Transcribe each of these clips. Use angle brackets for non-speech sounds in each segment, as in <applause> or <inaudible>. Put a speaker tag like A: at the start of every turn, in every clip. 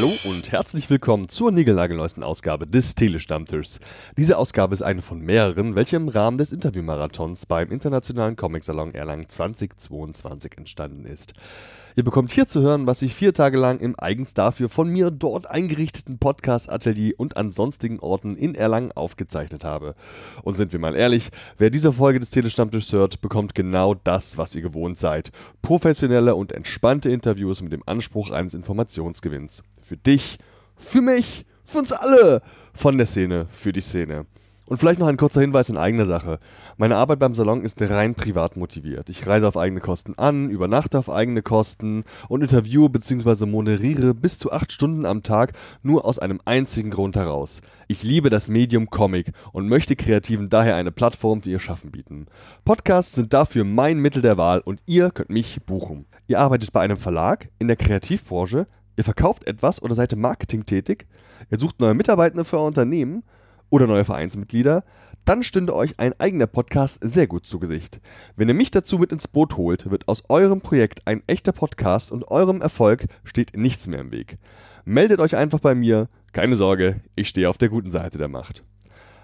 A: Hallo und herzlich willkommen zur niegelnagelneuesten Ausgabe des Telestammtischs. Diese Ausgabe ist eine von mehreren, welche im Rahmen des Interviewmarathons beim Internationalen Comic-Salon Erlangen 2022 entstanden ist. Ihr bekommt hier zu hören, was ich vier Tage lang im eigens dafür von mir dort eingerichteten Podcast-Atelier und an sonstigen Orten in Erlangen aufgezeichnet habe. Und sind wir mal ehrlich, wer diese Folge des Telestammtischs hört, bekommt genau das, was ihr gewohnt seid. Professionelle und entspannte Interviews mit dem Anspruch eines Informationsgewinns. Für dich, für mich, für uns alle. Von der Szene, für die Szene. Und vielleicht noch ein kurzer Hinweis in eigener Sache. Meine Arbeit beim Salon ist rein privat motiviert. Ich reise auf eigene Kosten an, übernachte auf eigene Kosten und interviewe bzw. moderiere bis zu acht Stunden am Tag nur aus einem einzigen Grund heraus. Ich liebe das Medium Comic und möchte Kreativen daher eine Plattform für ihr Schaffen bieten. Podcasts sind dafür mein Mittel der Wahl und ihr könnt mich buchen. Ihr arbeitet bei einem Verlag, in der Kreativbranche, ihr verkauft etwas oder seid im Marketing tätig, ihr sucht neue Mitarbeitende für euer Unternehmen, oder neue Vereinsmitglieder, dann stünde euch ein eigener Podcast sehr gut zu Gesicht. Wenn ihr mich dazu mit ins Boot holt, wird aus eurem Projekt ein echter Podcast und eurem Erfolg steht nichts mehr im Weg. Meldet euch einfach bei mir, keine Sorge, ich stehe auf der guten Seite der Macht.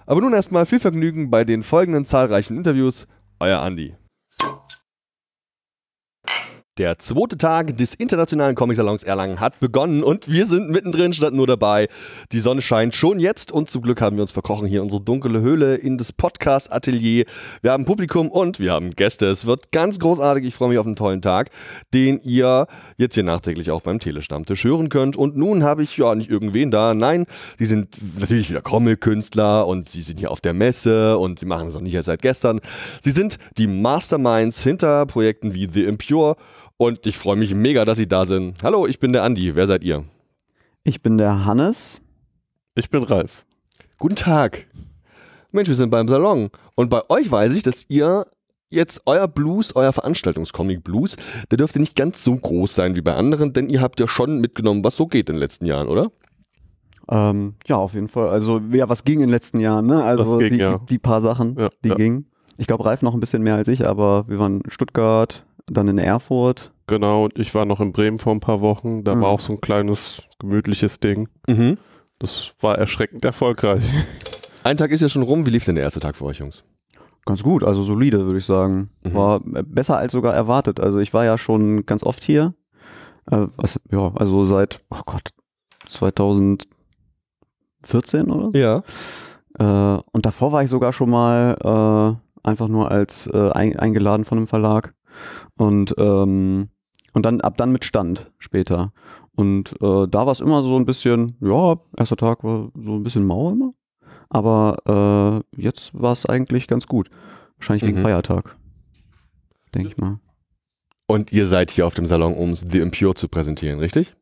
A: Aber nun erstmal viel Vergnügen bei den folgenden zahlreichen Interviews. Euer Andi. Der zweite Tag des Internationalen Comic-Salons Erlangen hat begonnen und wir sind mittendrin statt nur dabei. Die Sonne scheint schon jetzt und zum Glück haben wir uns verkrochen hier in unsere dunkle Höhle in das Podcast-Atelier. Wir haben Publikum und wir haben Gäste. Es wird ganz großartig. Ich freue mich auf einen tollen Tag, den ihr jetzt hier nachträglich auch beim Telestammtisch hören könnt. Und nun habe ich ja nicht irgendwen da. Nein, die sind natürlich wieder Comic-Künstler und sie sind hier auf der Messe und sie machen es auch nicht erst seit gestern. Sie sind die Masterminds hinter Projekten wie The Impure und ich freue mich mega, dass Sie da sind. Hallo, ich bin der Andi. Wer seid ihr?
B: Ich bin der Hannes.
C: Ich bin Ralf.
A: Guten Tag. Mensch, wir sind beim Salon. Und bei euch weiß ich, dass ihr jetzt euer Blues, euer Veranstaltungscomic Blues, der dürfte nicht ganz so groß sein wie bei anderen, denn ihr habt ja schon mitgenommen, was so geht in den letzten Jahren, oder?
B: Ähm, ja, auf jeden Fall. Also, ja, was ging in den letzten Jahren, ne? Also,
C: ging,
B: die,
C: ja.
B: die, paar Sachen,
C: Ja,
B: die
C: ja.
B: gingen. Ich glaube, Ralf noch ein bisschen mehr als ich, aber wir waren in Stuttgart, dann in Erfurt.
C: Genau, und ich war noch in Bremen vor ein paar Wochen. Da
B: Mhm.
C: war auch so ein kleines, gemütliches Ding.
A: Mhm.
C: Das war erschreckend erfolgreich. <laughs>
A: Ein Tag ist ja schon rum. Wie lief denn der erste Tag für euch, Jungs?
B: Ganz gut, also solide, würde ich sagen.
A: Mhm.
B: War äh, besser als sogar erwartet. Also, ich war ja schon ganz oft hier. Äh, was, ja, also seit, oh Gott, 2014 oder so.
A: Ja.
B: Äh, und davor war ich sogar schon mal äh, einfach nur als ein, eingeladen von einem Verlag. Und, ähm, und dann ab dann mit Stand später. Und äh, da war es immer so ein bisschen, ja, erster Tag war so ein bisschen mau immer. Aber äh, jetzt war es eigentlich ganz gut. Wahrscheinlich wegen
A: Mhm.
B: Feiertag. Denke ich mal.
A: Und ihr seid hier auf dem Salon, um The Impure zu präsentieren, richtig?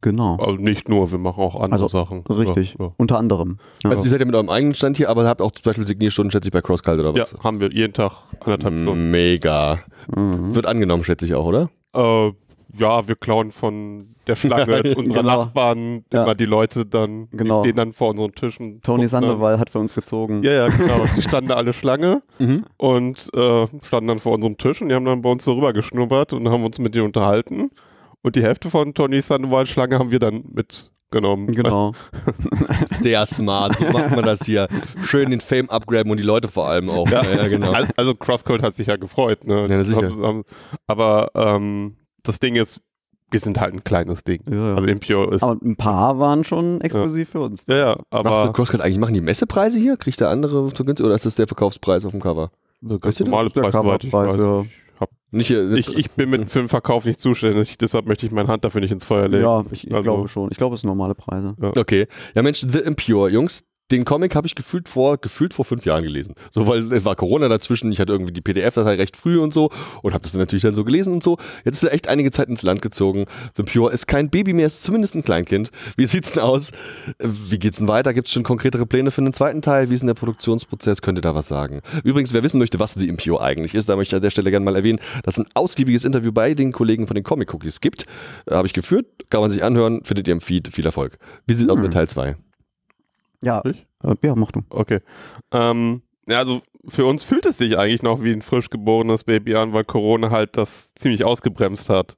B: Genau.
C: Also nicht nur, wir machen auch andere
B: Also,
C: Sachen.
B: Richtig.
C: Ja,
B: Unter anderem. Ja.
A: Also ihr seid ja mit eurem eigenen Stand hier, aber habt auch zum Beispiel Signierstunden, schätze ich, bei CrossCult oder
C: ja.
A: was?
C: ja, haben wir jeden Tag anderthalb Stunden.
A: Mega.
B: Mhm.
A: Wird angenommen, schätze ich auch, oder?
C: Äh, ja, wir klauen von der Schlange <laughs>
A: Ja,
C: unserer
B: genau.
C: Nachbarn
B: Ja.
C: immer die Leute dann,
B: Genau.
C: die stehen dann vor unseren Tischen. Dann-
B: Sandoval hat für uns gezogen.
C: Ja, ja, genau. <laughs> Die standen alle Schlange
A: Mhm.
C: und äh, standen dann vor unserem Tisch und die haben dann bei uns so rüber geschnuppert und haben uns mit denen unterhalten. Und die Hälfte von Tony Sandoval Schlange haben wir dann mitgenommen.
B: Genau. <laughs>
A: Sehr smart, so macht man das hier. Schön den Fame upgraben und die Leute vor allem auch.
C: Ja,
A: ja genau.
C: Al- Also Crosscode hat sich ja gefreut. Ne?
A: Ja, sicher.
C: Haben- haben- Aber ähm, das Ding ist, wir sind halt ein kleines Ding.
B: Ja, ja.
C: Also Impure ist.
B: Aber ein paar waren schon exklusiv für uns.
C: ja, ja,
A: Macht
C: aber
A: CrossCult eigentlich, machen die Messepreise hier? Kriegt der andere so günstig oder ist das der Verkaufspreis auf dem Cover?
C: ganz
A: weißt du das?
C: normale
B: Das ist der
C: Preis,
B: Coverpreis,
C: weiß.
B: ja.
A: Nicht
C: ich, ich bin mit <laughs> für den Verkauf nicht zuständig, deshalb möchte ich meine Hand dafür nicht ins Feuer legen.
B: Ja, ich, ich
C: Also-
B: glaube schon. Ich glaube, es sind normale Preise.
A: Okay. Ja, Mensch, The Impure, Jungs, den Comic habe ich gefühlt vor, gefühlt vor fünf Jahren gelesen. So, weil es war Corona dazwischen, ich hatte irgendwie die PDF-Datei recht früh und so und habe das dann natürlich dann so gelesen und so. Jetzt ist er echt einige Zeit ins Land gezogen. The Pure ist kein Baby mehr, ist zumindest ein Kleinkind. Wie sieht's denn aus? Wie geht's denn weiter? Gibt's schon konkretere Pläne für den zweiten Teil? Wie ist denn der Produktionsprozess? Könnt ihr da was sagen? Übrigens, wer wissen möchte, was The Impure eigentlich ist, da möchte ich an der Stelle gerne mal erwähnen, dass es ein ausgiebiges Interview bei den Kollegen von den Comic Cookies gibt. Habe ich geführt, kann man sich anhören, findet ihr im Feed. Viel Erfolg. Wie sieht's aus
B: Hm.
A: mit Teil 2?
B: Ja,
C: Ich?
B: äh, ja, mach du.
C: Okay. Ähm, ja, also für uns fühlt es sich eigentlich noch wie ein frisch geborenes Baby an, weil Corona halt das ziemlich ausgebremst hat.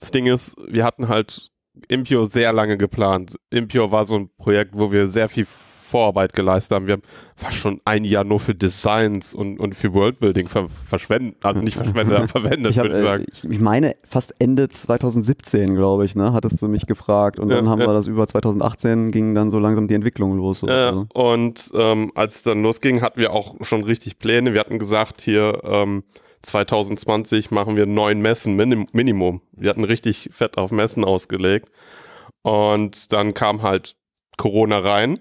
C: Das Ding ist, wir hatten halt Impio sehr lange geplant. Impio war so ein Projekt, wo wir sehr viel Vorarbeit geleistet haben. Wir haben fast schon ein Jahr nur für Designs und, und für Worldbuilding ver verschwendet, also nicht verschwendet, aber <laughs> verwendet,
B: Ich, hab,
C: würde ich
B: äh,
C: sagen.
B: ich, ich meine, fast Ende 2017, glaube ich, ne, hattest du mich gefragt. Und
C: Ja,
B: dann haben
C: ja.
B: wir das über 2018, ging dann so langsam die Entwicklung los. oder
C: Ja,
B: so.
C: und ähm, als es dann losging, hatten wir auch schon richtig Pläne. Wir hatten gesagt, hier ähm, 2020 machen wir neun Messen Minim Minimum. Wir hatten richtig fett auf Messen ausgelegt. Und dann kam halt Corona rein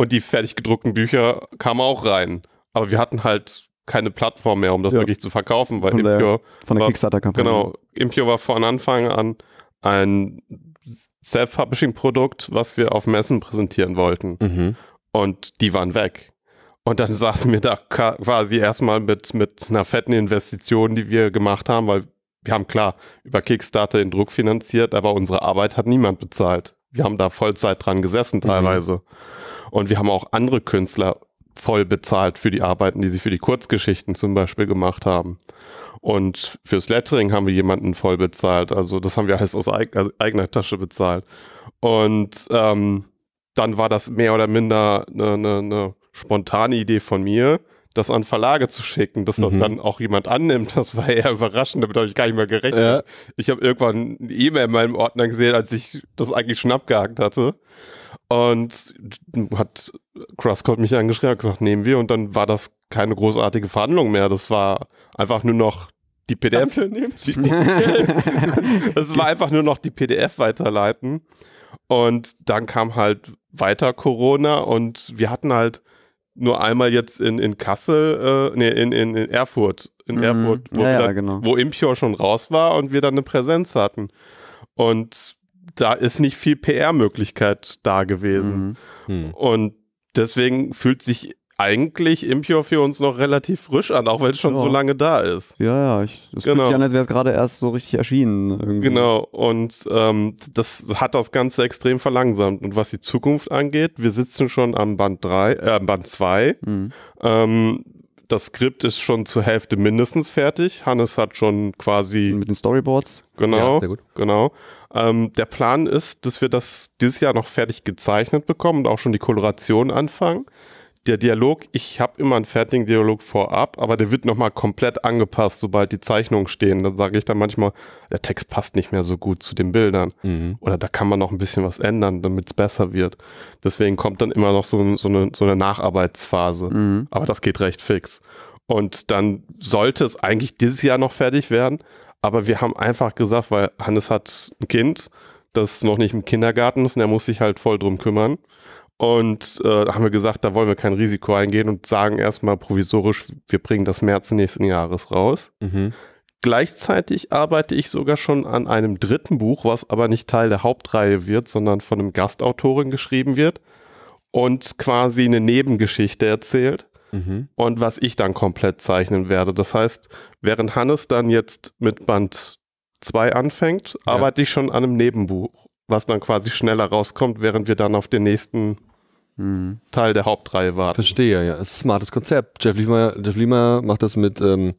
C: und die fertig gedruckten Bücher kamen auch rein. Aber wir hatten halt keine Plattform mehr, um das
B: Ja.
C: wirklich zu verkaufen, weil
B: Von der-
C: Impure,
B: Von der Kickstarter-Kampagne.
C: genau, Impure war von Anfang an ein Self-Publishing-Produkt, was wir auf Messen präsentieren wollten
A: Mhm.
C: und die waren weg. Und dann <laughs> saßen wir da quasi erstmal mit, mit einer fetten Investition, die wir gemacht haben, weil wir haben klar über Kickstarter den Druck finanziert, aber unsere Arbeit hat niemand bezahlt. Wir haben da Vollzeit dran gesessen teilweise. Und wir haben auch andere Künstler voll bezahlt für die Arbeiten, die sie für die Kurzgeschichten zum Beispiel gemacht haben. Und fürs Lettering haben wir jemanden voll bezahlt. Also das haben wir alles aus also eigener Tasche bezahlt. Und ähm, dann war das mehr oder minder eine, eine, eine spontane Idee von mir, das an Verlage zu schicken, dass das
A: Mhm.
C: dann auch jemand annimmt. Das war eher überraschend, damit habe ich gar nicht mehr gerechnet.
A: Ja.
C: Ich habe irgendwann eine E-Mail in meinem Ordner gesehen, als ich das eigentlich schon abgehakt hatte. Und hat Crosscode mich angeschrieben, hat gesagt, nehmen wir. Und dann war das keine großartige Verhandlung mehr. Das war einfach nur noch die PDF. Es <laughs> war einfach nur noch die PDF weiterleiten. Und dann kam halt weiter Corona und wir hatten halt nur einmal jetzt in, in Kassel, äh, nee, in, in, in Erfurt, in
B: Mhm.
C: Erfurt, wo,
B: Ja, ja,
C: dann,
B: genau.
C: wo Impure schon raus war und wir dann eine Präsenz hatten. Und da ist nicht viel PR-Möglichkeit da gewesen.
B: Mhm.
A: Hm.
C: Und deswegen fühlt sich eigentlich Impure für uns noch relativ frisch an, auch wenn es schon
B: Ja.
C: so lange da ist.
B: Ja, ja, ich, das
C: Genau.
B: fühlt sich an, als wäre es gerade erst so richtig erschienen. Irgendwie.
C: Genau, und ähm, das hat das Ganze extrem verlangsamt. Und was die Zukunft angeht, wir sitzen schon am Band 3, äh, Band 2.
B: Mhm.
C: Ähm, das Skript ist schon zur Hälfte mindestens fertig. Hannes hat schon quasi,
B: Mit den Storyboards.
C: genau,
A: Ja, sehr gut.
C: genau. Ähm, der Plan ist, dass wir das dieses Jahr noch fertig gezeichnet bekommen und auch schon die Koloration anfangen. Der Dialog, ich habe immer einen fertigen Dialog vorab, aber der wird nochmal komplett angepasst, sobald die Zeichnungen stehen. Dann sage ich dann manchmal, der Text passt nicht mehr so gut zu den Bildern.
A: Mhm.
C: Oder da kann man noch ein bisschen was ändern, damit es besser wird. Deswegen kommt dann immer noch so, so, eine, so eine Nacharbeitsphase.
B: Mhm.
C: Aber das geht recht fix. Und dann sollte es eigentlich dieses Jahr noch fertig werden. Aber wir haben einfach gesagt, weil Hannes hat ein Kind, das noch nicht im Kindergarten ist und er muss sich halt voll drum kümmern. Und äh, da haben wir gesagt, da wollen wir kein Risiko eingehen und sagen erstmal provisorisch, wir bringen das März nächsten Jahres raus.
A: Mhm.
C: Gleichzeitig arbeite ich sogar schon an einem dritten Buch, was aber nicht Teil der Hauptreihe wird, sondern von einem Gastautorin geschrieben wird und quasi eine Nebengeschichte erzählt
A: Mhm.
C: und was ich dann komplett zeichnen werde. Das heißt, während Hannes dann jetzt mit Band 2 anfängt,
A: Ja.
C: arbeite ich schon an einem Nebenbuch, was dann quasi schneller rauskommt, während wir dann auf den nächsten
B: Mhm.
C: Teil der Hauptreihe warten.
A: Verstehe, ja. Ist ein smartes Konzept. Jeff Liemer, Jeff Liemer macht das mit, ähm,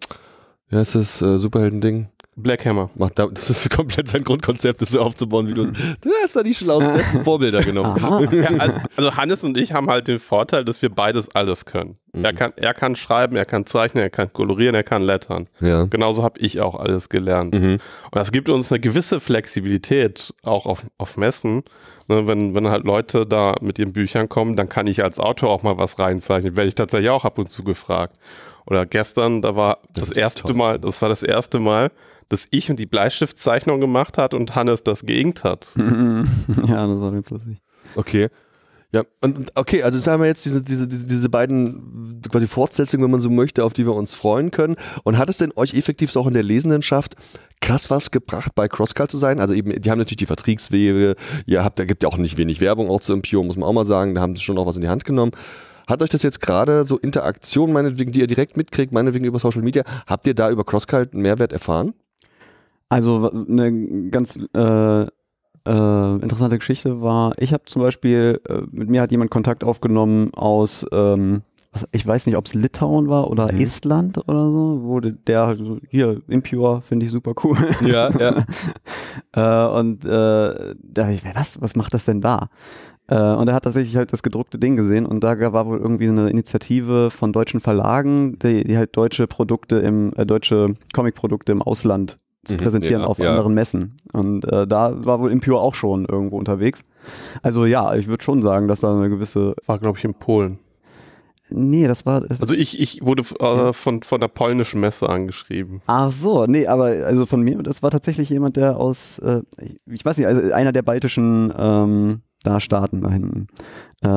A: wie heißt das, äh, Superhelden-Ding?
C: Black Hammer.
A: Macht da, das ist komplett sein Grundkonzept, das so aufzubauen, wie du. Du hast da die schlauen besten Vorbilder genommen. <laughs>
C: Ja, also, also Hannes und ich haben halt den Vorteil, dass wir beides alles können.
A: Mhm.
C: Er, kann, er kann schreiben, er kann zeichnen, er kann kolorieren, er kann lettern.
A: Ja.
C: Genauso habe ich auch alles gelernt.
A: Mhm.
C: Und das gibt uns eine gewisse Flexibilität, auch auf, auf Messen. Ne, wenn, wenn halt Leute da mit ihren Büchern kommen, dann kann ich als Autor auch mal was reinzeichnen. Werde ich tatsächlich auch ab und zu gefragt. Oder gestern, da war
A: Das
C: das, erste
A: toll.
C: Mal, das war das erste Mal, dass ich und die Bleistiftzeichnung gemacht hat und Hannes das geinkt hat. <laughs>
B: ja, das war ganz lustig.
A: Okay. Ja, und und okay, also jetzt haben wir jetzt diese, diese, diese, beiden quasi Fortsetzungen, wenn man so möchte, auf die wir uns freuen können. Und hat es denn euch effektiv so auch in der Lesendenschaft krass was gebracht, bei Crosscut zu sein? Also eben, die haben natürlich die Vertriebswege, ihr habt, da gibt ja auch nicht wenig Werbung auch zu Impure, muss man auch mal sagen, da haben sie schon auch was in die Hand genommen. Hat euch das jetzt gerade so Interaktion, meinetwegen, die ihr direkt mitkriegt, meinetwegen über Social Media, habt ihr da über Crosscut einen Mehrwert erfahren?
B: Also eine ganz äh, äh, interessante Geschichte war, ich habe zum Beispiel, äh, mit mir hat jemand Kontakt aufgenommen aus, ähm, ich weiß nicht, ob es Litauen war oder
A: Mhm.
B: Estland oder so, wo de- der halt so, hier, Impure, finde ich super cool.
A: Ja, ja. <laughs>
B: Äh, und äh, da dachte ich, was, was macht das denn da? Äh, und er hat tatsächlich halt das gedruckte Ding gesehen und da war wohl irgendwie eine Initiative von deutschen Verlagen, die, die halt deutsche Produkte im, äh, deutsche Comicprodukte im Ausland zu
A: Mhm,
B: präsentieren
A: ja,
B: auf
A: ja.
B: anderen Messen. Und äh, da war wohl Impure auch schon irgendwo unterwegs. Also ja, ich würde schon sagen, dass da eine gewisse.
C: War, glaube ich, in Polen.
B: Nee, das war.
C: Also ich, ich wurde äh, von, von der polnischen Messe angeschrieben.
B: Ach so, nee, aber also von mir, das war tatsächlich jemand, der aus, äh, ich- ich weiß nicht, also einer der baltischen ähm, da Staaten da hinten. Äh,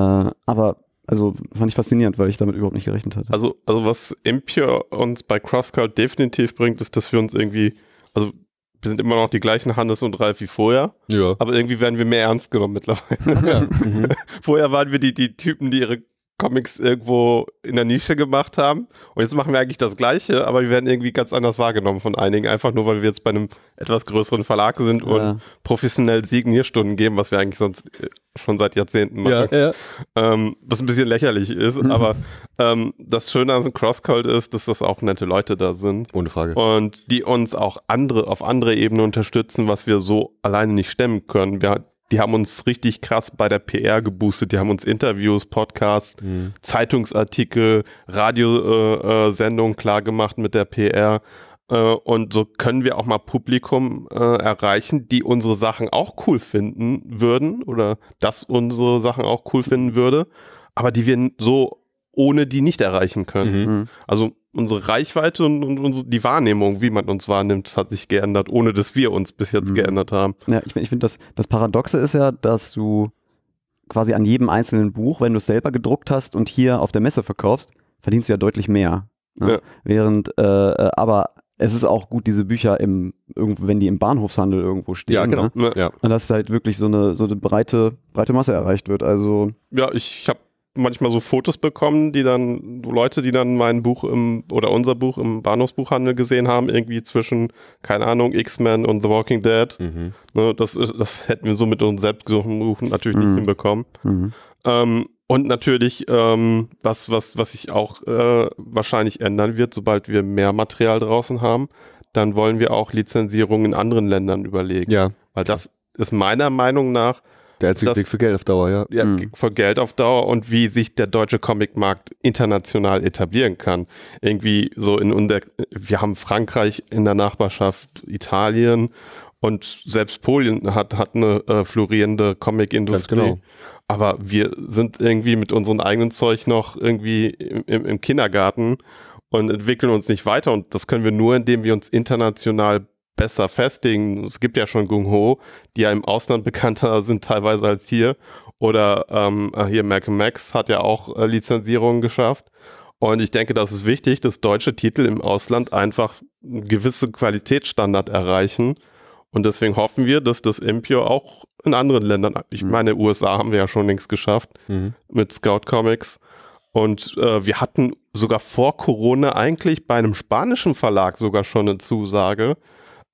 B: aber also fand ich faszinierend, weil ich damit überhaupt nicht gerechnet hatte.
C: Also, also was Impure uns bei CrossCult definitiv bringt, ist, dass wir uns irgendwie, also wir sind immer noch die gleichen Hannes und Ralf wie vorher,
A: Ja.
C: aber irgendwie werden wir mehr ernst genommen mittlerweile.
A: ja. <laughs> Mhm.
C: Vorher waren wir die, die Typen, die ihre Comics irgendwo in der Nische gemacht haben. Und jetzt machen wir eigentlich das Gleiche, aber wir werden irgendwie ganz anders wahrgenommen von einigen. Einfach nur, weil wir jetzt bei einem etwas größeren Verlag sind und
B: Ja.
C: professionell Signierstunden geben, was wir eigentlich sonst äh, schon seit Jahrzehnten machen.
A: ja, ja.
C: Ähm, was ein bisschen lächerlich ist.
B: Mhm.
C: Aber ähm, das Schöne an Crosscult ist, dass das auch nette Leute da sind.
A: Ohne Frage.
C: Und die uns auch andere, auf andere Ebene unterstützen, was wir so alleine nicht stemmen können. Wir, die haben uns richtig krass bei der PR geboostet. Die haben uns Interviews, Podcasts,
A: Mhm.
C: Zeitungsartikel, Radiosendungen äh, klar gemacht mit der PR. Äh, und so können wir auch mal Publikum äh, erreichen, die unsere Sachen auch cool finden würden oder das unsere Sachen auch cool finden würde, aber die wir so ohne die nicht erreichen können.
A: Mhm.
B: Mhm.
C: Also unsere Reichweite und, und unsere, die Wahrnehmung, wie man uns wahrnimmt, hat sich geändert, ohne dass wir uns bis jetzt
B: Mhm.
C: geändert haben.
B: Ja, ich, ich finde, das, das Paradoxe ist ja, dass du quasi an jedem einzelnen Buch, wenn du es selber gedruckt hast und hier auf der Messe verkaufst, verdienst du ja deutlich mehr. Ne?
C: Ja.
B: Während, äh, äh, aber es ist auch gut, diese Bücher im, irgendwo, wenn die im Bahnhofshandel irgendwo stehen.
A: Ja, genau.
B: Ne?
A: Ja.
B: Und dass halt wirklich so eine, so eine breite, breite Masse erreicht wird. Also,
C: Ja, ich habe manchmal so Fotos bekommen, die dann Leute, die dann mein Buch im oder unser Buch im Bahnhofsbuchhandel gesehen haben, irgendwie zwischen, keine Ahnung, X-Men und The Walking Dead.
A: Mhm.
C: Ne, das, das hätten wir so mit uns selbst Buchen natürlich
B: Mhm.
C: nicht hinbekommen.
B: mhm.
C: Ähm, und natürlich, ähm, was, was, was sich auch äh, wahrscheinlich ändern wird, sobald wir mehr Material draußen haben, dann wollen wir auch Lizenzierungen in anderen Ländern überlegen.
A: ja.
C: Weil das ist meiner Meinung nach
A: Der einzige
C: Das-
A: Weg für Geld auf Dauer, ja.
C: ja,
B: Mhm.
C: für Geld auf Dauer und wie sich der deutsche Comicmarkt international etablieren kann. Irgendwie so in unser, wir haben Frankreich in der Nachbarschaft, Italien und selbst Polen hat, hat eine äh, florierende Comicindustrie.
A: Genau.
C: Aber wir sind irgendwie mit unserem eigenen Zeug noch irgendwie im, im, im Kindergarten und entwickeln uns nicht weiter. Und das können wir nur, indem wir uns international besser festigen. Es gibt ja schon Gung Ho, die ja im Ausland bekannter <laughs> sind teilweise als hier. Oder ähm, äh, hier Malcolm Max hat ja auch äh, Lizenzierungen geschafft. Und ich denke, das ist wichtig, dass deutsche Titel im Ausland einfach einen gewissen Qualitätsstandard erreichen. Und deswegen hoffen wir, dass das Impure auch in anderen Ländern, ich
B: Mhm.
C: meine, USA haben wir ja schon längst geschafft
A: Mhm.
C: mit Scout Comics. Und äh, wir hatten sogar vor Corona eigentlich bei einem spanischen Verlag sogar schon eine Zusage.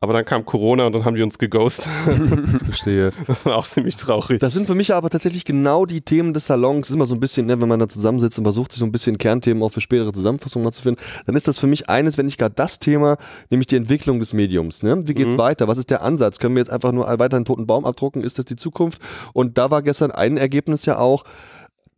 C: Aber dann kam Corona und dann haben die uns geghostet. <laughs>
A: Verstehe.
C: Das war auch ziemlich traurig.
A: Das sind für mich aber tatsächlich genau die Themen des Salons. Es ist immer so ein bisschen, ne, wenn man da zusammensitzt und versucht, sich so ein bisschen Kernthemen auch für spätere Zusammenfassungen mal zu finden, dann ist das für mich eines, wenn nicht gar das Thema, nämlich die Entwicklung des Mediums. Ne? Wie geht's
C: Mhm.
A: weiter? Was ist der Ansatz? Können wir jetzt einfach nur weiter einen toten Baum abdrucken? Ist das die Zukunft? Und da war gestern ein Ergebnis ja auch,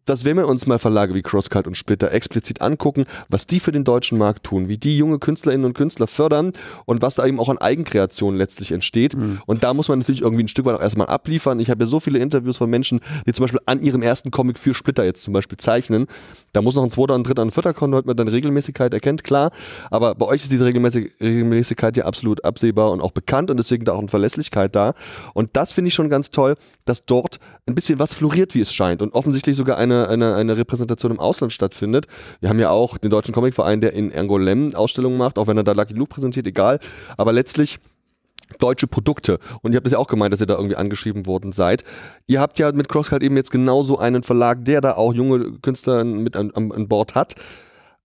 A: dass wenn wir uns mal Verlage wie Crosscut und Splitter explizit angucken, was die für den deutschen Markt tun, wie die junge Künstlerinnen und Künstler fördern und was da eben auch an Eigenkreation letztlich entsteht. Und da muss man natürlich irgendwie ein Stück weit auch erstmal abliefern. Ich habe ja so viele Interviews von Menschen, die zum Beispiel an ihrem ersten Comic für Splitter jetzt zum Beispiel zeichnen. Da muss noch ein zweiter, ein dritter, ein vierter kommen, damit man dann Regelmäßigkeit erkennt, klar. Aber bei euch ist diese Regelmäßig Regelmäßigkeit ja absolut absehbar und auch bekannt und deswegen da auch eine Verlässlichkeit da. Und das finde ich schon ganz toll, dass dort ein bisschen was floriert, wie es scheint und offensichtlich sogar eine, eine, eine Repräsentation im Ausland stattfindet. Wir haben ja auch den Deutschen Comicverein, der in Angoulême Ausstellungen macht, auch wenn er da Lucky Luke präsentiert, egal. Aber letztlich deutsche Produkte. Und ihr habt es ja auch gemeint, dass ihr da irgendwie angeschrieben worden seid. Ihr habt ja mit Crosscut eben jetzt genauso einen Verlag, der da auch junge Künstler mit an, an Bord hat.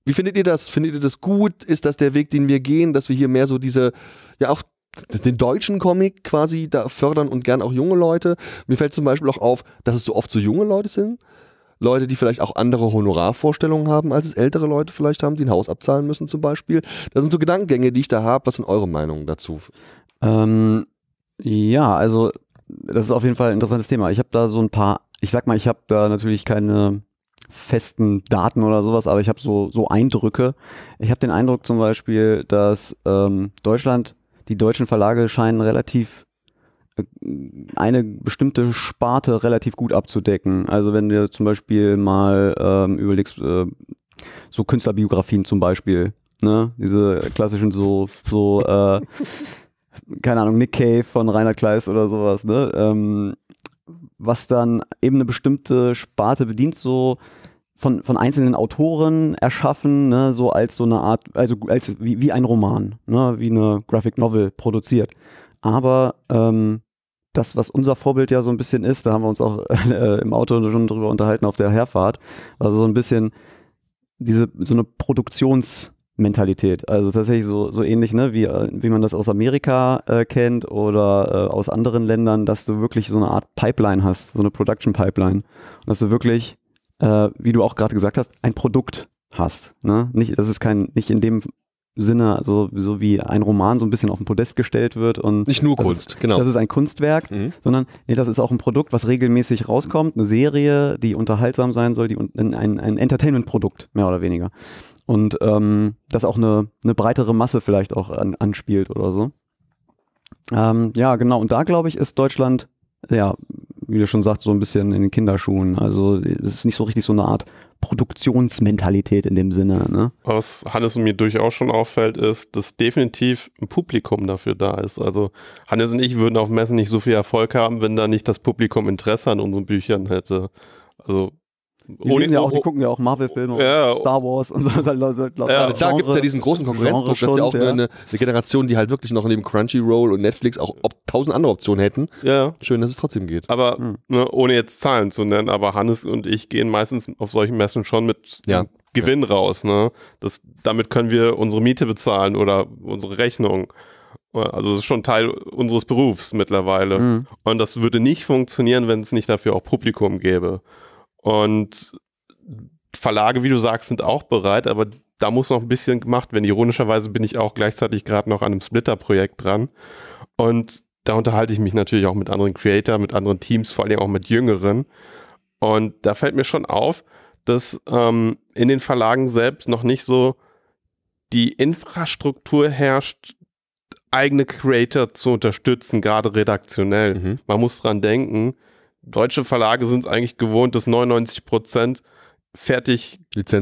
A: Wie findet ihr das? Findet ihr das gut? Ist das der Weg, den wir gehen, dass wir hier mehr so diese, ja auch den deutschen Comic quasi da fördern und gern auch junge Leute? Mir fällt zum Beispiel auch auf, dass es so oft so junge Leute sind. Leute, die vielleicht auch andere Honorarvorstellungen haben, als es ältere Leute vielleicht haben, die ein Haus abzahlen müssen zum Beispiel. Das sind so Gedankengänge, die ich da habe. Was sind eure Meinungen dazu?
B: Ähm, Ja, also das ist auf jeden Fall ein interessantes Thema. Ich habe da so ein paar, ich sag mal, ich habe da natürlich keine festen Daten oder sowas, aber ich habe so, so Eindrücke. Ich habe den Eindruck zum Beispiel, dass ähm, Deutschland, die deutschen Verlage scheinen relativ eine bestimmte Sparte relativ gut abzudecken. Also wenn du zum Beispiel mal ähm, überlegst, äh, so Künstlerbiografien zum Beispiel, ne, diese klassischen so, so, äh, <laughs> keine Ahnung, Nick Cave von Reinhard Kleist oder sowas, ne, ähm, was dann eben eine bestimmte Sparte bedient, so von, von einzelnen Autoren erschaffen, ne, so als so eine Art, also als wie, wie ein Roman, ne, wie eine Graphic Novel produziert. Aber ähm, das, was unser Vorbild ja so ein bisschen ist, da haben wir uns auch <laughs> äh, im Auto schon drüber unterhalten auf der Herfahrt, also so ein bisschen diese, so eine Produktionsmentalität. Also tatsächlich so, so ähnlich, ne, wie, äh, wie man das aus Amerika äh, kennt oder äh, aus anderen Ländern, dass du wirklich so eine Art Pipeline hast, so eine Production Pipeline. Und dass du wirklich, äh, wie du auch gerade gesagt hast, ein Produkt hast. Ne? Nicht, das ist kein, nicht in dem Sinne, also so wie ein Roman so ein bisschen auf den Podest gestellt wird und
A: Nicht nur Kunst,
B: ist,
A: genau.
B: Das ist ein Kunstwerk,
A: Mhm.
B: sondern nee, das ist auch ein Produkt, was regelmäßig rauskommt, eine Serie, die unterhaltsam sein soll, die ein, ein Entertainment-Produkt, mehr oder weniger. Und ähm, das auch eine, eine breitere Masse vielleicht auch an, anspielt oder so. Ähm, ja, genau. Und da glaube ich, ist Deutschland, ja, wie du schon sagst, so ein bisschen in den Kinderschuhen. Also es ist nicht so richtig so eine Art Produktionsmentalität in dem Sinne. Ne?
C: Was Hannes und mir durchaus schon auffällt, ist, dass definitiv ein Publikum dafür da ist. Also Hannes und ich würden auf Messen nicht so viel Erfolg haben, wenn da nicht das Publikum Interesse an unseren Büchern hätte. Also
B: Die, lesen ja auch, die gucken ja auch Marvel-Filme,
C: Ja,
B: und Star Wars und so. so, so,
C: Ja,
A: da gibt es ja diesen großen Konkurrenzdruck, dass ja auch
B: Genre-Schund,
A: eine, eine Generation, die halt wirklich noch neben Crunchyroll und Netflix auch ob, tausend andere Optionen hätten.
C: ja,
A: Schön, dass es trotzdem geht.
C: aber
B: Hm.
C: ne, ohne jetzt Zahlen zu nennen, aber Hannes und ich gehen meistens auf solchen Messen schon mit
A: Ja.
C: Gewinn raus. Ne? Das, damit können wir unsere Miete bezahlen oder unsere Rechnung. Also das ist schon Teil unseres Berufs mittlerweile.
B: Mhm.
C: Und das würde nicht funktionieren, wenn es nicht dafür auch Publikum gäbe. Und Verlage, wie du sagst, sind auch bereit, aber da muss noch ein bisschen gemacht werden. Ironischerweise bin ich auch gleichzeitig gerade noch an einem Splitter-Projekt dran. Und da unterhalte ich mich natürlich auch mit anderen Creator, mit anderen Teams, vor allem auch mit Jüngeren. Und da fällt mir schon auf, dass ähm, in den Verlagen selbst noch nicht so die Infrastruktur herrscht, eigene Creator zu unterstützen, gerade redaktionell.
A: Mhm.
C: Man muss dran denken, deutsche Verlage sind es eigentlich gewohnt, dass 99 Prozent fertig,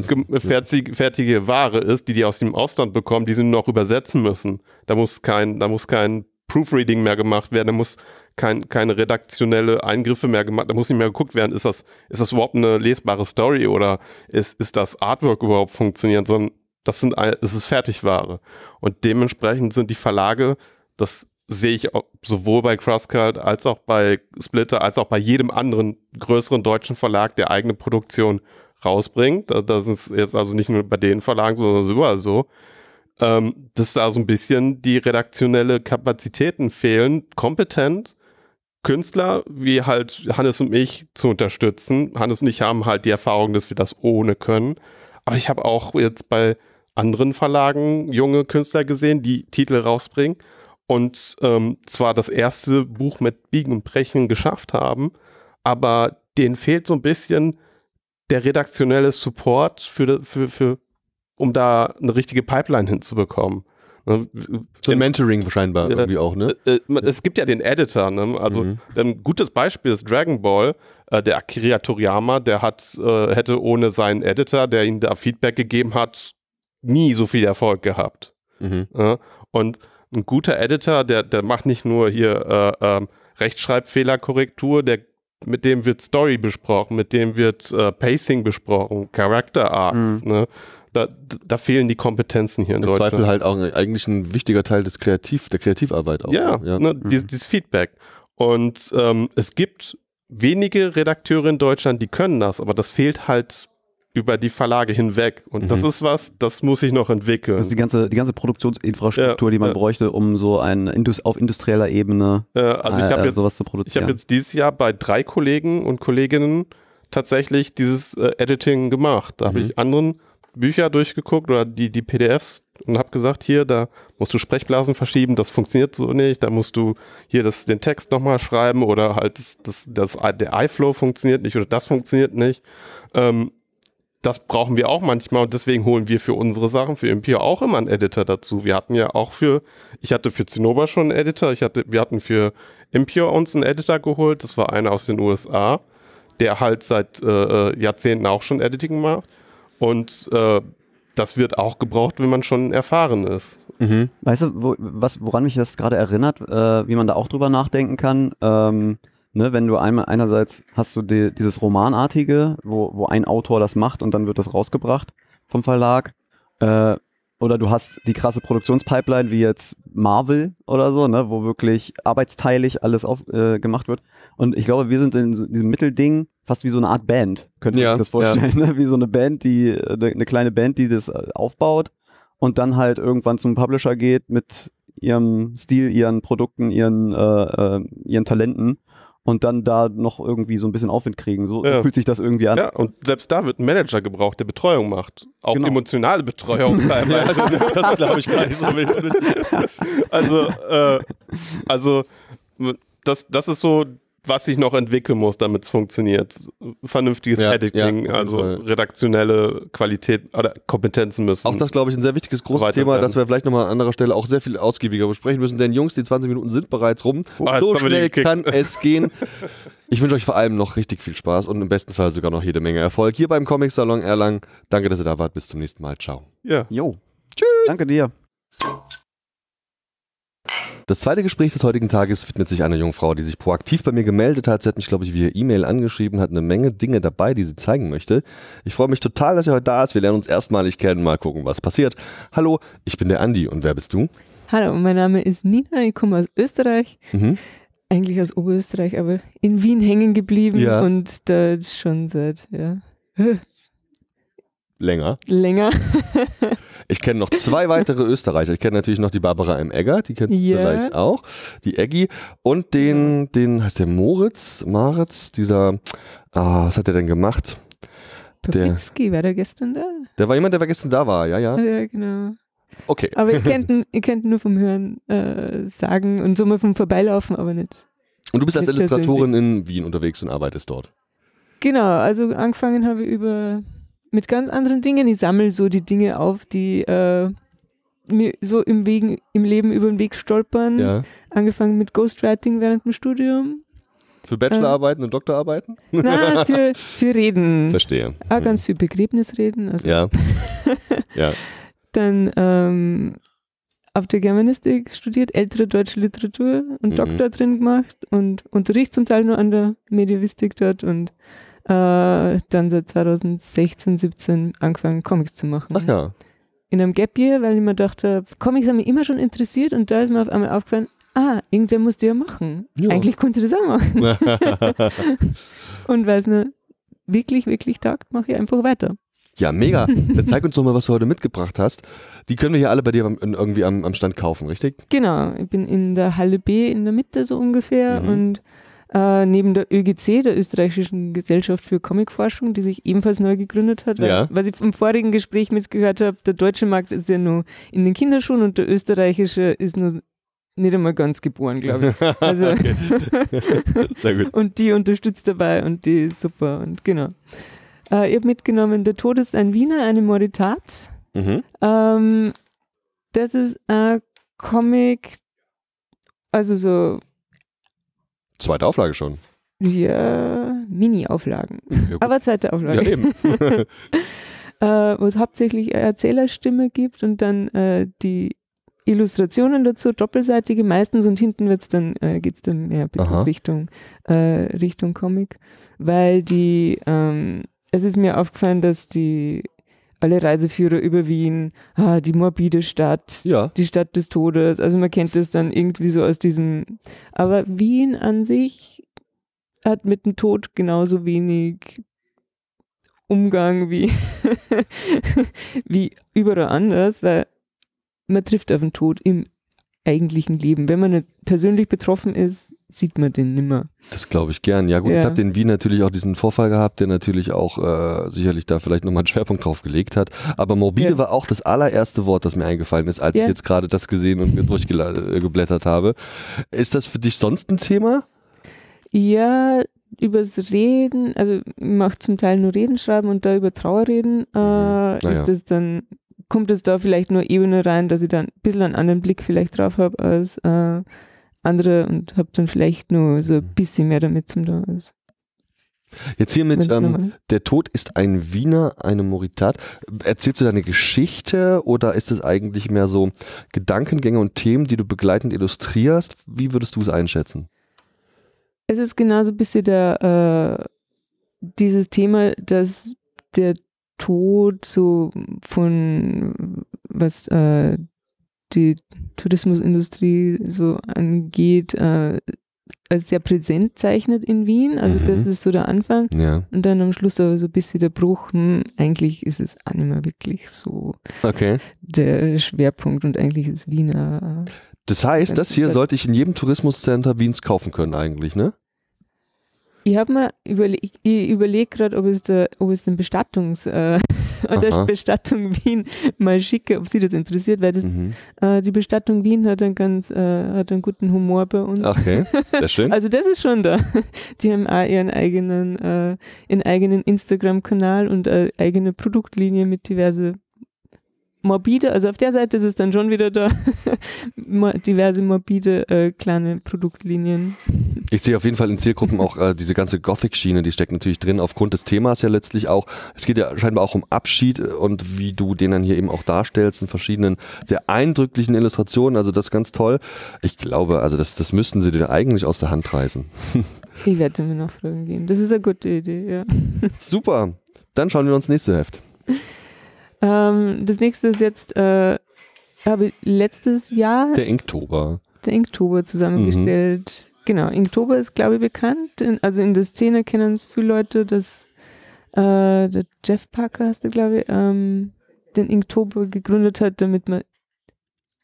C: gem- fertig, fertige Ware ist, die die aus dem Ausland bekommen, die sie nur noch übersetzen müssen. Da muss kein, da muss kein Proofreading mehr gemacht werden, da muss kein, keine redaktionelle Eingriffe mehr gemacht, da muss nicht mehr geguckt werden, ist das, ist das überhaupt eine lesbare Story oder ist, ist das Artwork überhaupt funktionieren, sondern das sind, es ist Fertigware. Und dementsprechend sind die Verlage, das sehe ich sowohl bei Crosscut als auch bei Splitter, als auch bei jedem anderen größeren deutschen Verlag, der eigene Produktion rausbringt. Da- Das ist jetzt also nicht nur bei den Verlagen, sondern überall so. Ähm, dass da so ein bisschen die redaktionelle Kapazitäten fehlen, kompetent Künstler wie halt Hannes und mich zu unterstützen. Hannes und ich haben halt die Erfahrung, dass wir das ohne können. Aber ich habe auch jetzt bei anderen Verlagen junge Künstler gesehen, die Titel rausbringen und ähm, zwar das erste Buch mit Biegen und Brechen geschafft haben, aber denen fehlt so ein bisschen der redaktionelle Support für, für, für um da eine richtige Pipeline hinzubekommen. Ne,
A: So ein Mentoring scheinbar
C: Ja.
A: irgendwie auch, ne?
C: äh, man- Es gibt ja den Editor, ne? also
A: Mhm.
C: ein gutes Beispiel ist Dragon Ball. Äh, der Akira Toriyama, der hat, äh, hätte ohne seinen Editor, der ihm da Feedback gegeben hat, nie so viel Erfolg gehabt.
A: Mhm.
C: Ja? Und ein guter Editor, der, der macht nicht nur hier äh, ähm, Rechtschreibfehlerkorrektur, der mit dem wird Story besprochen, mit dem wird äh, Pacing besprochen, Character Arcs. Ne? Da, da fehlen die Kompetenzen hier in
A: Im
C: Deutschland.
A: Zweifel halt auch eigentlich ein wichtiger Teil des Kreativ, der Kreativarbeit auch.
C: Ja,
A: ja.
C: Ne, dieses, dieses Feedback. Und ähm, es gibt wenige Redakteure in Deutschland, die können das, aber das fehlt halt über die Verlage hinweg. Und das
A: Mhm.
C: ist was, das muss ich noch entwickeln.
B: Das ist die ganze, die ganze Produktionsinfrastruktur,
C: Ja,
B: die man
C: ja.
B: bräuchte, um so ein Indus auf industrieller Ebene
C: Äh, also ich
B: äh,
C: habe jetzt,
B: sowas zu
C: ich
B: produzieren.
C: habe jetzt dieses Jahr bei drei Kollegen und Kolleginnen tatsächlich dieses äh, Editing gemacht. Da habe
A: Mhm.
C: ich anderen Bücher durchgeguckt oder die, die PDFs und habe gesagt, hier, da musst du Sprechblasen verschieben, das funktioniert so nicht, da musst du hier das, den Text nochmal schreiben oder halt das, das, das, der iFlow funktioniert nicht oder das funktioniert nicht. Ähm, das brauchen wir auch manchmal und deswegen holen wir für unsere Sachen, für Impio auch immer einen Editor dazu. Wir hatten ja auch für, ich hatte für Zinnober schon einen Editor, ich hatte, wir hatten für Impio uns einen Editor geholt, das war einer aus den USA, der halt seit äh, äh, Jahrzehnten auch schon Editing macht und äh, das wird auch gebraucht, wenn man schon erfahren ist.
B: Mhm. Weißt du, wo, was, woran mich das gerade erinnert, äh, wie man da auch drüber nachdenken kann? Ähm, ne, wenn du einmal einerseits hast du die, dieses Romanartige, wo, wo ein Autor das macht und dann wird das rausgebracht vom Verlag. Äh, oder du hast die krasse Produktionspipeline wie jetzt Marvel oder so, ne, wo wirklich arbeitsteilig alles auf, äh, gemacht wird. Und ich glaube, wir sind in so diesem Mittelding fast wie so eine Art Band, könnte ja, das vorstellen, ja. ne? wie so eine Band, die eine, eine kleine Band, die das äh, aufbaut und dann halt irgendwann zum Publisher geht mit ihrem Stil, ihren Produkten, ihren, äh, äh, ihren Talenten und dann da noch irgendwie so ein bisschen Aufwind kriegen. So ja. fühlt sich das irgendwie an.
C: Ja, und selbst da wird ein Manager gebraucht, der Betreuung macht. Auch genau. emotionale Betreuung teilweise. <laughs> das glaube ich gar nicht so wild. also, äh, also das, das ist so was sich noch entwickeln muss, damit es funktioniert. Vernünftiges ja, Editing, ja, also Fall. redaktionelle Qualität oder Kompetenzen müssen.
A: Auch das, glaube ich, ein sehr wichtiges großes Thema, das wir vielleicht nochmal an anderer Stelle auch sehr viel ausgiebiger besprechen müssen, denn Jungs, die 20 Minuten sind bereits rum. Oh, so schnell kann es gehen. Ich wünsche euch vor allem noch richtig viel Spaß und im besten Fall sogar noch jede Menge Erfolg hier beim Comic Salon Erlangen. Danke, dass ihr da wart. Bis zum nächsten Mal. Ciao.
B: Ja. Jo. Tschüss. Danke dir.
A: Das zweite Gespräch des heutigen Tages widmet sich einer jungen Frau, die sich proaktiv bei mir gemeldet hat. Sie hat mich, glaube ich, via E-Mail angeschrieben, hat eine Menge Dinge dabei, die sie zeigen möchte. Ich freue mich total, dass sie heute da ist. Wir lernen uns erstmalig kennen, mal gucken, was passiert. Hallo, ich bin der Andi und wer bist du?
D: Hallo, mein Name ist Nina, ich komme aus Österreich. Mhm. Eigentlich aus Oberösterreich, aber in Wien hängen geblieben ja. und da schon seit, ja.
A: Länger.
D: Länger. <laughs>
A: Ich kenne noch zwei <laughs> weitere Österreicher. Ich kenne natürlich noch die Barbara M. Egger, die kennt yeah. vielleicht auch. Die Eggi. Und den, den heißt der Moritz, Maritz, dieser, ah, was hat der denn gemacht?
D: Papitzki, war der gestern da?
A: Der war jemand, der gestern da war, ja, ja.
D: Ja, genau.
A: Okay.
D: Aber ihr <laughs> kennt ihn, ihr kennt ihn nur vom Hören äh, sagen und so mal vom Vorbeilaufen, aber nicht.
A: Und du bist als Illustratorin in Wien unterwegs und arbeitest dort.
D: Genau, also angefangen habe ich über mit ganz anderen Dingen. Ich sammle so die Dinge auf, die äh, mir so im, Wegen, im Leben über den Weg stolpern. Ja. Angefangen mit Ghostwriting während dem Studium.
A: Für Bachelorarbeiten äh, und Doktorarbeiten?
D: Nein, für, <laughs> für Reden.
A: Verstehe.
D: Auch ganz mhm. viel Begräbnisreden. Also.
A: Ja. <laughs> ja.
D: Dann ähm, auf der Germanistik studiert, ältere deutsche Literatur und mhm. Doktor drin gemacht und Unterricht zum Teil nur an der Medievistik dort und äh, dann seit 2016, 17 angefangen, Comics zu machen.
A: Ach ja.
D: In einem Gap Year, weil ich mir dachte, Comics haben mich immer schon interessiert und da ist mir auf einmal aufgefallen, ah, irgendwer muss die ja machen. Ja. Eigentlich konnte ich das auch machen. <laughs> und weil es mir wirklich, wirklich taugt, mache ich einfach weiter.
A: Ja, mega. Dann zeig uns doch mal, was du heute mitgebracht hast. Die können wir hier alle bei dir irgendwie am, am Stand kaufen, richtig?
D: Genau. Ich bin in der Halle B in der Mitte so ungefähr mhm. und äh, neben der ÖGC, der Österreichischen Gesellschaft für Comicforschung, die sich ebenfalls neu gegründet hat. Ja. Was ich im vorigen Gespräch mitgehört habe, der deutsche Markt ist ja nur in den Kinderschuhen und der österreichische ist nur nicht einmal ganz geboren, glaube ich. <laughs> Also Sehr <laughs> gut. und die unterstützt dabei und die ist super und genau. Äh, ich habe mitgenommen, der Tod ist ein Wiener, eine Moritat. Mhm. Ähm, das ist ein Comic, also so
A: Zweite Auflage schon.
D: Ja, Mini-Auflagen. Ja, Aber zweite Auflage. Ja, eben. <laughs> äh, wo es hauptsächlich Erzählerstimme gibt und dann äh, die Illustrationen dazu, doppelseitige meistens und hinten wird's dann, äh, geht es dann mehr ein bisschen Richtung, äh, Richtung Comic. Weil die, ähm, es ist mir aufgefallen, dass die alle Reiseführer über Wien, ah, die morbide Stadt, ja. die Stadt des Todes. Also man kennt das dann irgendwie so aus diesem. Aber Wien an sich hat mit dem Tod genauso wenig Umgang wie, <laughs> wie überall anders, weil man trifft auf den Tod im eigentlichen Leben. Wenn man nicht persönlich betroffen ist, sieht man den nimmer.
A: Das glaube ich gern. Ja gut, ja. ich habe in Wien natürlich auch diesen Vorfall gehabt, der natürlich auch äh, sicherlich da vielleicht nochmal einen Schwerpunkt drauf gelegt hat. Aber morbide ja. war auch das allererste Wort, das mir eingefallen ist, als ja. ich jetzt gerade das gesehen und durchgeblättert habe. Ist das für dich sonst ein Thema?
D: Ja, übers Reden, also ich mache zum Teil nur Reden schreiben und da über Trauer reden, äh, mhm. ist das dann, kommt es da vielleicht nur Ebene rein, dass ich dann ein bisschen einen anderen Blick vielleicht drauf habe als äh, andere und habe dann vielleicht nur so ein mhm. bisschen mehr damit zum tun.
A: Jetzt hier mit ähm, Der Tod ist ein Wiener, eine Moritat. Erzählst du deine Geschichte oder ist es eigentlich mehr so Gedankengänge und Themen, die du begleitend illustrierst? Wie würdest du es einschätzen?
D: Es ist genauso ein bisschen der, äh, dieses Thema, dass der Tod so von was äh, die Tourismusindustrie so angeht, äh, als sehr präsent zeichnet in Wien. Also mhm. das ist so der Anfang.
A: Ja.
D: Und dann am Schluss aber so ein bisschen der Bruch, hm, eigentlich ist es auch nicht mehr wirklich so
A: okay.
D: der Schwerpunkt und eigentlich ist Wiener.
A: Das heißt, das hier sollte ich in jedem Tourismuscenter Wiens kaufen können eigentlich, ne?
D: Ich habe mir überlegt, ich überlege gerade, ob es ob es den Bestattungs äh, <laughs> oder Bestattung Wien mal schicke, ob sie das interessiert, weil das, mhm. äh, die Bestattung Wien hat einen ganz, äh, hat einen guten Humor bei uns.
A: Okay, sehr schön. <laughs>
D: also das ist schon da. Die haben auch ihren eigenen, äh, ihren eigenen Instagram-Kanal und eine eigene Produktlinie mit diverse morbide, also auf der Seite ist es dann schon wieder da, <laughs> diverse morbide äh, kleine Produktlinien.
A: Ich sehe auf jeden Fall in Zielgruppen auch äh, diese ganze Gothic-Schiene, die steckt natürlich drin, aufgrund des Themas ja letztlich auch. Es geht ja scheinbar auch um Abschied und wie du den dann hier eben auch darstellst in verschiedenen sehr eindrücklichen Illustrationen, also das ist ganz toll. Ich glaube, also das, das müssten sie dir eigentlich aus der Hand reißen. <laughs>
D: ich werde mir noch fragen gehen. Das ist eine gute Idee, ja.
A: Super. Dann schauen wir uns nächste Heft. <laughs>
D: Ähm, das nächste ist jetzt, äh, habe letztes Jahr.
A: Der Inktober.
D: Der Inktober zusammengestellt. Mhm. Genau, Inktober ist, glaube ich, bekannt. In, also in der Szene kennen es viele Leute, dass äh, der Jeff Parker, hast du, glaube ich, ähm, den Inktober gegründet hat, damit man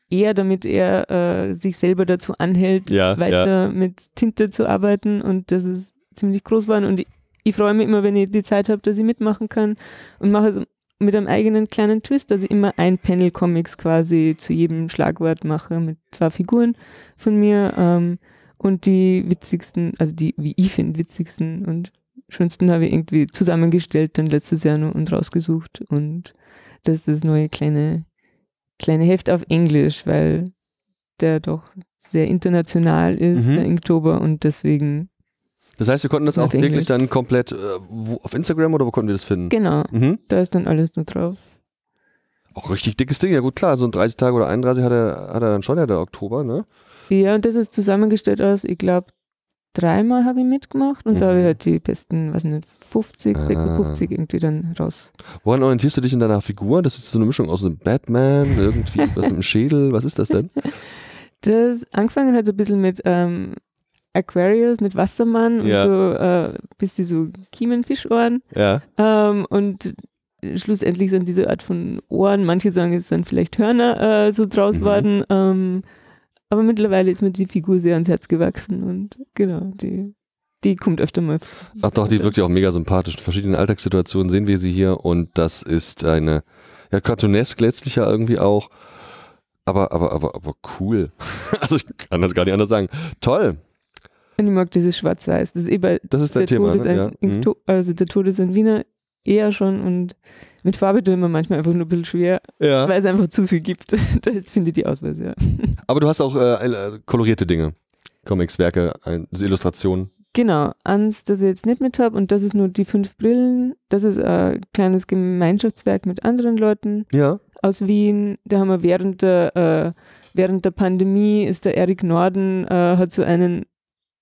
D: eher, damit er äh, sich selber dazu anhält,
A: ja,
D: weiter
A: ja.
D: mit Tinte zu arbeiten und das ist ziemlich groß war und ich, ich freue mich immer, wenn ich die Zeit habe, dass ich mitmachen kann und mache es mit einem eigenen kleinen Twist, also immer ein Panel-Comics quasi zu jedem Schlagwort mache mit zwei Figuren von mir ähm, und die witzigsten, also die, wie ich finde, witzigsten und schönsten habe ich irgendwie zusammengestellt dann letztes Jahr nur und rausgesucht und das ist das neue kleine, kleine Heft auf Englisch, weil der doch sehr international ist, mhm. der Inktober und deswegen
A: das heißt, wir konnten das, auch wirklich dann komplett äh, wo, auf Instagram oder wo konnten wir das finden?
D: Genau, mhm. da ist dann alles nur drauf.
A: Auch richtig dickes Ding, ja gut, klar, so ein 30 Tage oder 31 hat er, hat er dann schon, ja, der Oktober, ne?
D: Ja, und das ist zusammengestellt aus, ich glaube, dreimal habe ich mitgemacht und mhm. da habe ich halt die besten, weiß nicht, 50, ah. 56 irgendwie dann raus.
A: Woran orientierst du dich in deiner Figur? Das ist so eine Mischung aus einem Batman, irgendwie was mit dem <laughs> Schädel, was ist das denn?
D: Das angefangen hat so ein bisschen mit ähm, Aquarius mit Wassermann
A: ja.
D: und so äh, bisschen so Kiemenfischohren.
A: Ja.
D: Ähm, und schlussendlich sind diese Art von Ohren, manche sagen, es sind vielleicht Hörner äh, so draus mhm. worden. Ähm, aber mittlerweile ist mir die Figur sehr ans Herz gewachsen und genau, die, die kommt öfter mal.
A: Ach doch, die ist wirklich auch mega sympathisch. In verschiedenen Alltagssituationen sehen wir sie hier und das ist eine, ja, cartoonesk letztlich ja irgendwie auch. Aber, aber, aber, aber cool. <laughs> also ich kann das gar nicht anders sagen. Toll.
D: Und ich mag dieses Schwarz-Weiß. Das ist eben
A: das ist der Thema,
D: Tod
A: ne? ja.
D: mhm. Also der Tod ist ein Wiener eher schon und mit Farbe tut man manchmal einfach nur ein bisschen schwer,
A: ja.
D: weil es einfach zu viel gibt. <laughs> da finde ich die Auswahl sehr. <laughs>
A: Aber du hast auch äh, äh, kolorierte Dinge. Comics, Werke, Illustrationen.
D: Genau, eins, das ich jetzt nicht mit habe und das ist nur die fünf Brillen. Das ist ein kleines Gemeinschaftswerk mit anderen Leuten
A: ja.
D: aus Wien. Da haben wir während der, äh, während der Pandemie ist der Erik Norden, äh, hat so einen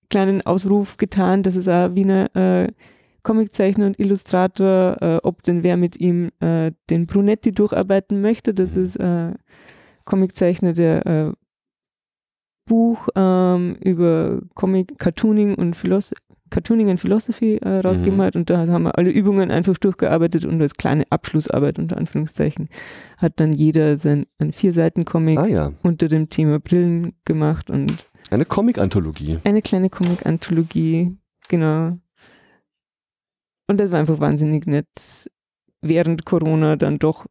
D: kleinen Ausruf getan, dass es auch Wiener äh, Comiczeichner und Illustrator, äh, ob denn wer mit ihm äh, den Brunetti durcharbeiten möchte. Das ist äh, Comiczeichner, der äh, Buch ähm, über Comic, Cartooning und Philos Cartooning and Philosophy äh, rausgegeben
A: Mhm.
D: hat und da haben wir alle Übungen einfach durchgearbeitet und als kleine Abschlussarbeit unter Anführungszeichen hat dann jeder sein ein vier Seiten Comic
A: Ah ja,
D: unter dem Thema Brillen gemacht und
A: eine Comic-Anthologie.
D: eine kleine Comic-Anthologie, genau. Und das war einfach wahnsinnig nett, während Corona dann doch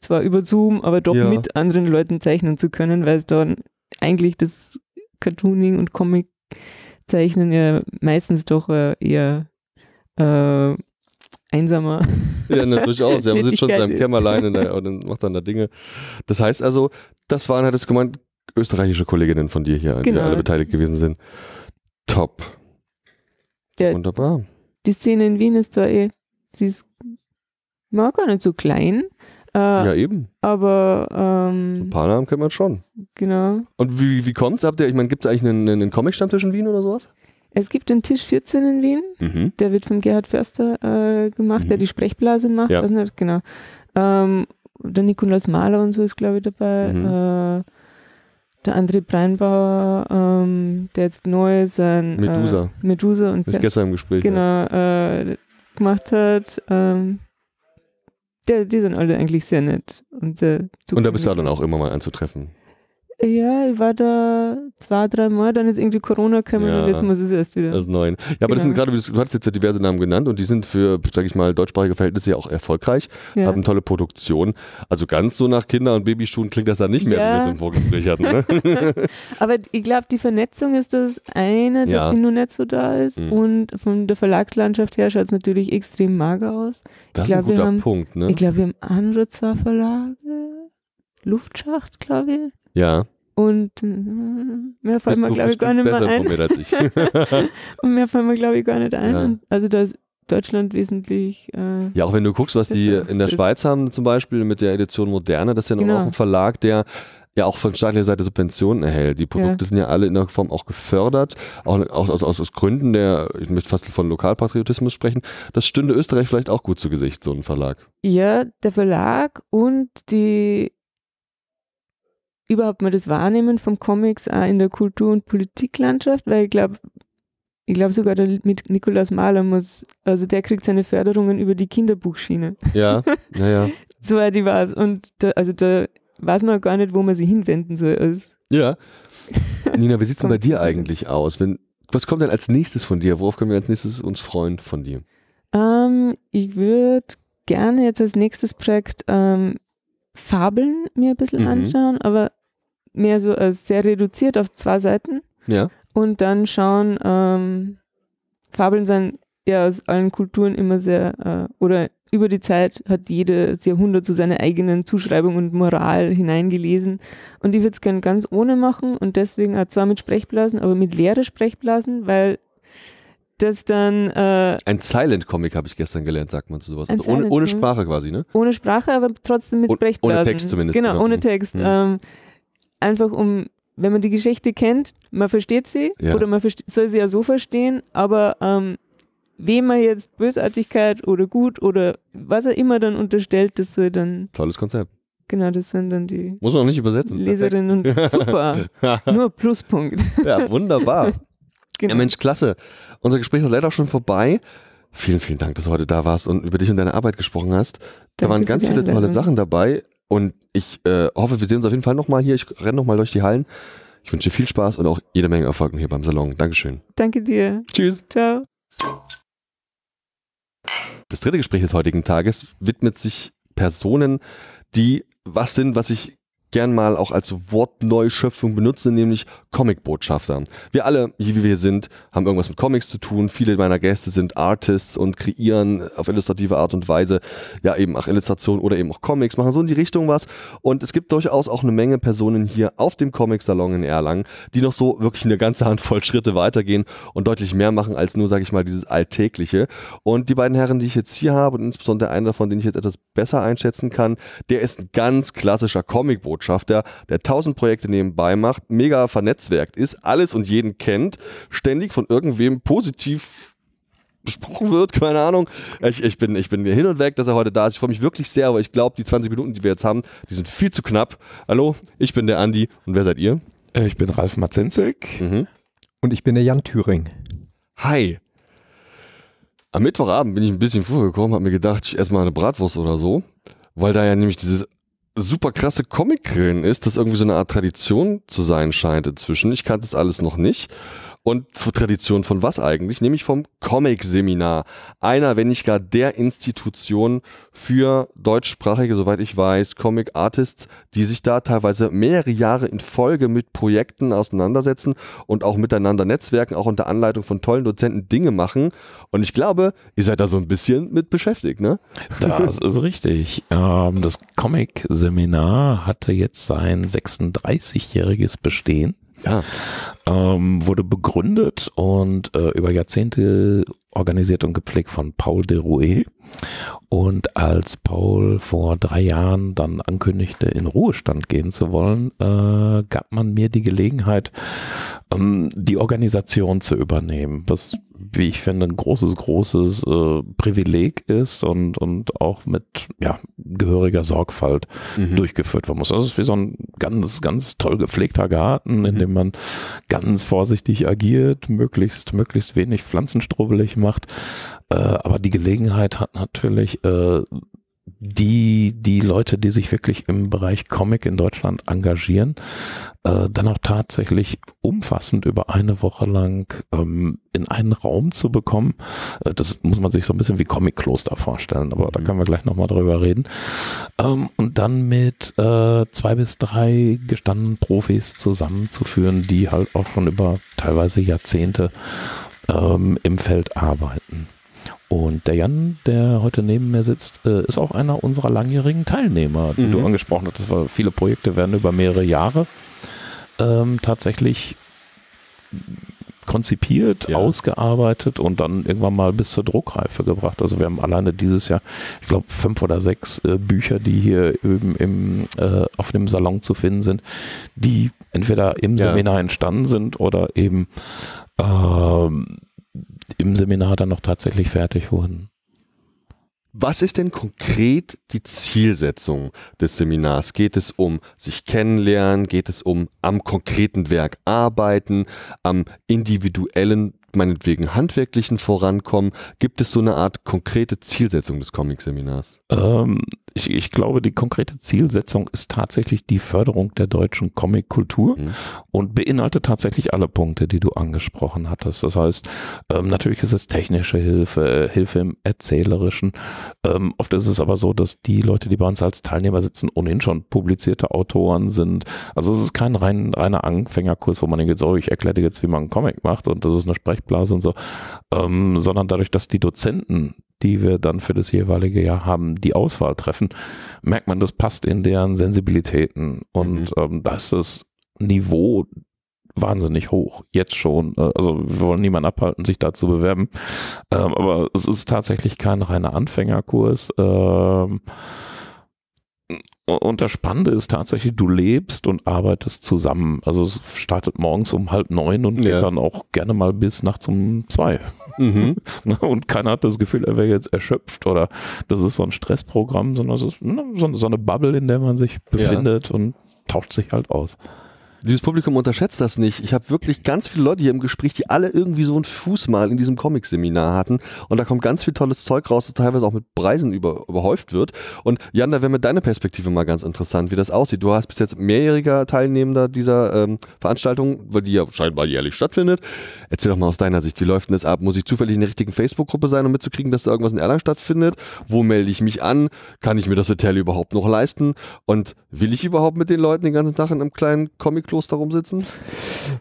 D: zwar über Zoom, aber doch
A: Ja.
D: mit anderen Leuten zeichnen zu können, weil es dann eigentlich das Cartooning und Comic-Zeichnen ja meistens doch äh, eher äh, einsamer.
A: Ja, ne, durchaus. Ja, man <laughs> sitzt schon in seinem. Kämmerlein und macht dann da Dinge. Das heißt also, das waren, hattest du gemeint, österreichische Kolleginnen von dir hier, die
D: Genau.
A: alle beteiligt gewesen sind. Top.
D: Der,
A: Wunderbar.
D: die Szene in Wien ist zwar eh, sie ist war gar nicht so klein, äh,
A: Ja, eben.
D: aber
A: Ein
D: ähm,
A: paar Namen kennt man schon.
D: genau.
A: Und wie, wie kommt's? Habt ihr, ich meine, gibt es eigentlich einen, einen Comic-Stammtisch in Wien oder sowas?
D: Es gibt den Tisch 14 in Wien,
A: Mhm.
D: der wird von Gerhard Förster äh, gemacht,
A: Mhm.
D: der die Sprechblase macht,
A: Ja.
D: weiß nicht, genau. Ähm, der Nikolaus Mahler und so ist, glaube ich, dabei.
A: Mhm.
D: Äh, der André Breinbauer, ähm, der jetzt neu sein
A: Medusa.
D: Äh, Medusa und
A: ich gestern im Gespräch. Ja.
D: genau äh, gemacht hat. Ähm, der, die sind alle eigentlich sehr nett und sehr
A: Und da bist du dann auch immer mal anzutreffen.
D: Ja, ich war da zwei, drei Mal, dann ist irgendwie Corona gekommen
A: Ja.
D: und jetzt muss es erst wieder.
A: Das ist neu. Ja, aber das sind
D: Genau.
A: gerade, wie du hattest jetzt ja diverse Namen genannt und die sind für, sag ich mal, deutschsprachige Verhältnisse ja auch erfolgreich,
D: ja.
A: haben tolle Produktion. Also ganz so nach Kinder- und Babyschuhen klingt das dann nicht mehr, wie
D: Ja.
A: wir es im Vorgespräch hatten. Ne? <laughs> <laughs>
D: Aber ich glaube, die Vernetzung ist das eine,
A: Ja.
D: dass die nur nicht so da ist.
A: Mhm.
D: Und von der Verlagslandschaft her schaut es natürlich extrem mager aus.
A: Das
D: Ich
A: ist ein
D: glaub,
A: guter
D: haben-
A: Punkt, ne?
D: Ich glaube, wir haben andere zwei Verlage. Luftschacht, glaube ich.
A: Ja.
D: Und äh, mehr fallen mir, glaube ich, gar nicht mehr ein. <laughs> Und mehr fallen mir, glaube ich, gar nicht ein.
A: Ja.
D: Also da ist Deutschland wesentlich. Äh,
A: Ja, auch wenn du guckst, was die in der Schweiz haben, zum Beispiel mit der Edition Moderne, das ist ja
D: Genau.
A: auch ein Verlag, der ja auch von staatlicher Seite Subventionen erhält. Die Produkte
D: Ja.
A: sind ja alle in der Form auch gefördert, auch, auch aus, aus, aus Gründen der, ich möchte fast von Lokalpatriotismus sprechen. Das stünde Österreich vielleicht auch gut zu Gesicht, so ein Verlag.
D: Ja, der Verlag und die überhaupt mal das Wahrnehmen von Comics auch in der Kultur- und Politiklandschaft, weil ich glaube, ich glaube sogar der mit Nikolaus Mahler muss, also der kriegt seine Förderungen über die Kinderbuchschiene.
A: Ja, <laughs> naja.
D: Soweit ich weiß. Und da, also da weiß man gar nicht, wo man sich hinwenden soll. Also,
A: Ja. <laughs> Nina, wie sieht's denn bei dir eigentlich aus? Wenn, was kommt denn als nächstes von dir? Worauf können wir als nächstes uns freuen von dir?
D: ähm, ich würde gerne jetzt als nächstes Projekt ähm, Fabeln mir ein bisschen
A: Mhm.
D: anschauen, aber mehr so als sehr reduziert auf zwei Seiten.
A: Ja.
D: und dann schauen, ähm, Fabeln sind ja aus allen Kulturen immer sehr, äh, oder über die Zeit hat jedes Jahrhundert so seine eigenen Zuschreibung und Moral hineingelesen. Und ich würde es gern ganz ohne machen und deswegen auch zwar mit Sprechblasen, aber mit leere Sprechblasen, weil das dann äh,
A: Ein Silent-Comic habe ich gestern gelernt, sagt man zu sowas. Also ohne,
D: Silent
A: ohne
D: Comic.
A: Sprache quasi, ne?
D: ohne Sprache, aber trotzdem mit
A: Oh- ohne
D: Sprechblasen.
A: Text zumindest,
D: Genau, ohne
A: Mhm.
D: Text.
A: Mhm.
D: Ähm, einfach um, wenn man die Geschichte kennt, man versteht sie
A: Ja.
D: oder man soll sie ja so verstehen, aber ähm, wem man jetzt Bösartigkeit oder gut oder was er immer dann unterstellt, das soll dann,
A: Tolles Konzept.
D: genau, das sind dann die
A: Muss man auch nicht übersetzen.
D: Leserinnen und <laughs> super. Nur Pluspunkt.
A: ja, wunderbar. <laughs>
D: Genau.
A: Ja, Mensch, klasse. Unser Gespräch ist leider auch schon vorbei. Vielen, vielen Dank, dass du heute da warst und über dich und deine Arbeit gesprochen hast. Da
D: Danke
A: waren ganz viele tolle. Sachen dabei und ich äh, hoffe, wir sehen uns auf jeden Fall nochmal hier. Ich renne nochmal durch die Hallen. Ich wünsche dir viel Spaß und auch jede Menge Erfolg hier beim Salon. Dankeschön.
D: Danke dir.
A: Tschüss.
D: Ciao.
A: Das dritte Gespräch des heutigen Tages widmet sich Personen, die was sind, was ich gern mal auch als Wortneuschöpfung benutze, nämlich Comicbotschafter. Wir alle, wie wir sind, haben irgendwas mit Comics zu tun. Viele meiner Gäste sind Artists und kreieren auf illustrative Art und Weise ja eben auch Illustrationen oder eben auch Comics, machen so in die Richtung was. Und es gibt durchaus auch eine Menge Personen hier auf dem Comic-Salon in Erlangen, die noch so wirklich eine ganze Handvoll Schritte weitergehen und deutlich mehr machen als nur, sage ich mal, dieses Alltägliche. Und die beiden Herren, die ich jetzt hier habe und insbesondere einer davon, den ich jetzt etwas besser einschätzen kann, der ist ein ganz klassischer Comicbotschafter, der tausend Projekte nebenbei macht, mega vernetzwerkt ist, alles und jeden kennt, ständig von irgendwem positiv besprochen wird, <laughs> keine Ahnung. Ich, ich, bin, ich bin hin und weg, dass er heute da ist. Ich freue mich wirklich sehr, aber ich glaube, die 20 Minuten, die wir jetzt haben, die sind viel zu knapp. Hallo, ich bin der Andi und wer seid ihr?
E: Äh, Ich bin Ralf Matzenzig.
A: Mhm.
F: Und ich bin der Jan Thüring.
A: Hi. Am Mittwochabend bin ich ein bisschen vorgekommen, habe mir gedacht, ich esse mal eine Bratwurst oder so, weil da ja nämlich dieses super krasse Comic-Grillen ist, das irgendwie so eine Art Tradition zu sein scheint inzwischen. Ich kannte das alles noch nicht. Und Tradition von was eigentlich? Nämlich vom Comic-Seminar. Einer, wenn nicht gar der Institution für deutschsprachige, soweit ich weiß, Comic-Artists, die sich da teilweise mehrere Jahre in Folge mit Projekten auseinandersetzen und auch miteinander netzwerken, auch unter Anleitung von tollen Dozenten Dinge machen. Und ich glaube, ihr seid da so ein bisschen mit beschäftigt, ne?
E: Das ist richtig. Ähm, das Comic-Seminar hatte jetzt sein 36-jähriges Bestehen. Ja. Ähm, wurde begründet und äh, über Jahrzehnte organisiert und gepflegt von Paul de Rouet. Und als Paul vor drei Jahren dann ankündigte, in Ruhestand gehen zu wollen, äh, gab man mir die Gelegenheit, die Organisation zu übernehmen, was wie ich finde, ein großes, großes äh, Privileg ist und, und auch mit ja, gehöriger Sorgfalt mhm. durchgeführt werden muss. Das ist wie so ein ganz, ganz toll gepflegter Garten, in mhm. dem man ganz vorsichtig agiert, möglichst, möglichst wenig pflanzenstrubbelig macht. Äh, aber die Gelegenheit hat natürlich äh, die, die Leute, die sich wirklich im Bereich Comic in Deutschland engagieren, äh, dann auch tatsächlich umfassend über eine Woche lang ähm, in einen Raum zu bekommen. Äh, das muss man sich so ein bisschen wie Comic-Kloster vorstellen, aber da mhm. können wir gleich nochmal drüber reden. Ähm, und dann mit äh, zwei bis drei gestandenen Profis zusammenzuführen, die halt auch schon über teilweise Jahrzehnte ähm, im Feld arbeiten. Und der Jan, der heute neben mir sitzt, äh, ist auch einer unserer langjährigen Teilnehmer, die mhm. du angesprochen hast. Viele Projekte werden über mehrere Jahre ähm, tatsächlich konzipiert, ja. ausgearbeitet und dann irgendwann mal bis zur Druckreife gebracht. Also wir haben alleine dieses Jahr, ich glaube, fünf oder sechs äh, Bücher, die hier im, im, äh, auf dem Salon zu finden sind, die entweder im ja. Seminar entstanden sind oder eben ähm, im Seminar dann noch tatsächlich fertig wurden.
A: Was ist denn konkret die Zielsetzung des Seminars? Geht es um sich kennenlernen? Geht es um am konkreten Werk arbeiten, am individuellen meinetwegen handwerklichen Vorankommen? Gibt es so eine Art konkrete Zielsetzung des Comic-Seminars?
E: Ähm, ich, ich, glaube, die konkrete Zielsetzung ist tatsächlich die Förderung der deutschen Comic-Kultur mhm. und beinhaltet tatsächlich alle Punkte, die du angesprochen hattest. Das heißt, ähm, natürlich ist es technische Hilfe, Hilfe im Erzählerischen. Ähm, oft ist es aber so, dass die Leute, die bei uns als Teilnehmer sitzen, ohnehin schon publizierte Autoren sind. Also es ist kein rein, reiner Anfängerkurs, wo man denkt, so, ich erkläre dir jetzt, wie man einen Comic macht und das ist eine Sprechblase und so, ähm, sondern dadurch, dass die Dozenten die wir dann für das jeweilige Jahr haben, die Auswahl treffen, merkt man, das passt in deren Sensibilitäten. Und mhm. ähm, da ist das Niveau wahnsinnig hoch, jetzt schon. Äh, also wir wollen niemanden abhalten, sich da zu bewerben. Ähm, aber es ist tatsächlich kein reiner Anfängerkurs. Ähm, und das Spannende ist tatsächlich, du lebst und arbeitest zusammen. Also es startet morgens um halb neun und geht ja. dann auch gerne mal bis nachts um zwei. Mhm. <laughs> Und keiner hat das Gefühl, er wäre jetzt erschöpft oder das ist so ein Stressprogramm, sondern es ist ne, so eine Bubble, in der man sich befindet ja. und tauscht sich halt aus.
A: Dieses Publikum unterschätzt das nicht. Ich habe wirklich ganz viele Leute hier im Gespräch, die alle irgendwie so einen Fuß mal in diesem Comic-Seminar hatten. Und da kommt ganz viel tolles Zeug raus, das teilweise auch mit Preisen über, überhäuft wird. Und Jan, da wäre mir deine Perspektive mal ganz interessant, wie das aussieht. Du hast bis jetzt mehrjähriger Teilnehmender dieser ähm, Veranstaltung, weil die ja scheinbar jährlich stattfindet. Erzähl doch mal aus deiner Sicht, wie läuft denn das ab? Muss ich zufällig in der richtigen Facebook-Gruppe sein, um mitzukriegen, dass da irgendwas in Erlangen stattfindet? Wo melde ich mich an? Kann ich mir das Hotel überhaupt noch leisten? Und will ich überhaupt mit den Leuten den ganzen Tag in einem kleinen Comic Kloster rumsitzen?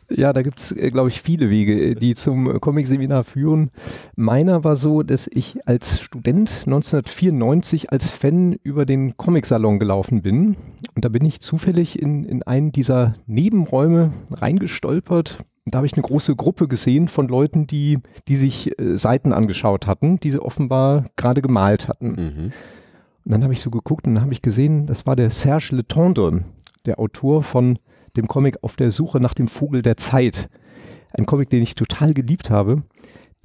F: Ja, da gibt es, äh, glaube ich, viele Wege, äh, die zum Comic-Seminar führen. Meiner war so, dass ich als Student 1994 als Fan über den Comic-Salon gelaufen bin. Und da bin ich zufällig in, in einen dieser Nebenräume reingestolpert. Da habe ich eine große Gruppe gesehen von Leuten, die, die sich äh, Seiten angeschaut hatten, die sie offenbar gerade gemalt hatten. Mhm. Und dann habe ich so geguckt und dann habe ich gesehen, das war der Serge Letendre, der Autor von dem Comic Auf der Suche nach dem Vogel der Zeit. Ein Comic, den ich total geliebt habe.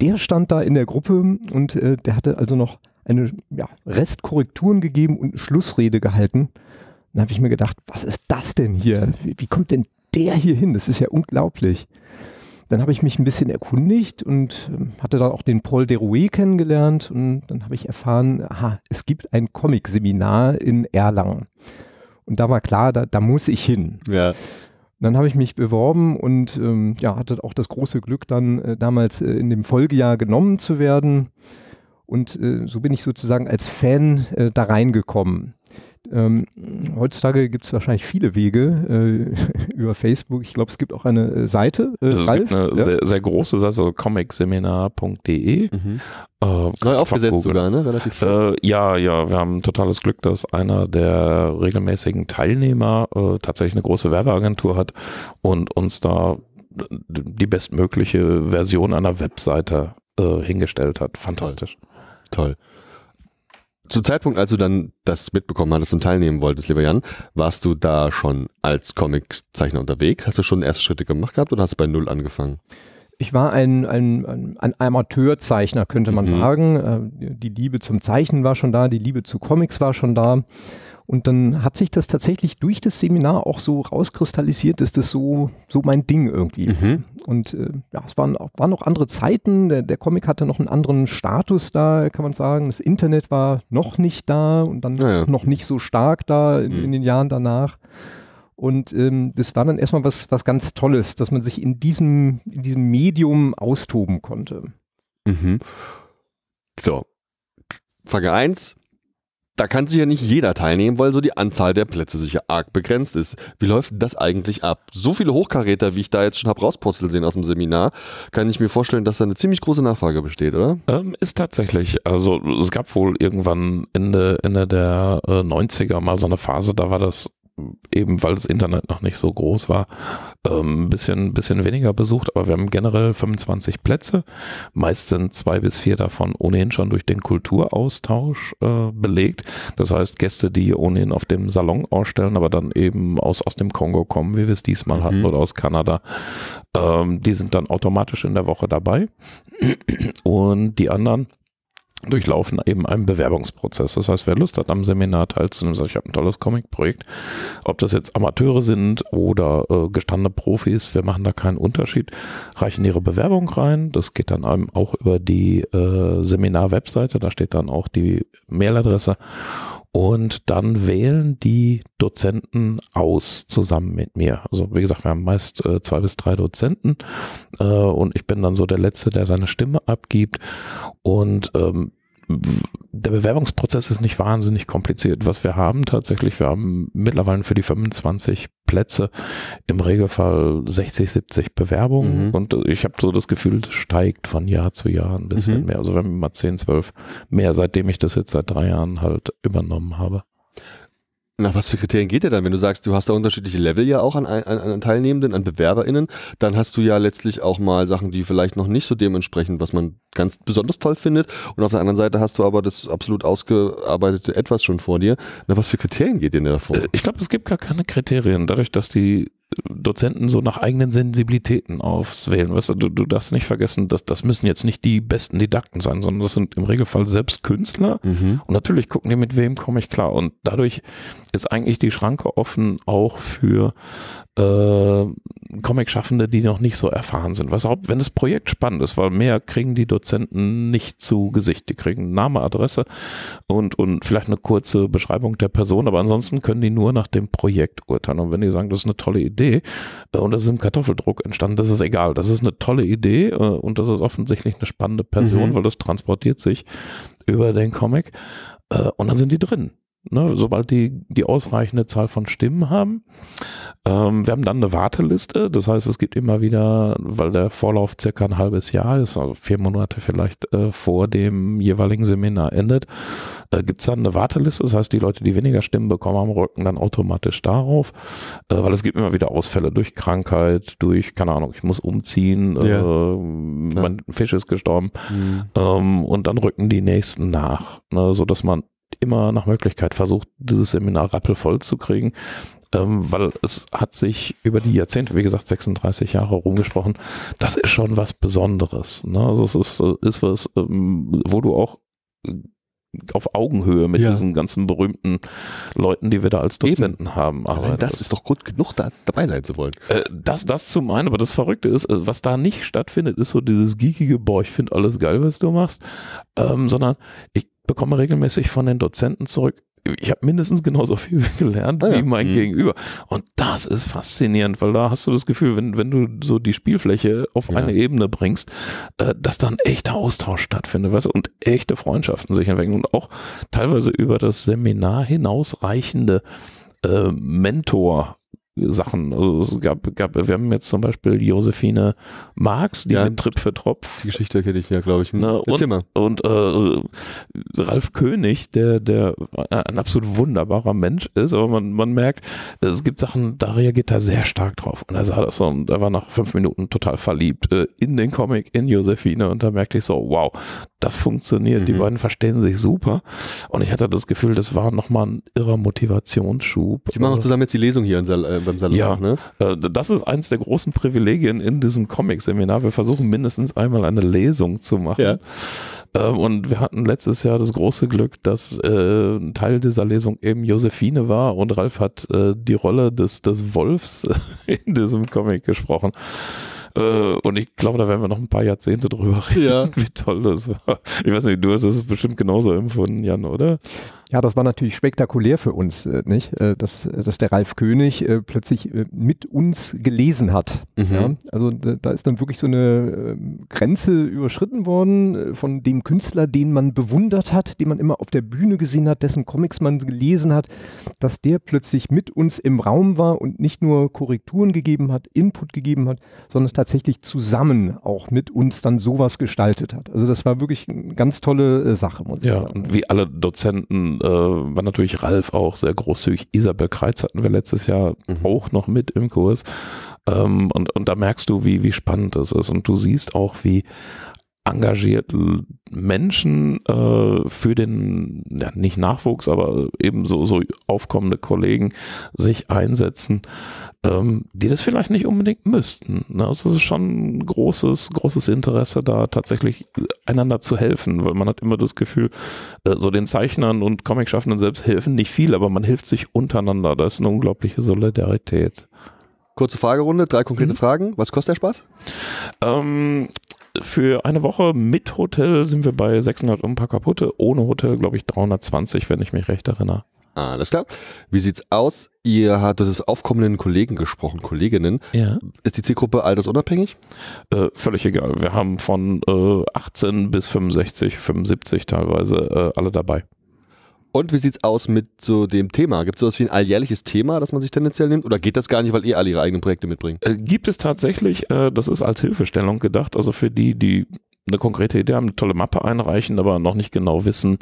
F: Der stand da in der Gruppe und äh, der hatte also noch eine ja, Restkorrekturen gegeben und eine Schlussrede gehalten. Dann habe ich mir gedacht, was ist das denn hier? Wie, wie kommt denn der hier hin? Das ist ja unglaublich. dann habe ich mich ein bisschen erkundigt und ähm, hatte dann auch den Paul Derouet kennengelernt und dann habe ich erfahren, aha, es gibt ein Comic-Seminar in Erlangen. Und da war klar, da, da muss ich hin.
A: Ja.
F: dann habe ich mich beworben und ähm, ja, hatte auch das große Glück, dann äh, damals äh, in dem Folgejahr genommen zu werden. Und äh, so bin ich sozusagen als Fan äh, da reingekommen. Ähm, heutzutage gibt es wahrscheinlich viele Wege äh, <laughs> über Facebook. Ich glaube, es gibt auch eine äh, Seite.
E: Äh, also es Ralf, gibt eine ja? sehr, sehr, große Seite, also comicseminar.de. Mhm.
A: Äh, Neu aufgesetzt sogar, ne?
E: Relativ äh, ja, ja, wir haben totales Glück, dass einer der regelmäßigen Teilnehmer äh, tatsächlich eine große Werbeagentur hat und uns da die bestmögliche Version einer Webseite hingestellt hat. Fantastisch.
A: Toll. Toll. Zu Zeitpunkt, als du dann das mitbekommen hattest und teilnehmen wolltest, lieber Jan, warst du da schon als Comiczeichner unterwegs? Hast du schon erste Schritte gemacht gehabt oder hast du bei Null angefangen?
F: Ich war ein, ein, ein Amateurzeichner, könnte man mhm. sagen. Äh, die Liebe zum Zeichnen war schon da, die Liebe zu Comics war schon da. Und dann hat sich das tatsächlich durch das Seminar auch so rauskristallisiert, dass das so, so mein Ding irgendwie. Mhm. Und äh, ja, es waren, waren noch andere Zeiten. Der, der Comic hatte noch einen anderen Status da, kann man sagen. Das Internet war noch nicht da und dann ja, ja. noch nicht so stark da in, mhm. in den Jahren danach. Und ähm, das war dann erstmal was, was ganz Tolles, dass man sich in diesem, in diesem Medium austoben konnte.
A: Mhm. So. Frage 1 da kann sich ja nicht jeder teilnehmen, weil so die Anzahl der Plätze sicher arg begrenzt ist. Wie läuft das eigentlich ab? So viele Hochkaräter, wie ich da jetzt schon habe rauspurzeln sehen aus dem Seminar, kann ich mir vorstellen, dass da eine ziemlich große Nachfrage besteht, oder?
E: Ähm, ist tatsächlich. Also es gab wohl irgendwann Ende, Ende der äh, 90er mal so eine Phase, da war das eben weil das Internet noch nicht so groß war, ähm, ein bisschen, bisschen weniger besucht, aber wir haben generell 25 Plätze. Meist sind zwei bis vier davon ohnehin schon durch den Kulturaustausch äh, belegt. Das heißt, Gäste, die ohnehin auf dem Salon ausstellen, aber dann eben aus, aus dem Kongo kommen, wie wir es diesmal mhm. hatten, oder aus Kanada, ähm, die sind dann automatisch in der Woche dabei. Und die anderen, durchlaufen eben einen Bewerbungsprozess. Das heißt, wer Lust hat, am Seminar teilzunehmen, sagt, ich habe ein tolles Comic-Projekt. Ob das jetzt Amateure sind oder äh, gestandene Profis, wir machen da keinen Unterschied, reichen ihre Bewerbung rein. Das geht dann einem auch über die äh, Seminar-Webseite, da steht dann auch die Mailadresse. Und dann wählen die Dozenten aus zusammen mit mir. Also wie gesagt, wir haben meist äh, zwei bis drei Dozenten äh, und ich bin dann so der Letzte, der seine Stimme abgibt. Und ähm, der Bewerbungsprozess ist nicht wahnsinnig kompliziert. Was wir haben tatsächlich, wir haben mittlerweile für die 25 Plätze im Regelfall 60, 70 Bewerbungen mhm. und ich habe so das Gefühl, das steigt von Jahr zu Jahr ein bisschen mhm. mehr. Also wir haben immer 10, 12 mehr, seitdem ich das jetzt seit drei Jahren halt übernommen habe.
A: Nach was für Kriterien geht der dann? Wenn du sagst, du hast da unterschiedliche Level ja auch an, an, an Teilnehmenden, an BewerberInnen, dann hast du ja letztlich auch mal Sachen, die vielleicht noch nicht so dementsprechend, was man ganz besonders toll findet. Und auf der anderen Seite hast du aber das absolut ausgearbeitete Etwas schon vor dir. Nach was für Kriterien geht denn davor?
E: Äh, ich glaube, es gibt gar keine Kriterien. Dadurch, dass die Dozenten so nach eigenen Sensibilitäten auswählen. Weißt du, du, du darfst nicht vergessen, dass das müssen jetzt nicht die besten Didakten sein, sondern das sind im Regelfall selbst Künstler. Mhm. Und natürlich gucken die, mit wem komme ich klar. Und dadurch ist eigentlich die Schranke offen auch für äh, Comic-Schaffende, die noch nicht so erfahren sind. Was auch, wenn das Projekt spannend ist, weil mehr kriegen die Dozenten nicht zu Gesicht. Die kriegen Name, Adresse und, und vielleicht eine kurze Beschreibung der Person, aber ansonsten können die nur nach dem Projekt urteilen. Und wenn die sagen, das ist eine tolle Idee äh, und das ist im Kartoffeldruck entstanden, das ist egal. Das ist eine tolle Idee äh, und das ist offensichtlich eine spannende Person, mhm. weil das transportiert sich über den Comic äh, und dann sind die drin. Ne, sobald die die ausreichende Zahl von Stimmen haben. Ähm, wir haben dann eine Warteliste, das heißt, es gibt immer wieder, weil der Vorlauf circa ein halbes Jahr ist, also vier Monate vielleicht äh, vor dem jeweiligen Seminar endet, äh, gibt es dann eine Warteliste, das heißt, die Leute, die weniger Stimmen bekommen haben, rücken dann automatisch darauf, äh, weil es gibt immer wieder Ausfälle durch Krankheit, durch, keine Ahnung, ich muss umziehen, ja. Äh, mein Fisch ist gestorben mhm. ähm, und dann rücken die nächsten nach, ne, sodass man immer nach Möglichkeit versucht, dieses Seminar rappelvoll zu kriegen, ähm, weil es hat sich über die Jahrzehnte, wie gesagt, 36 Jahre rumgesprochen, das ist schon was Besonderes. Ne? Also es ist, ist was, ähm, wo du auch auf Augenhöhe mit ja. diesen ganzen berühmten Leuten, die wir da als Dozenten Eben. haben.
A: Aber das, das, ist doch Grund genug, da dabei sein zu wollen.
E: Äh, das, das zum einen, aber das Verrückte ist, äh, was da nicht stattfindet, ist so dieses geekige, boah, ich finde alles geil, was du machst, ähm, sondern ich bekomme regelmäßig von den Dozenten zurück, ich habe mindestens genauso viel <laughs> gelernt ah, wie mein mhm. Gegenüber. Und das ist faszinierend, weil da hast du das Gefühl, wenn, wenn du so die Spielfläche auf ja. eine Ebene bringst, äh, dass dann echter Austausch stattfindet, weißt du, und echte Freundschaften sich entwickeln und auch teilweise über das Seminar hinausreichende äh, Mentor Sachen. Also es gab, gab, wir haben jetzt zum Beispiel Josephine Marx, die ja, mit Trip für Tropf.
A: Die Geschichte kenne ich ja, glaube ich.
E: Ne, und mal. und äh, Ralf König, der, der ein absolut wunderbarer Mensch ist, aber man, man merkt, es gibt Sachen, da reagiert er sehr stark drauf. Und er sah das so und er war nach fünf Minuten total verliebt äh, in den Comic, in Josephine und da merkte ich so, wow, das funktioniert. Mhm. Die beiden verstehen sich super. Und ich hatte das Gefühl, das war nochmal ein irrer Motivationsschub.
A: Die machen auch zusammen jetzt die Lesung hier in, äh, beim Salon.
E: Ja, ne? Äh, das ist eins der großen Privilegien in diesem Comic-Seminar. Wir versuchen mindestens einmal eine Lesung zu machen. Ja. Ähm, und wir hatten letztes Jahr das große Glück, dass äh, ein Teil dieser Lesung eben Josephine war und Ralf hat die Rolle des, des Wolfs <laughs> in diesem Comic gesprochen. Äh, und ich glaube, da werden wir noch ein paar Jahrzehnte drüber reden, ja. <laughs> wie toll das war. Ich weiß nicht, du hast es bestimmt genauso empfunden, Jan, oder?
F: Ja, das war natürlich spektakulär für uns, äh, nicht? Äh, dass, dass der Ralf König äh, plötzlich äh, mit uns gelesen hat. Mhm. Ja? Also da ist dann wirklich so eine ähm, Grenze überschritten worden äh, von dem Künstler, den man bewundert hat, den man immer auf der Bühne gesehen hat, dessen Comics man gelesen hat, dass der plötzlich mit uns im Raum war und nicht nur Korrekturen gegeben hat, Input gegeben hat, sondern tatsächlich zusammen auch mit uns dann sowas gestaltet hat. Also das war wirklich eine ganz tolle äh, Sache,
E: muss ich ja, sagen. Ja, und wie alle Dozenten äh, war natürlich Ralf auch sehr großzügig. Isabel Kreitz hatten wir letztes Jahr mhm. auch noch mit im Kurs. Ähm, und, und da merkst du, wie, wie spannend das ist. Und du siehst auch, wie engagiert Menschen äh, für den, ja, nicht Nachwuchs, aber eben so, so aufkommende Kollegen sich einsetzen, ähm, die das vielleicht nicht unbedingt müssten. Ne? Also es ist schon ein großes, großes Interesse da tatsächlich einander zu helfen, weil man hat immer das Gefühl, äh, so den Zeichnern und Comicschaffenden selbst helfen nicht viel, aber man hilft sich untereinander. Da ist eine unglaubliche Solidarität.
A: Kurze Fragerunde, drei konkrete mhm. Fragen. Was kostet der Spaß?
E: Ähm, für eine Woche mit Hotel sind wir bei 600 und ein paar kaputte. Ohne Hotel, glaube ich, 320, wenn ich mich recht erinnere.
A: Alles klar. Wie sieht's aus? Ihr habt das aufkommenden Kollegen gesprochen, Kolleginnen. Ja. Ist die Zielgruppe altersunabhängig?
E: Äh, völlig egal. Wir haben von äh, 18 bis 65, 75 teilweise äh, alle dabei.
A: Und wie sieht's aus mit so dem Thema? Gibt es sowas wie ein alljährliches Thema, das man sich tendenziell nimmt? Oder geht das gar nicht, weil ihr alle ihre eigenen Projekte mitbringen?
E: Äh, gibt es tatsächlich, äh, das ist als Hilfestellung gedacht, also für die, die eine konkrete Idee haben, eine tolle Mappe einreichen, aber noch nicht genau wissen,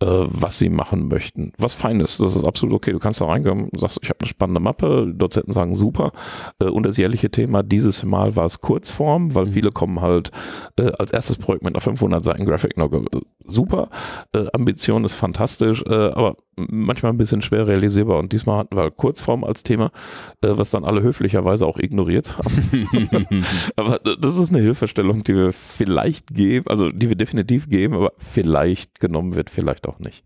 E: äh, was sie machen möchten. Was fein ist, das ist absolut okay. Du kannst da reingehen, sagst, ich habe eine spannende Mappe, Dozenten sagen super. Äh, und das jährliche Thema dieses Mal war es Kurzform, weil mhm. viele kommen halt äh, als erstes Projekt mit einer 500 Seiten Graphic Novel. Super, äh, Ambition ist fantastisch, äh, aber manchmal ein bisschen schwer realisierbar. Und diesmal hatten wir Kurzform als Thema, äh, was dann alle höflicherweise auch ignoriert haben. <laughs> <laughs> aber das ist eine Hilfestellung, die wir vielleicht geben, also die wir definitiv geben, aber vielleicht genommen wird, vielleicht auch nicht.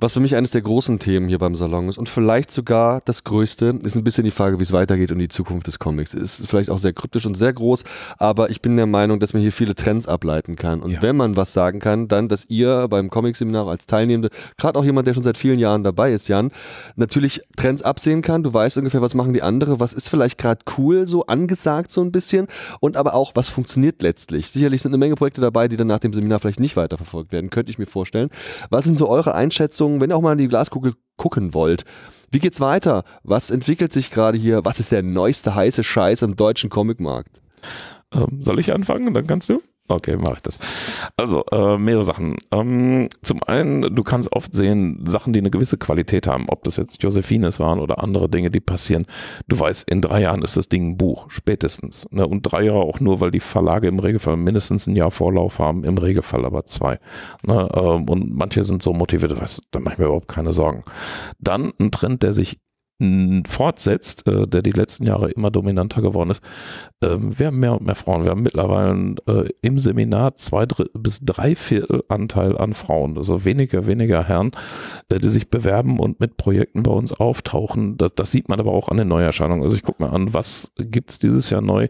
A: Was für mich eines der großen Themen hier beim Salon ist und vielleicht sogar das größte, ist ein bisschen die Frage, wie es weitergeht und die Zukunft des Comics. Ist vielleicht auch sehr kryptisch und sehr groß, aber ich bin der Meinung, dass man hier viele Trends ableiten kann. Und ja. wenn man was sagen kann, dann, dass ihr beim Comic-Seminar als Teilnehmende, gerade auch jemand, der schon seit vielen Jahren dabei ist, Jan, natürlich Trends absehen kann. Du weißt ungefähr, was machen die andere, was ist vielleicht gerade cool, so angesagt so ein bisschen und aber auch, was funktioniert letztlich. Sicherlich sind eine Menge Projekte dabei, die dann nach dem Seminar vielleicht nicht weiterverfolgt werden, könnte ich mir vorstellen. Was sind so eure Einschätzungen? Richtungen, wenn ihr auch mal in die Glaskugel gucken wollt. Wie geht's weiter? Was entwickelt sich gerade hier? Was ist der neueste heiße Scheiß im deutschen Comicmarkt?
E: Ähm, soll ich anfangen? Dann kannst du? Okay, mache ich das. Also, äh, mehrere Sachen. Ähm, zum einen, du kannst oft sehen, Sachen, die eine gewisse Qualität haben, ob das jetzt Josephines waren oder andere Dinge, die passieren. Du weißt, in drei Jahren ist das Ding ein Buch, spätestens. Ne? Und drei Jahre auch nur, weil die Verlage im Regelfall mindestens ein Jahr Vorlauf haben, im Regelfall aber zwei. Ne? Ähm, und manche sind so motiviert, weißt, da mache ich mir überhaupt keine Sorgen. Dann ein Trend, der sich fortsetzt, äh, der die letzten Jahre immer dominanter geworden ist. Ähm, wir haben mehr und mehr Frauen. Wir haben mittlerweile äh, im Seminar zwei bis drei Viertel Anteil an Frauen, also weniger, weniger Herren, äh, die sich bewerben und mit Projekten bei uns auftauchen. Das, das sieht man aber auch an den Neuerscheinungen. Also ich gucke mir an, was gibt es dieses Jahr neu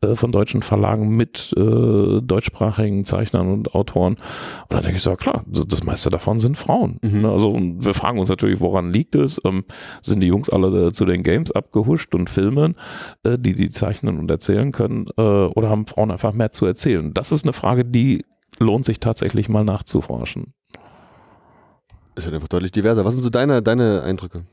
E: äh, von deutschen Verlagen mit äh, deutschsprachigen Zeichnern und Autoren. Und dann denke ich so, ja klar, das meiste davon sind Frauen. Mhm. Also wir fragen uns natürlich, woran liegt es? Ähm, sind die Jungs Jungs alle zu den Games abgehuscht und filmen, äh, die die zeichnen und erzählen können, äh, oder haben Frauen einfach mehr zu erzählen? Das ist eine Frage, die lohnt sich tatsächlich mal nachzuforschen.
A: Ist ja einfach deutlich diverser. Was sind so deine, deine Eindrücke?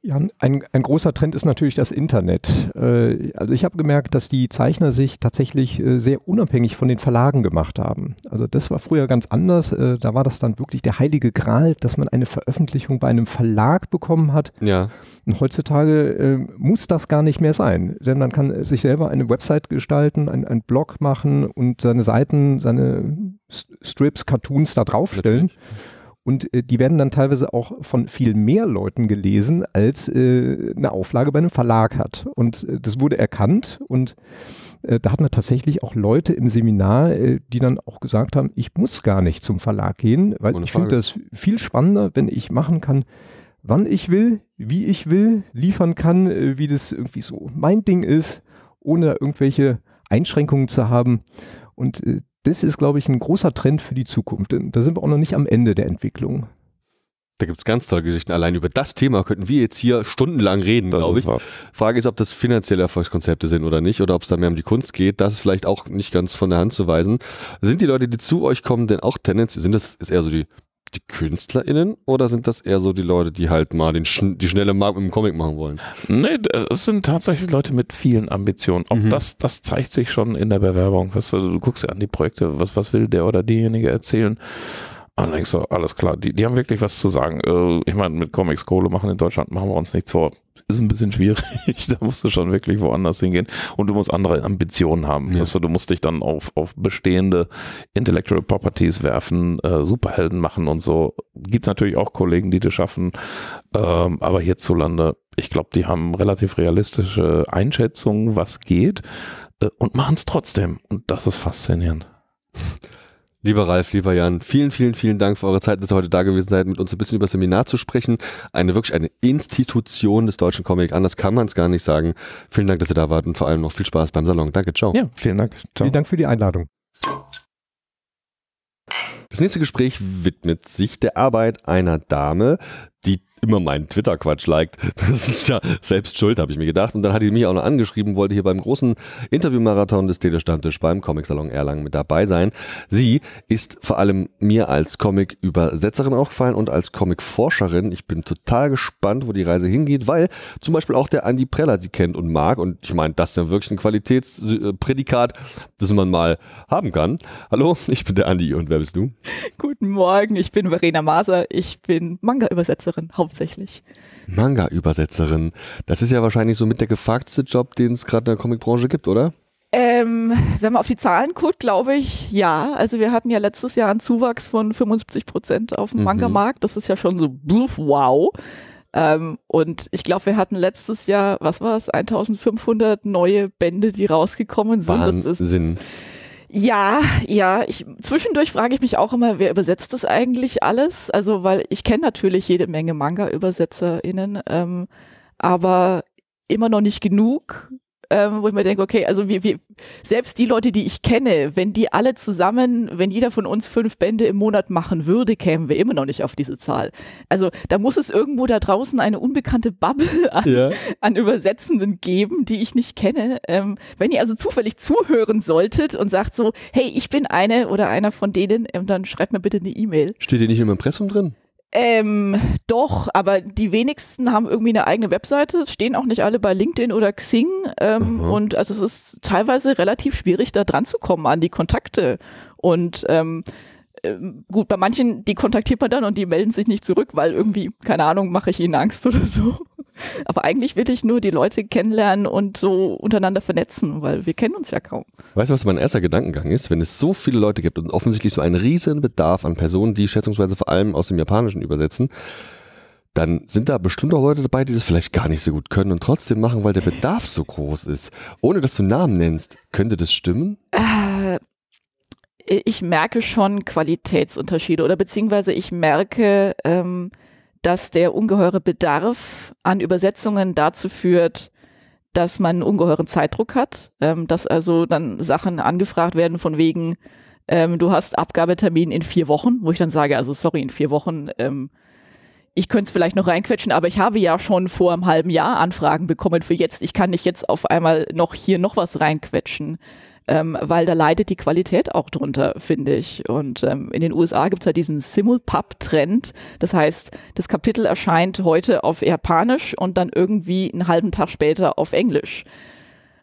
F: Ja, ein, ein großer Trend ist natürlich das Internet. Äh, also ich habe gemerkt, dass die Zeichner sich tatsächlich äh, sehr unabhängig von den Verlagen gemacht haben. Also das war früher ganz anders. Äh, da war das dann wirklich der heilige Gral, dass man eine Veröffentlichung bei einem Verlag bekommen hat.
A: Ja.
F: Und heutzutage muss das gar nicht mehr sein. Denn man kann sich selber eine Website gestalten, einen Blog machen und seine Seiten, seine Strips, Cartoons da draufstellen. Natürlich und äh, die werden dann teilweise auch von viel mehr Leuten gelesen, als äh, eine Auflage bei einem Verlag hat. Und äh, das wurde erkannt und äh, da hatten wir tatsächlich auch Leute im Seminar, äh, die dann auch gesagt haben, ich muss gar nicht zum Verlag gehen, weil Ohne ich finde das viel spannender, wenn ich machen kann, wann ich will, wie ich will, liefern kann, äh, wie das irgendwie so mein Ding ist, ohne irgendwelche Einschränkungen zu haben. Und das ist, glaube ich, ein großer Trend für die Zukunft. Da sind wir auch noch nicht am Ende der Entwicklung.
A: Da gibt es ganz tolle Geschichten. Allein über das Thema könnten wir jetzt hier stundenlang reden, glaube ich. Wahr. Frage ist, ob das finanzielle Erfolgskonzepte sind oder nicht, oder ob es da mehr um die Kunst geht. Das ist vielleicht auch nicht ganz von der Hand zu weisen. Sind die Leute, die zu euch kommen, denn auch tendenziell, sind das ist eher so die die KünstlerInnen oder sind das eher so die Leute, die halt mal den, die schnelle Markt mit dem Comic machen wollen?
E: Nee, es sind tatsächlich Leute mit vielen Ambitionen. Auch mhm. das, das zeigt sich schon in der Bewerbung. Weißt du, du guckst ja an die Projekte, was, was will der oder diejenige erzählen. Und dann denkst du, alles klar, die, die haben wirklich was zu sagen. Äh, ich meine, mit Comics Kohle machen in Deutschland machen wir uns nichts vor ist ein bisschen schwierig. <laughs> da musst du schon wirklich woanders hingehen und du musst andere Ambitionen haben. Ja. Also du musst dich dann auf, auf bestehende Intellectual Properties werfen, äh, Superhelden machen und so. Gibt es natürlich auch Kollegen, die das schaffen, ähm, aber hierzulande, ich glaube, die haben relativ realistische Einschätzungen, was geht äh, und machen es trotzdem. Und das ist faszinierend. <laughs>
A: Lieber Ralf, lieber Jan, vielen, vielen, vielen Dank für eure Zeit, dass ihr heute da gewesen seid, mit uns ein bisschen über das Seminar zu sprechen. Eine wirklich eine Institution des deutschen Comic. Anders kann man es gar nicht sagen. Vielen Dank, dass ihr da wart und vor allem noch viel Spaß beim Salon. Danke, ciao.
F: Ja, vielen Dank. Ciao. Vielen Dank für die Einladung.
A: Das nächste Gespräch widmet sich der Arbeit einer Dame, die immer meinen Twitter-Quatsch liked. <laughs> Das ist ja selbst schuld, habe ich mir gedacht. Und dann hat die mich auch noch angeschrieben, wollte hier beim großen Interviewmarathon des Telestammtisch beim Comic-Salon Erlangen mit dabei sein. Sie ist vor allem mir als Comic-Übersetzerin aufgefallen und als Comic-Forscherin. Ich bin total gespannt, wo die Reise hingeht, weil zum Beispiel auch der Andy Preller sie kennt und mag. Und ich meine, das ist ja wirklich ein Qualitätsprädikat, das man mal haben kann. Hallo, ich bin der Andy und wer bist du?
G: Guten Morgen, ich bin Verena Maser. Ich bin Manga-Übersetzerin, <laughs> hauptsächlich.
A: Manga-Übersetzerin. Das ist ja wahrscheinlich so mit der gefragteste Job, den es gerade in der Comicbranche gibt, oder?
G: Ähm, wenn man auf die Zahlen guckt, glaube ich, ja. Also wir hatten ja letztes Jahr einen Zuwachs von 75 Prozent auf dem mhm. Manga-Markt. Das ist ja schon so wow. Ähm, und ich glaube, wir hatten letztes Jahr, was war es, 1500 neue Bände, die rausgekommen sind.
A: Wahnsinn.
G: Das ist ja, ja. Ich, zwischendurch frage ich mich auch immer, wer übersetzt das eigentlich alles? Also, weil ich kenne natürlich jede Menge Manga-ÜbersetzerInnen, ähm, aber immer noch nicht genug, ähm, wo ich mir denke, okay, also wir, wir, selbst die Leute, die ich kenne, wenn die alle zusammen, wenn jeder von uns fünf Bände im Monat machen würde, kämen wir immer noch nicht auf diese Zahl. Also da muss es irgendwo da draußen eine unbekannte Bubble <laughs> an, ja. an Übersetzenden geben, die ich nicht kenne. Ähm, wenn ihr also zufällig zuhören solltet und sagt so, hey, ich bin eine oder einer von denen, ähm, dann schreibt mir bitte eine E-Mail.
A: Steht ihr nicht im Impressum drin?
G: Ähm, doch, aber die wenigsten haben irgendwie eine eigene Webseite, stehen auch nicht alle bei LinkedIn oder Xing ähm, mhm. und also es ist teilweise relativ schwierig, da dran zu kommen an die Kontakte und ähm, ähm, gut, bei manchen, die kontaktiert man dann und die melden sich nicht zurück, weil irgendwie, keine Ahnung, mache ich ihnen Angst oder so. Aber eigentlich will ich nur die Leute kennenlernen und so untereinander vernetzen, weil wir kennen uns ja kaum.
A: Weißt du, was mein erster Gedankengang ist? Wenn es so viele Leute gibt und offensichtlich so einen riesen Bedarf an Personen, die schätzungsweise vor allem aus dem Japanischen übersetzen, dann sind da bestimmt auch Leute dabei, die das vielleicht gar nicht so gut können und trotzdem machen, weil der Bedarf so groß ist. Ohne dass du Namen nennst, könnte das stimmen?
G: Äh, ich merke schon Qualitätsunterschiede oder beziehungsweise ich merke, ähm, dass der ungeheure Bedarf an Übersetzungen dazu führt, dass man einen ungeheuren Zeitdruck hat, ähm, dass also dann Sachen angefragt werden von wegen, ähm, du hast Abgabetermin in vier Wochen, wo ich dann sage, also sorry, in vier Wochen, ähm, ich könnte es vielleicht noch reinquetschen, aber ich habe ja schon vor einem halben Jahr Anfragen bekommen für jetzt. Ich kann nicht jetzt auf einmal noch hier noch was reinquetschen ähm, weil da leidet die Qualität auch drunter, finde ich. Und ähm, in den USA gibt es ja diesen Simulpub-Trend. Das heißt, das Kapitel erscheint heute auf Japanisch und dann irgendwie einen halben Tag später auf Englisch.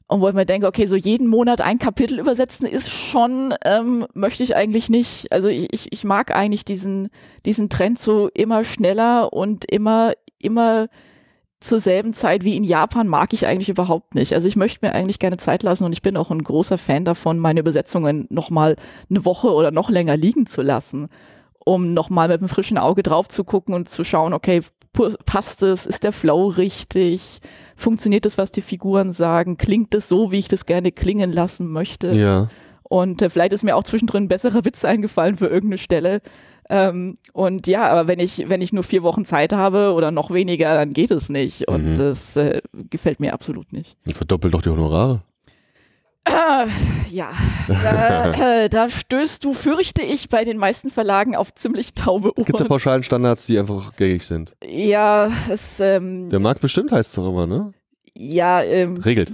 G: Und wo ich mir denke, okay, so jeden Monat ein Kapitel übersetzen ist schon, ähm, möchte ich eigentlich nicht. Also ich, ich mag eigentlich diesen, diesen Trend so immer schneller und immer, immer zur selben Zeit wie in Japan mag ich eigentlich überhaupt nicht. Also ich möchte mir eigentlich gerne Zeit lassen und ich bin auch ein großer Fan davon, meine Übersetzungen nochmal eine Woche oder noch länger liegen zu lassen, um nochmal mit einem frischen Auge drauf zu gucken und zu schauen, okay, passt es, ist der Flow richtig, funktioniert das, was die Figuren sagen, klingt es so, wie ich das gerne klingen lassen möchte.
A: Ja.
G: Und äh, vielleicht ist mir auch zwischendrin ein besserer Witz eingefallen für irgendeine Stelle. Ähm, und ja, aber wenn ich, wenn ich nur vier Wochen Zeit habe oder noch weniger, dann geht es nicht. Und mhm. das äh, gefällt mir absolut nicht.
A: Verdoppelt doch die Honorare.
G: Äh, ja, da, äh, da, stößt du, fürchte ich, bei den meisten Verlagen auf ziemlich taube Ohren.
A: Gibt es ja pauschalen Standards, die einfach gängig sind?
G: Ja, es. Ähm,
A: Der Markt bestimmt heißt es doch immer, ne?
G: Ja, ähm,
A: regelt.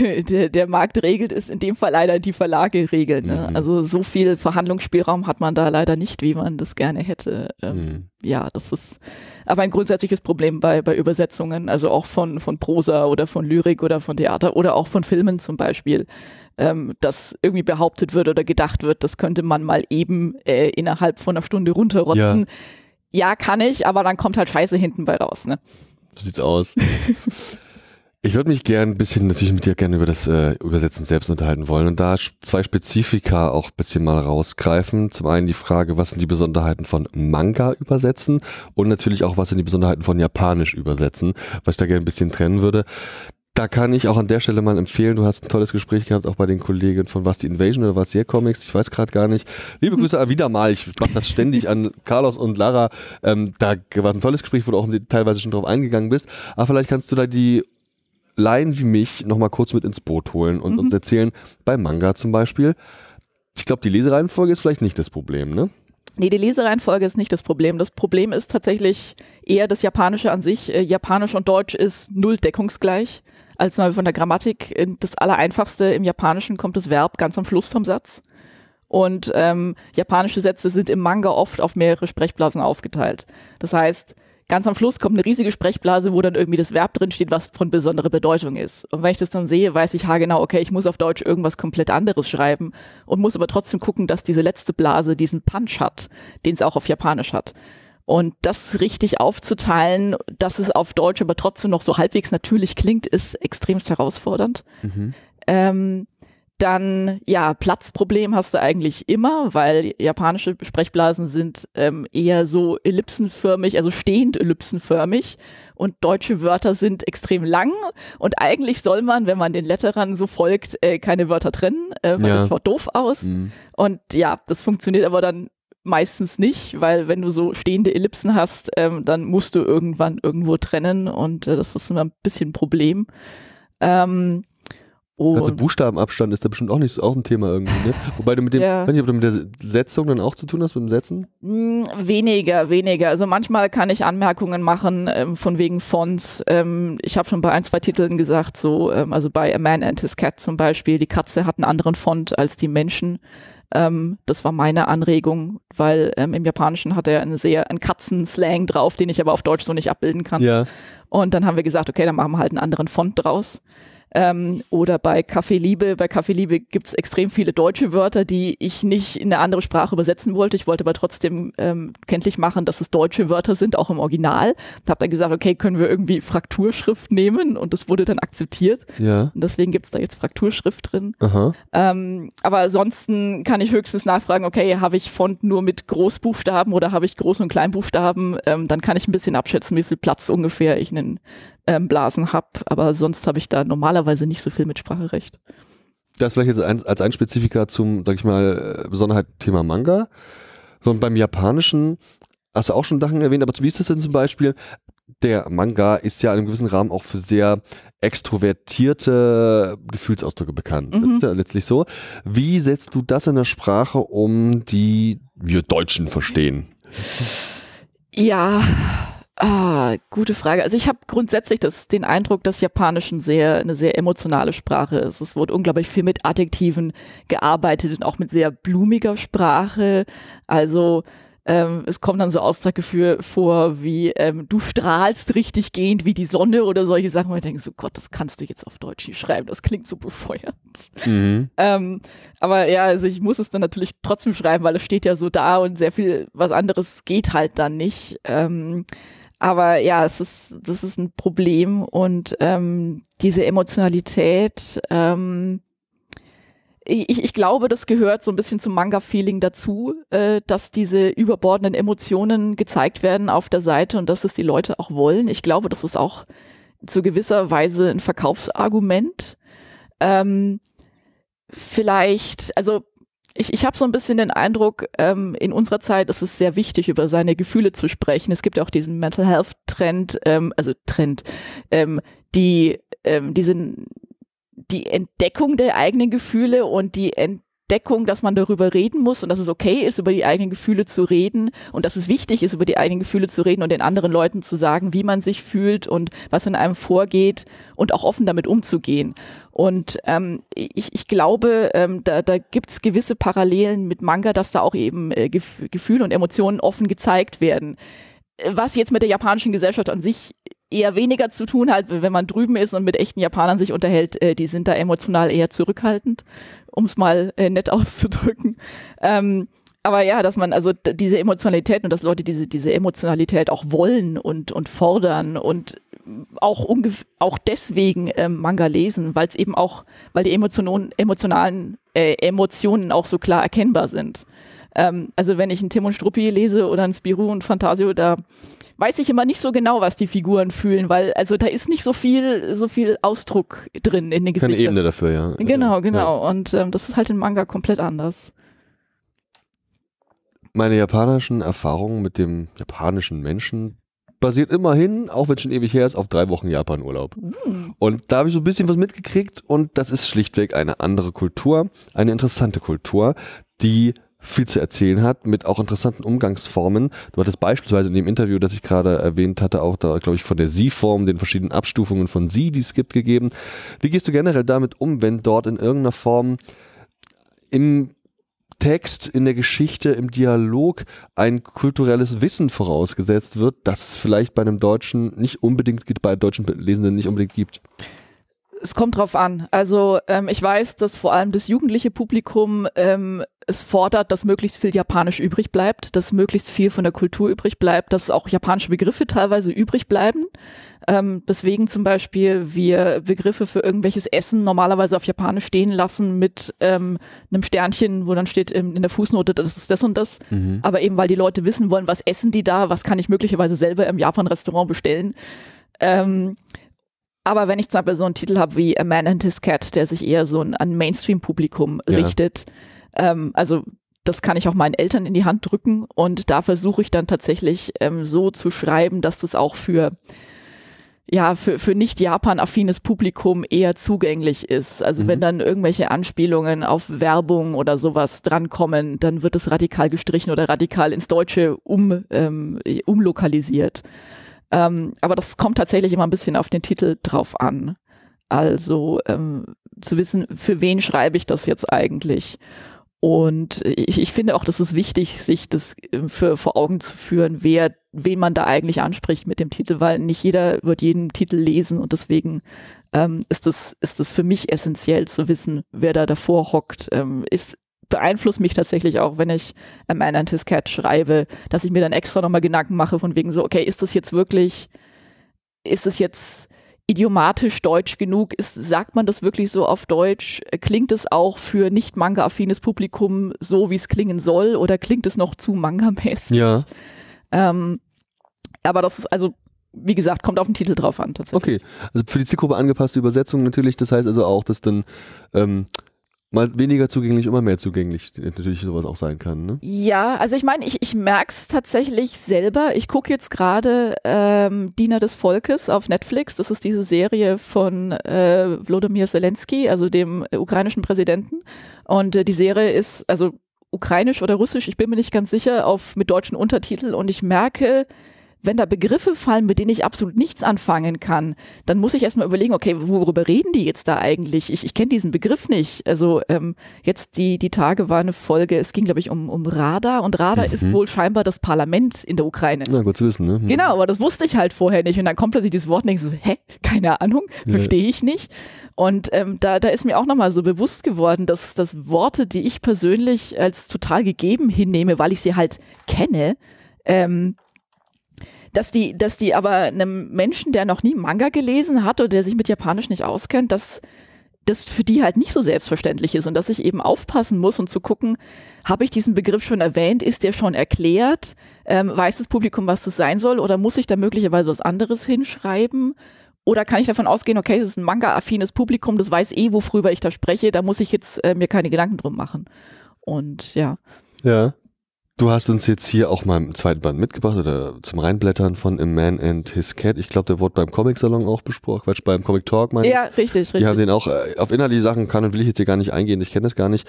A: <laughs>
G: der, der Markt regelt ist in dem Fall leider die Verlage regeln. Ne? Mhm. Also so viel Verhandlungsspielraum hat man da leider nicht, wie man das gerne hätte. Ähm, mhm. Ja, das ist aber ein grundsätzliches Problem bei, bei Übersetzungen, also auch von, von Prosa oder von Lyrik oder von Theater oder auch von Filmen zum Beispiel, ähm, dass irgendwie behauptet wird oder gedacht wird, das könnte man mal eben äh, innerhalb von einer Stunde runterrotzen. Ja. ja, kann ich, aber dann kommt halt Scheiße hinten bei raus. Ne?
A: So sieht's aus. <laughs> Ich würde mich gerne ein bisschen natürlich mit dir gerne über das äh, Übersetzen selbst unterhalten wollen und da zwei Spezifika auch ein bisschen mal rausgreifen. Zum einen die Frage, was sind die Besonderheiten von Manga übersetzen und natürlich auch, was sind die Besonderheiten von Japanisch übersetzen, was ich da gerne ein bisschen trennen würde. Da kann ich auch an der Stelle mal empfehlen, du hast ein tolles Gespräch gehabt, auch bei den Kollegen von Was die Invasion oder Was die Comics, ich weiß gerade gar nicht. Liebe Grüße wieder mal, ich mache das ständig an Carlos und Lara. Ähm, da war ein tolles Gespräch, wo du auch teilweise schon drauf eingegangen bist. Aber vielleicht kannst du da die Laien wie mich nochmal kurz mit ins Boot holen und mhm. uns erzählen, bei Manga zum Beispiel, ich glaube, die Lesereihenfolge ist vielleicht nicht das Problem, ne?
G: Nee, die Lesereihenfolge ist nicht das Problem. Das Problem ist tatsächlich eher das Japanische an sich. Äh, Japanisch und Deutsch ist null deckungsgleich. Also von der Grammatik, das Allereinfachste im Japanischen kommt das Verb ganz am Schluss vom Satz. Und ähm, japanische Sätze sind im Manga oft auf mehrere Sprechblasen aufgeteilt. Das heißt, ganz am Schluss kommt eine riesige Sprechblase, wo dann irgendwie das Verb drin steht, was von besonderer Bedeutung ist. Und wenn ich das dann sehe, weiß ich, ha genau, okay, ich muss auf Deutsch irgendwas komplett anderes schreiben und muss aber trotzdem gucken, dass diese letzte Blase diesen Punch hat, den es auch auf Japanisch hat. Und das richtig aufzuteilen, dass es auf Deutsch aber trotzdem noch so halbwegs natürlich klingt, ist extremst herausfordernd. Mhm. Ähm, dann, ja, Platzproblem hast du eigentlich immer, weil japanische Sprechblasen sind ähm, eher so ellipsenförmig, also stehend ellipsenförmig und deutsche Wörter sind extrem lang und eigentlich soll man, wenn man den Letterern so folgt, äh, keine Wörter trennen, äh, weil ja. das schaut doof aus. Mhm. Und ja, das funktioniert aber dann meistens nicht, weil wenn du so stehende Ellipsen hast, ähm, dann musst du irgendwann irgendwo trennen und äh, das ist immer ein bisschen ein Problem. Ähm,
A: also Buchstabenabstand ist da bestimmt auch nicht auch ein Thema irgendwie, ne? <laughs> Wobei du mit dem, ja. weiß nicht, ob du mit der Setzung dann auch zu tun hast, mit dem Setzen?
G: Mm, weniger, weniger. Also manchmal kann ich Anmerkungen machen ähm, von wegen Fonts. Ähm, ich habe schon bei ein, zwei Titeln gesagt, so, ähm, also bei A Man and His Cat zum Beispiel, die Katze hat einen anderen Font als die Menschen. Ähm, das war meine Anregung, weil ähm, im Japanischen hat er einen sehr einen Katzenslang drauf, den ich aber auf Deutsch so nicht abbilden kann.
A: Ja.
G: Und dann haben wir gesagt, okay, dann machen wir halt einen anderen Font draus. Ähm, oder bei Kaffee Liebe. Bei Kaffee Liebe gibt es extrem viele deutsche Wörter, die ich nicht in eine andere Sprache übersetzen wollte. Ich wollte aber trotzdem ähm, kenntlich machen, dass es deutsche Wörter sind, auch im Original. Ich habe dann gesagt, okay, können wir irgendwie Frakturschrift nehmen? Und das wurde dann akzeptiert.
A: Ja.
G: Und deswegen gibt es da jetzt Frakturschrift drin. Ähm, aber ansonsten kann ich höchstens nachfragen, okay, habe ich Font nur mit Großbuchstaben oder habe ich Groß- und Kleinbuchstaben? Ähm, dann kann ich ein bisschen abschätzen, wie viel Platz ungefähr ich in den ähm, Blasen habe. Aber sonst habe ich da normalerweise nicht so viel mit Spracherecht.
A: Das vielleicht jetzt ein, als ein Spezifika zum, sag ich mal, äh, Besonderheit Thema Manga. So, und beim Japanischen hast du auch schon Sachen erwähnt, aber wie ist das denn zum Beispiel? Der Manga ist ja in einem gewissen Rahmen auch für sehr extrovertierte Gefühlsausdrücke bekannt. Mhm. Das ist ja letztlich so. Wie setzt du das in der Sprache um, die wir Deutschen verstehen?
G: Ja, Ah, gute Frage. Also ich habe grundsätzlich das, den Eindruck, dass Japanisch ein sehr, eine sehr emotionale Sprache ist. Es wird unglaublich viel mit Adjektiven gearbeitet und auch mit sehr blumiger Sprache. Also ähm, es kommen dann so Ausdrücke für, vor wie ähm, du strahlst richtig gehend wie die Sonne oder solche Sachen. Und ich denke so, Gott, das kannst du jetzt auf Deutsch nicht schreiben. Das klingt so bescheuert. Mhm. Ähm, aber ja, also ich muss es dann natürlich trotzdem schreiben, weil es steht ja so da und sehr viel was anderes geht halt dann nicht. Ähm, aber ja, es ist, das ist ein Problem und ähm, diese Emotionalität, ähm, ich, ich glaube, das gehört so ein bisschen zum Manga-Feeling dazu, äh, dass diese überbordenden Emotionen gezeigt werden auf der Seite und dass es die Leute auch wollen. Ich glaube, das ist auch zu gewisser Weise ein Verkaufsargument. Ähm, vielleicht, also ich, ich habe so ein bisschen den Eindruck, ähm, in unserer Zeit ist es sehr wichtig, über seine Gefühle zu sprechen. Es gibt ja auch diesen Mental Health Trend, ähm, also Trend, ähm, die ähm, diesen die Entdeckung der eigenen Gefühle und die Entdeckung Entdeckung, dass man darüber reden muss und dass es okay ist, über die eigenen Gefühle zu reden und dass es wichtig ist, über die eigenen Gefühle zu reden und den anderen Leuten zu sagen, wie man sich fühlt und was in einem vorgeht und auch offen damit umzugehen. Und ähm, ich, ich glaube, ähm, da, da gibt es gewisse Parallelen mit Manga, dass da auch eben äh, Gef Gefühle und Emotionen offen gezeigt werden. Was jetzt mit der japanischen Gesellschaft an sich eher weniger zu tun hat, wenn man drüben ist und mit echten Japanern sich unterhält, äh, die sind da emotional eher zurückhaltend, um es mal äh, nett <laughs> auszudrücken. Ähm, aber ja, dass man also diese Emotionalität und dass Leute diese, diese Emotionalität auch wollen und, und fordern und auch, auch deswegen ähm, Manga lesen, weil es eben auch, weil die Emotionen, emotionalen äh, Emotionen auch so klar erkennbar sind. Ähm, also wenn ich einen Tim und Struppi lese oder ein Spirou und Fantasio, da weiß ich immer nicht so genau, was die Figuren fühlen, weil also da ist nicht so viel, so viel Ausdruck drin in den Gesichtern.
A: Keine Ebene dafür, ja.
G: Genau, genau. Ja. Und ähm, das ist halt in Manga komplett anders.
A: Meine japanischen Erfahrungen mit dem japanischen Menschen basiert immerhin, auch wenn es schon ewig her ist, auf drei Wochen Japan-Urlaub. Mm. Und da habe ich so ein bisschen was mitgekriegt und das ist schlichtweg eine andere Kultur, eine interessante Kultur, die viel zu erzählen hat, mit auch interessanten Umgangsformen. Du hattest beispielsweise in dem Interview, das ich gerade erwähnt hatte, auch da, glaube ich, von der Sie-Form, den verschiedenen Abstufungen von Sie, die es gibt, gegeben. Wie gehst du generell damit um, wenn dort in irgendeiner Form im Text, in der Geschichte, im Dialog ein kulturelles Wissen vorausgesetzt wird, das es vielleicht bei einem Deutschen nicht unbedingt, bei deutschen Lesenden nicht unbedingt gibt?
G: Es kommt drauf an. Also ähm, ich weiß, dass vor allem das jugendliche Publikum ähm, es fordert, dass möglichst viel Japanisch übrig bleibt, dass möglichst viel von der Kultur übrig bleibt, dass auch japanische Begriffe teilweise übrig bleiben. Ähm, deswegen zum Beispiel wir Begriffe für irgendwelches Essen normalerweise auf Japanisch stehen lassen mit ähm, einem Sternchen, wo dann steht in, in der Fußnote, das ist das und das. Mhm. Aber eben weil die Leute wissen wollen, was essen die da, was kann ich möglicherweise selber im Japan-Restaurant bestellen. Ähm, aber wenn ich zum Beispiel so einen Titel habe wie A Man and His Cat, der sich eher so an Mainstream-Publikum ja. richtet, ähm, also das kann ich auch meinen Eltern in die Hand drücken und da versuche ich dann tatsächlich ähm, so zu schreiben, dass das auch für ja, für, für nicht Japan-affines Publikum eher zugänglich ist. Also mhm. wenn dann irgendwelche Anspielungen auf Werbung oder sowas drankommen, dann wird es radikal gestrichen oder radikal ins Deutsche um, ähm, umlokalisiert. Ähm, aber das kommt tatsächlich immer ein bisschen auf den Titel drauf an. Also ähm, zu wissen, für wen schreibe ich das jetzt eigentlich. Und ich, ich finde auch, das ist wichtig, sich das ähm, für, vor Augen zu führen, wer wen man da eigentlich anspricht mit dem Titel, weil nicht jeder wird jeden Titel lesen und deswegen ähm, ist das ist für mich essentiell zu wissen, wer da davor hockt. Ähm, ist beeinflusst mich tatsächlich auch, wenn ich A Man and His Cat schreibe, dass ich mir dann extra nochmal Gedanken mache von wegen so, okay, ist das jetzt wirklich, ist das jetzt idiomatisch deutsch genug? Ist, sagt man das wirklich so auf Deutsch? Klingt es auch für nicht manga-affines Publikum so, wie es klingen soll? Oder klingt es noch zu manga-mäßig?
A: Ja.
G: Ähm, aber das ist also, wie gesagt, kommt auf den Titel drauf an.
A: Tatsächlich. Okay, also für die Zielgruppe angepasste Übersetzung natürlich. Das heißt also auch, dass dann ähm, mal weniger zugänglich, immer mehr zugänglich natürlich sowas auch sein kann. Ne?
G: Ja, also ich meine, ich, ich merke es tatsächlich selber. Ich gucke jetzt gerade ähm, Diener des Volkes auf Netflix. Das ist diese Serie von äh, Wladimir Zelensky, also dem äh, ukrainischen Präsidenten. Und äh, die Serie ist also ukrainisch oder russisch, ich bin mir nicht ganz sicher, auf mit deutschen Untertiteln. Und ich merke, wenn da Begriffe fallen, mit denen ich absolut nichts anfangen kann, dann muss ich erstmal überlegen, okay, worüber reden die jetzt da eigentlich? Ich, ich kenne diesen Begriff nicht. Also ähm, jetzt die, die Tage war eine Folge, es ging, glaube ich, um, um Radar und Radar mhm. ist wohl scheinbar das Parlament in der Ukraine.
A: Na gut zu wissen, ne? Mhm.
G: Genau, aber das wusste ich halt vorher nicht. Und dann kommt plötzlich dieses Wort und ich so, hä? Keine Ahnung, verstehe ich nicht. Und ähm, da, da ist mir auch nochmal so bewusst geworden, dass, dass Worte, die ich persönlich als total gegeben hinnehme, weil ich sie halt kenne, ähm, dass die, dass die aber einem Menschen, der noch nie Manga gelesen hat oder der sich mit Japanisch nicht auskennt, dass das für die halt nicht so selbstverständlich ist und dass ich eben aufpassen muss und zu gucken, habe ich diesen Begriff schon erwähnt, ist der schon erklärt, ähm, weiß das Publikum, was das sein soll oder muss ich da möglicherweise was anderes hinschreiben? Oder kann ich davon ausgehen, okay, es ist ein manga-affines Publikum, das weiß eh, worüber ich da spreche, da muss ich jetzt äh, mir keine Gedanken drum machen. Und ja.
A: Ja. Du hast uns jetzt hier auch mal im zweiten Band mitgebracht oder zum Reinblättern von A Man and His Cat. Ich glaube, der wurde beim Comic-Salon auch besprochen. Quatsch, beim Comic Talk, meine
G: Ja, richtig, richtig.
A: Die haben den auch äh, auf innerliche Sachen kann und will ich jetzt hier gar nicht eingehen. Ich kenne das gar nicht.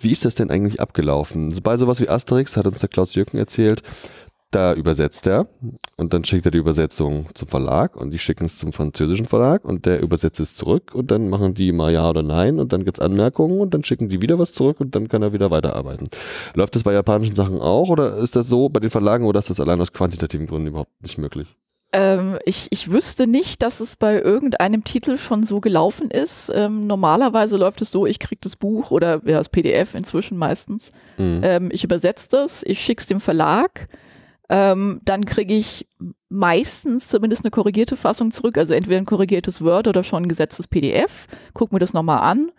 A: Wie ist das denn eigentlich abgelaufen? Bei sowas wie Asterix hat uns der Klaus Jürgen erzählt, da übersetzt er und dann schickt er die Übersetzung zum Verlag und die schicken es zum französischen Verlag und der übersetzt es zurück und dann machen die mal ja oder nein und dann gibt es Anmerkungen und dann schicken die wieder was zurück und dann kann er wieder weiterarbeiten. Läuft das bei japanischen Sachen auch oder ist das so bei den Verlagen oder ist das allein aus quantitativen Gründen überhaupt nicht möglich?
G: Ähm, ich, ich wüsste nicht, dass es bei irgendeinem Titel schon so gelaufen ist. Ähm, normalerweise läuft es so, ich kriege das Buch oder ja, das PDF inzwischen meistens. Mhm. Ähm, ich übersetze das, ich schicke es dem Verlag ähm, dann kriege ich meistens zumindest eine korrigierte Fassung zurück, also entweder ein korrigiertes Word oder schon ein gesetztes PDF, gucke mir das nochmal an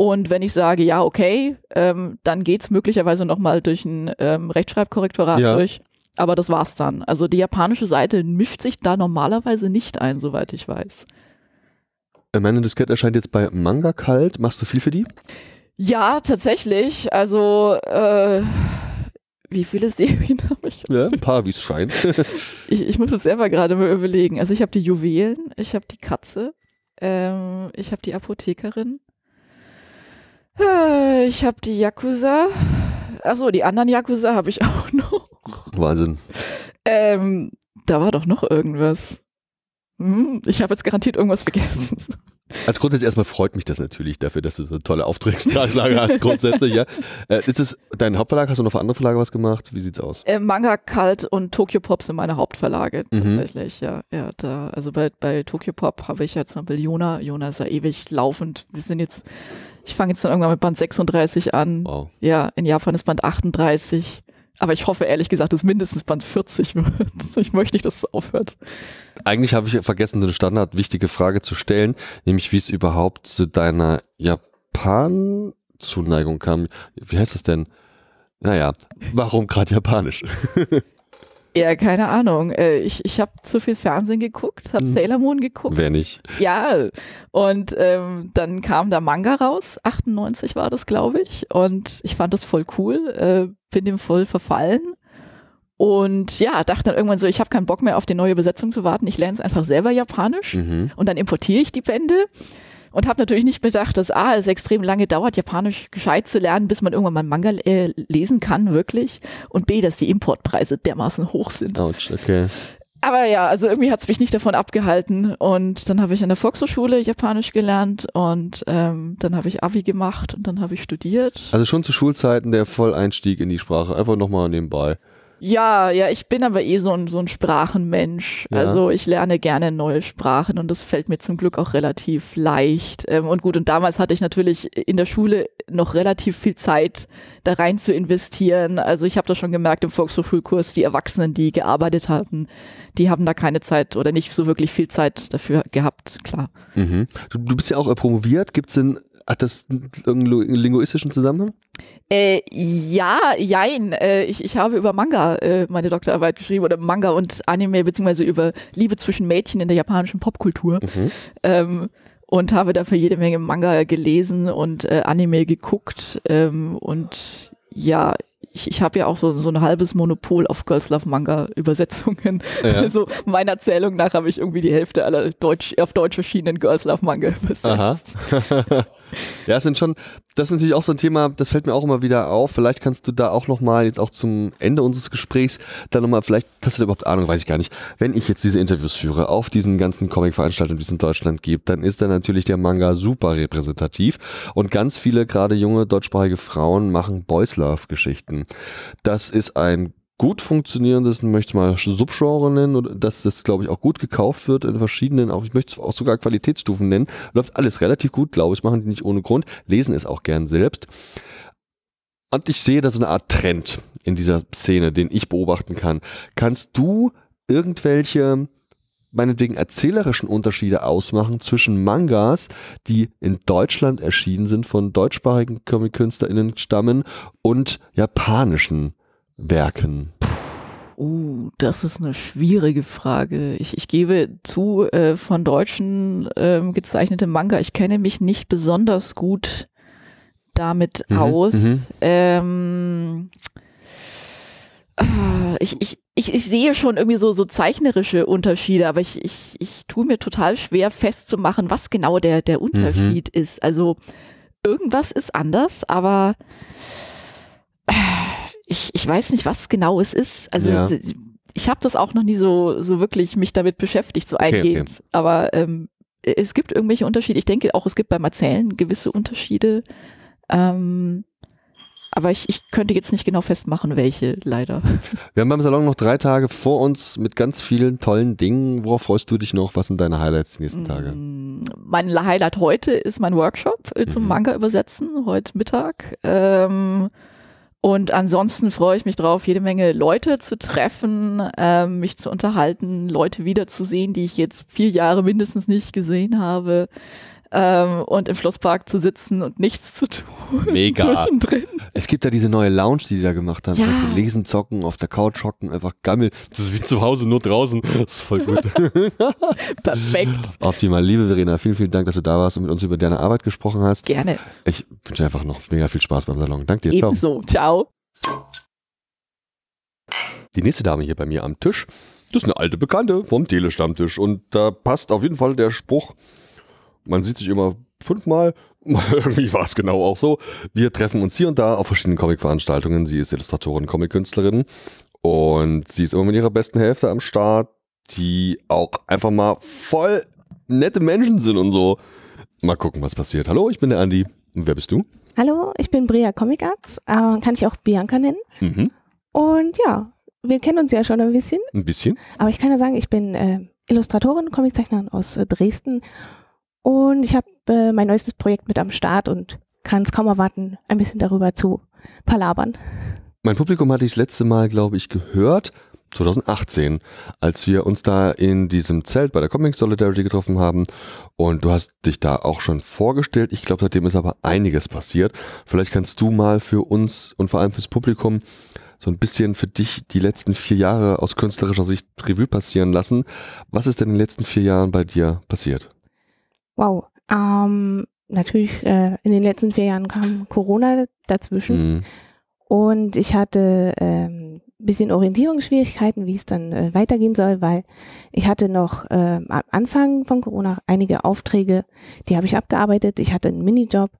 G: und wenn ich sage, ja, okay, ähm, dann geht es möglicherweise nochmal durch ein ähm, Rechtschreibkorrektorat ja. durch. Aber das war's dann. Also die japanische Seite mischt sich da normalerweise nicht ein, soweit ich weiß.
A: Meine Diskette erscheint jetzt bei Manga Kalt. Machst du viel für die?
G: Ja, tatsächlich. Also äh, wie viele <laughs> Serien habe ich?
A: Ja, ein paar, wie es scheint. <laughs>
G: ich, ich muss es selber gerade mal überlegen. Also ich habe die Juwelen, ich habe die Katze, ähm, ich habe die Apothekerin, äh, ich habe die Yakuza. Achso, die anderen Yakuza habe ich <laughs> auch noch.
A: Wahnsinn.
G: Ähm, da war doch noch irgendwas. Hm, ich habe jetzt garantiert irgendwas vergessen.
A: Als grundsätzlich erstmal freut mich das natürlich dafür, dass du so eine tolle Auftragslage hast, grundsätzlich, ja. Äh, ist es dein Hauptverlag? Hast du noch für andere Verlage was gemacht? Wie sieht's aus?
G: Äh, Manga Kalt und Tokyo Pop sind meine Hauptverlage, mhm. tatsächlich, ja. ja da, also bei, bei Tokyo Pop habe ich ja zum Beispiel Jona. Jona ist ja ewig laufend. Wir sind jetzt, ich fange jetzt dann irgendwann mit Band 36 an. Wow. Ja, in Japan ist Band 38. Aber ich hoffe ehrlich gesagt, dass mindestens Band 40 wird. <laughs> Ich möchte nicht, dass es aufhört.
A: Eigentlich habe ich vergessen, eine standard wichtige Frage zu stellen, nämlich wie es überhaupt zu deiner Japan-Zuneigung kam. Wie heißt das denn? Naja, warum gerade Japanisch? <laughs>
G: Ja, keine Ahnung. Äh, ich, ich habe zu viel Fernsehen geguckt, habe hm. Sailor Moon geguckt.
A: Wer nicht?
G: Ja, und ähm, dann kam der Manga raus, 98 war das, glaube ich. Und ich fand das voll cool, äh, bin dem voll verfallen. Und ja, dachte dann irgendwann so, ich habe keinen Bock mehr auf die neue Übersetzung zu warten. Ich lerne es einfach selber Japanisch mhm. und dann importiere ich die Bände und habe natürlich nicht bedacht, dass A, es extrem lange dauert, Japanisch gescheit zu lernen, bis man irgendwann mal Manga äh, lesen kann, wirklich. Und B, dass die Importpreise dermaßen hoch sind.
A: Ouch, okay.
G: Aber ja, also irgendwie hat es mich nicht davon abgehalten. Und dann habe ich an der Volkshochschule Japanisch gelernt und ähm, dann habe ich Abi gemacht und dann habe ich studiert.
A: Also schon zu Schulzeiten der Volleinstieg in die Sprache, einfach nochmal nebenbei.
G: Ja, ja, ich bin aber eh so ein, so ein Sprachenmensch. Ja. Also ich lerne gerne neue Sprachen und das fällt mir zum Glück auch relativ leicht. Ähm, und gut, und damals hatte ich natürlich in der Schule noch relativ viel Zeit, da rein zu investieren. Also ich habe das schon gemerkt im Volkshochschulkurs, die Erwachsenen, die gearbeitet hatten, die haben da keine Zeit oder nicht so wirklich viel Zeit dafür gehabt, klar.
A: Mhm. Du, du, bist ja auch promoviert. Gibt es denn, hat das einen linguistischen Zusammenhang?
G: Äh, ja, jein. Äh, ich, ich habe über Manga äh, meine Doktorarbeit geschrieben oder Manga und Anime, beziehungsweise über Liebe zwischen Mädchen in der japanischen Popkultur. Mhm. Ähm, und habe dafür jede Menge Manga gelesen und äh, Anime geguckt. Ähm, und ja, ich, ich habe ja auch so, so ein halbes Monopol auf Girls Love Manga Übersetzungen. Ja. <laughs> Also meiner Erzählung nach habe ich irgendwie die Hälfte aller Deutsch, auf Deutsch erschienenen Girls Love Manga übersetzt. Aha. <laughs>
A: ja, es sind schon, das ist natürlich auch so ein Thema, das fällt mir auch immer wieder auf. Vielleicht kannst du da auch nochmal, jetzt auch zum Ende unseres Gesprächs, da nochmal, vielleicht hast du da überhaupt Ahnung, weiß ich gar nicht. Wenn ich jetzt diese Interviews führe auf diesen ganzen Comic-Veranstaltungen, die es in Deutschland gibt, dann ist da natürlich der Manga super repräsentativ und ganz viele, gerade junge deutschsprachige Frauen machen Boys Love-Geschichten. Das ist ein gut funktionierendes, möchte ich mal Subgenre nennen, dass das, glaube ich, auch gut gekauft wird in verschiedenen, auch ich möchte es auch sogar Qualitätsstufen nennen. Läuft alles relativ gut, glaube ich, machen die nicht ohne Grund, lesen es auch gern selbst. Und ich sehe da so eine Art Trend in dieser Szene, den ich beobachten kann. Kannst du irgendwelche meinetwegen erzählerischen Unterschiede ausmachen zwischen Mangas, die in Deutschland erschienen sind, von deutschsprachigen Comic-KünstlerInnen stammen und japanischen Werken?
G: Uh, das ist eine schwierige Frage. Ich, ich gebe zu, äh, von deutschen ähm, gezeichnete Manga, ich kenne mich nicht besonders gut damit mhm, aus. Mhm. Ähm, äh, ich, ich, ich, ich sehe schon irgendwie so, so zeichnerische Unterschiede, aber ich, ich, ich tue mir total schwer festzumachen, was genau der, der mhm. Unterschied mhm. ist. Also irgendwas ist anders, aber ich, ich weiß nicht, was genau es ist. Also ja. ich habe das auch noch nie so, so wirklich mich damit beschäftigt, so eingehend. Okay, okay. Aber ähm, es gibt irgendwelche Unterschiede. Ich denke auch, es gibt beim Erzählen gewisse Unterschiede. Ähm, aber ich, ich könnte jetzt nicht genau festmachen, welche, leider.
A: Wir haben beim Salon noch drei Tage vor uns mit ganz vielen tollen Dingen. Worauf freust du dich noch? Was sind deine Highlights die nächsten Tage?
G: Mm, mein Highlight heute ist mein Workshop äh, zum mhm. Manga übersetzen, heute Mittag. Ähm, und ansonsten freue ich mich drauf, jede Menge Leute zu treffen, äh, mich zu unterhalten, Leute wiederzusehen, die ich jetzt vier Jahre mindestens nicht gesehen habe ähm, und im Schlosspark zu sitzen und nichts zu tun. <laughs>
A: Mega. Es gibt da diese neue Lounge, die die da gemacht haben. Ja. Also lesen, zocken, auf der Couch hocken, einfach gammel. Das ist wie zu Hause, nur draußen. Das ist voll gut. <laughs>
G: Perfekt.
A: Optimal. Liebe Verena, vielen, vielen Dank, dass du da warst und mit uns über deine Arbeit gesprochen hast.
G: Gerne.
A: Ich wünsche einfach noch mega viel Spaß beim Salon. Danke dir.
G: Ebenso. Ciao. Ciao.
A: Die nächste Dame hier bei mir am Tisch, das ist eine alte Bekannte vom Telestammtisch und da passt auf jeden Fall der Spruch, man sieht sich immer fünfmal. <laughs> Irgendwie war es genau auch so. Wir treffen uns hier und da auf verschiedenen Comic-Veranstaltungen. Sie ist Illustratorin, Comic-Künstlerin und sie ist immer mit ihrer besten Hälfte am Start, die auch einfach mal voll nette Menschen sind und so. Mal gucken, was passiert. Hallo, ich bin der Andi. Und wer bist du?
H: Hallo, ich bin Brea Comic Arts. Äh, kann ich auch Bianca nennen. Mhm. Und ja, wir kennen uns ja schon ein bisschen.
A: Ein bisschen.
H: Aber ich kann ja sagen, ich bin äh, Illustratorin, Comiczeichnerin aus äh, Dresden und ich habe äh, mein neuestes Projekt mit am Start und kann es kaum erwarten, ein bisschen darüber zu palabern.
A: Mein Publikum hatte ich das letzte Mal, glaube ich, gehört, 2018, als wir uns da in diesem Zelt bei der Comic Solidarity getroffen haben. Und du hast dich da auch schon vorgestellt. Ich glaube, seitdem ist aber einiges passiert. Vielleicht kannst du mal für uns und vor allem fürs Publikum so ein bisschen für dich die letzten vier Jahre aus künstlerischer Sicht Revue passieren lassen. Was ist denn in den letzten vier Jahren bei dir passiert?
H: Wow. Ähm, natürlich, äh, in den letzten vier Jahren kam Corona dazwischen. Mhm. Und ich hatte ähm, bisschen Orientierungsschwierigkeiten, wie es dann äh, weitergehen soll, weil ich hatte noch äh, am Anfang von Corona einige Aufträge, die habe ich abgearbeitet. Ich hatte einen Minijob,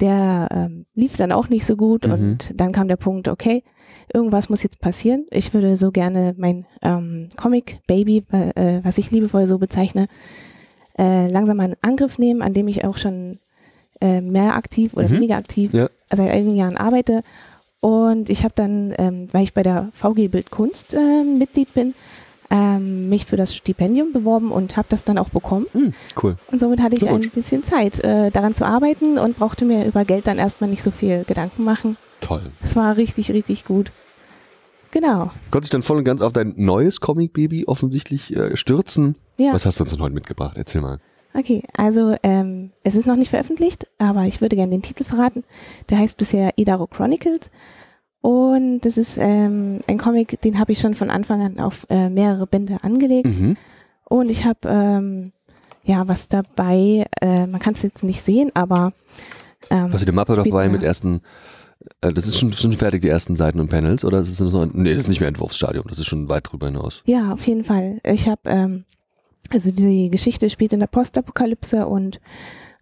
H: der ähm, lief dann auch nicht so gut mhm. und dann kam der Punkt, okay, irgendwas muss jetzt passieren. Ich würde so gerne mein ähm, Comic Baby, äh, was ich liebevoll so bezeichne, äh, langsam einen Angriff nehmen, an dem ich auch schon äh, mehr aktiv oder mhm. weniger aktiv ja. seit einigen Jahren arbeite. Und ich habe dann, ähm, weil ich bei der VG Bildkunst äh, Mitglied bin, ähm, mich für das Stipendium beworben und habe das dann auch bekommen.
A: Mm, cool.
H: Und somit hatte ich ein bisschen Zeit, äh, daran zu arbeiten und brauchte mir über Geld dann erstmal nicht so viel Gedanken machen.
A: Toll.
H: Es war richtig, richtig gut. Genau.
A: Konnte sich dann voll und ganz auf dein neues Comic-Baby offensichtlich äh, stürzen.
H: Ja.
A: Was hast du uns denn heute mitgebracht? Erzähl mal.
H: Okay, also ähm, es ist noch nicht veröffentlicht, aber ich würde gerne den Titel verraten. Der heißt bisher Idaro Chronicles und das ist ähm, ein Comic, den habe ich schon von Anfang an auf äh, mehrere Bände angelegt. Mhm. Und ich habe ähm, ja was dabei, äh, man kann es jetzt nicht sehen, aber.
A: Ähm, also die Mappe dabei mit ersten, äh, das ist schon, schon fertig, die ersten Seiten und Panels, oder ist es noch, nee, das ist nicht mehr Entwurfsstadium, das ist schon weit drüber hinaus.
H: Ja, auf jeden Fall. Ich habe, ähm, also die Geschichte spielt in der Postapokalypse und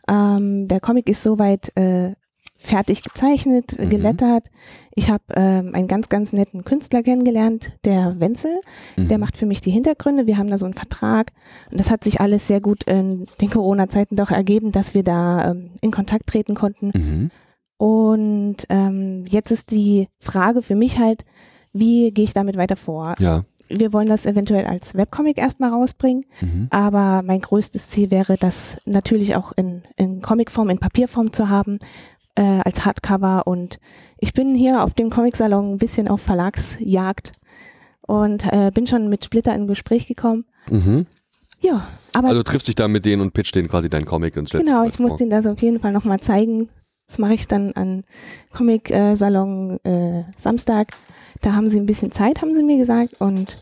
H: ähm, der Comic ist soweit äh, fertig gezeichnet, mhm. gelettert. Ich habe ähm, einen ganz, ganz netten Künstler kennengelernt, der Wenzel. Mhm. Der macht für mich die Hintergründe. Wir haben da so einen Vertrag. Und das hat sich alles sehr gut in den Corona-Zeiten doch ergeben, dass wir da ähm, in Kontakt treten konnten. Mhm. Und ähm, jetzt ist die Frage für mich halt, wie gehe ich damit weiter vor?
A: Ja.
H: Wir wollen das eventuell als Webcomic erstmal rausbringen, mhm. aber mein größtes Ziel wäre, das natürlich auch in, in Comicform, in Papierform zu haben, äh, als Hardcover und ich bin hier auf dem Comic-Salon ein bisschen auf Verlagsjagd und äh, bin schon mit Splitter in Gespräch gekommen.
A: Mhm.
H: Ja, aber.
A: Also triffst dich da mit denen und pitch denen quasi deinen Comic und
H: Genau, ich muss denen das auf jeden Fall nochmal zeigen. Das mache ich dann an Comic-Salon äh, Samstag. Da haben sie ein bisschen Zeit, haben sie mir gesagt. Und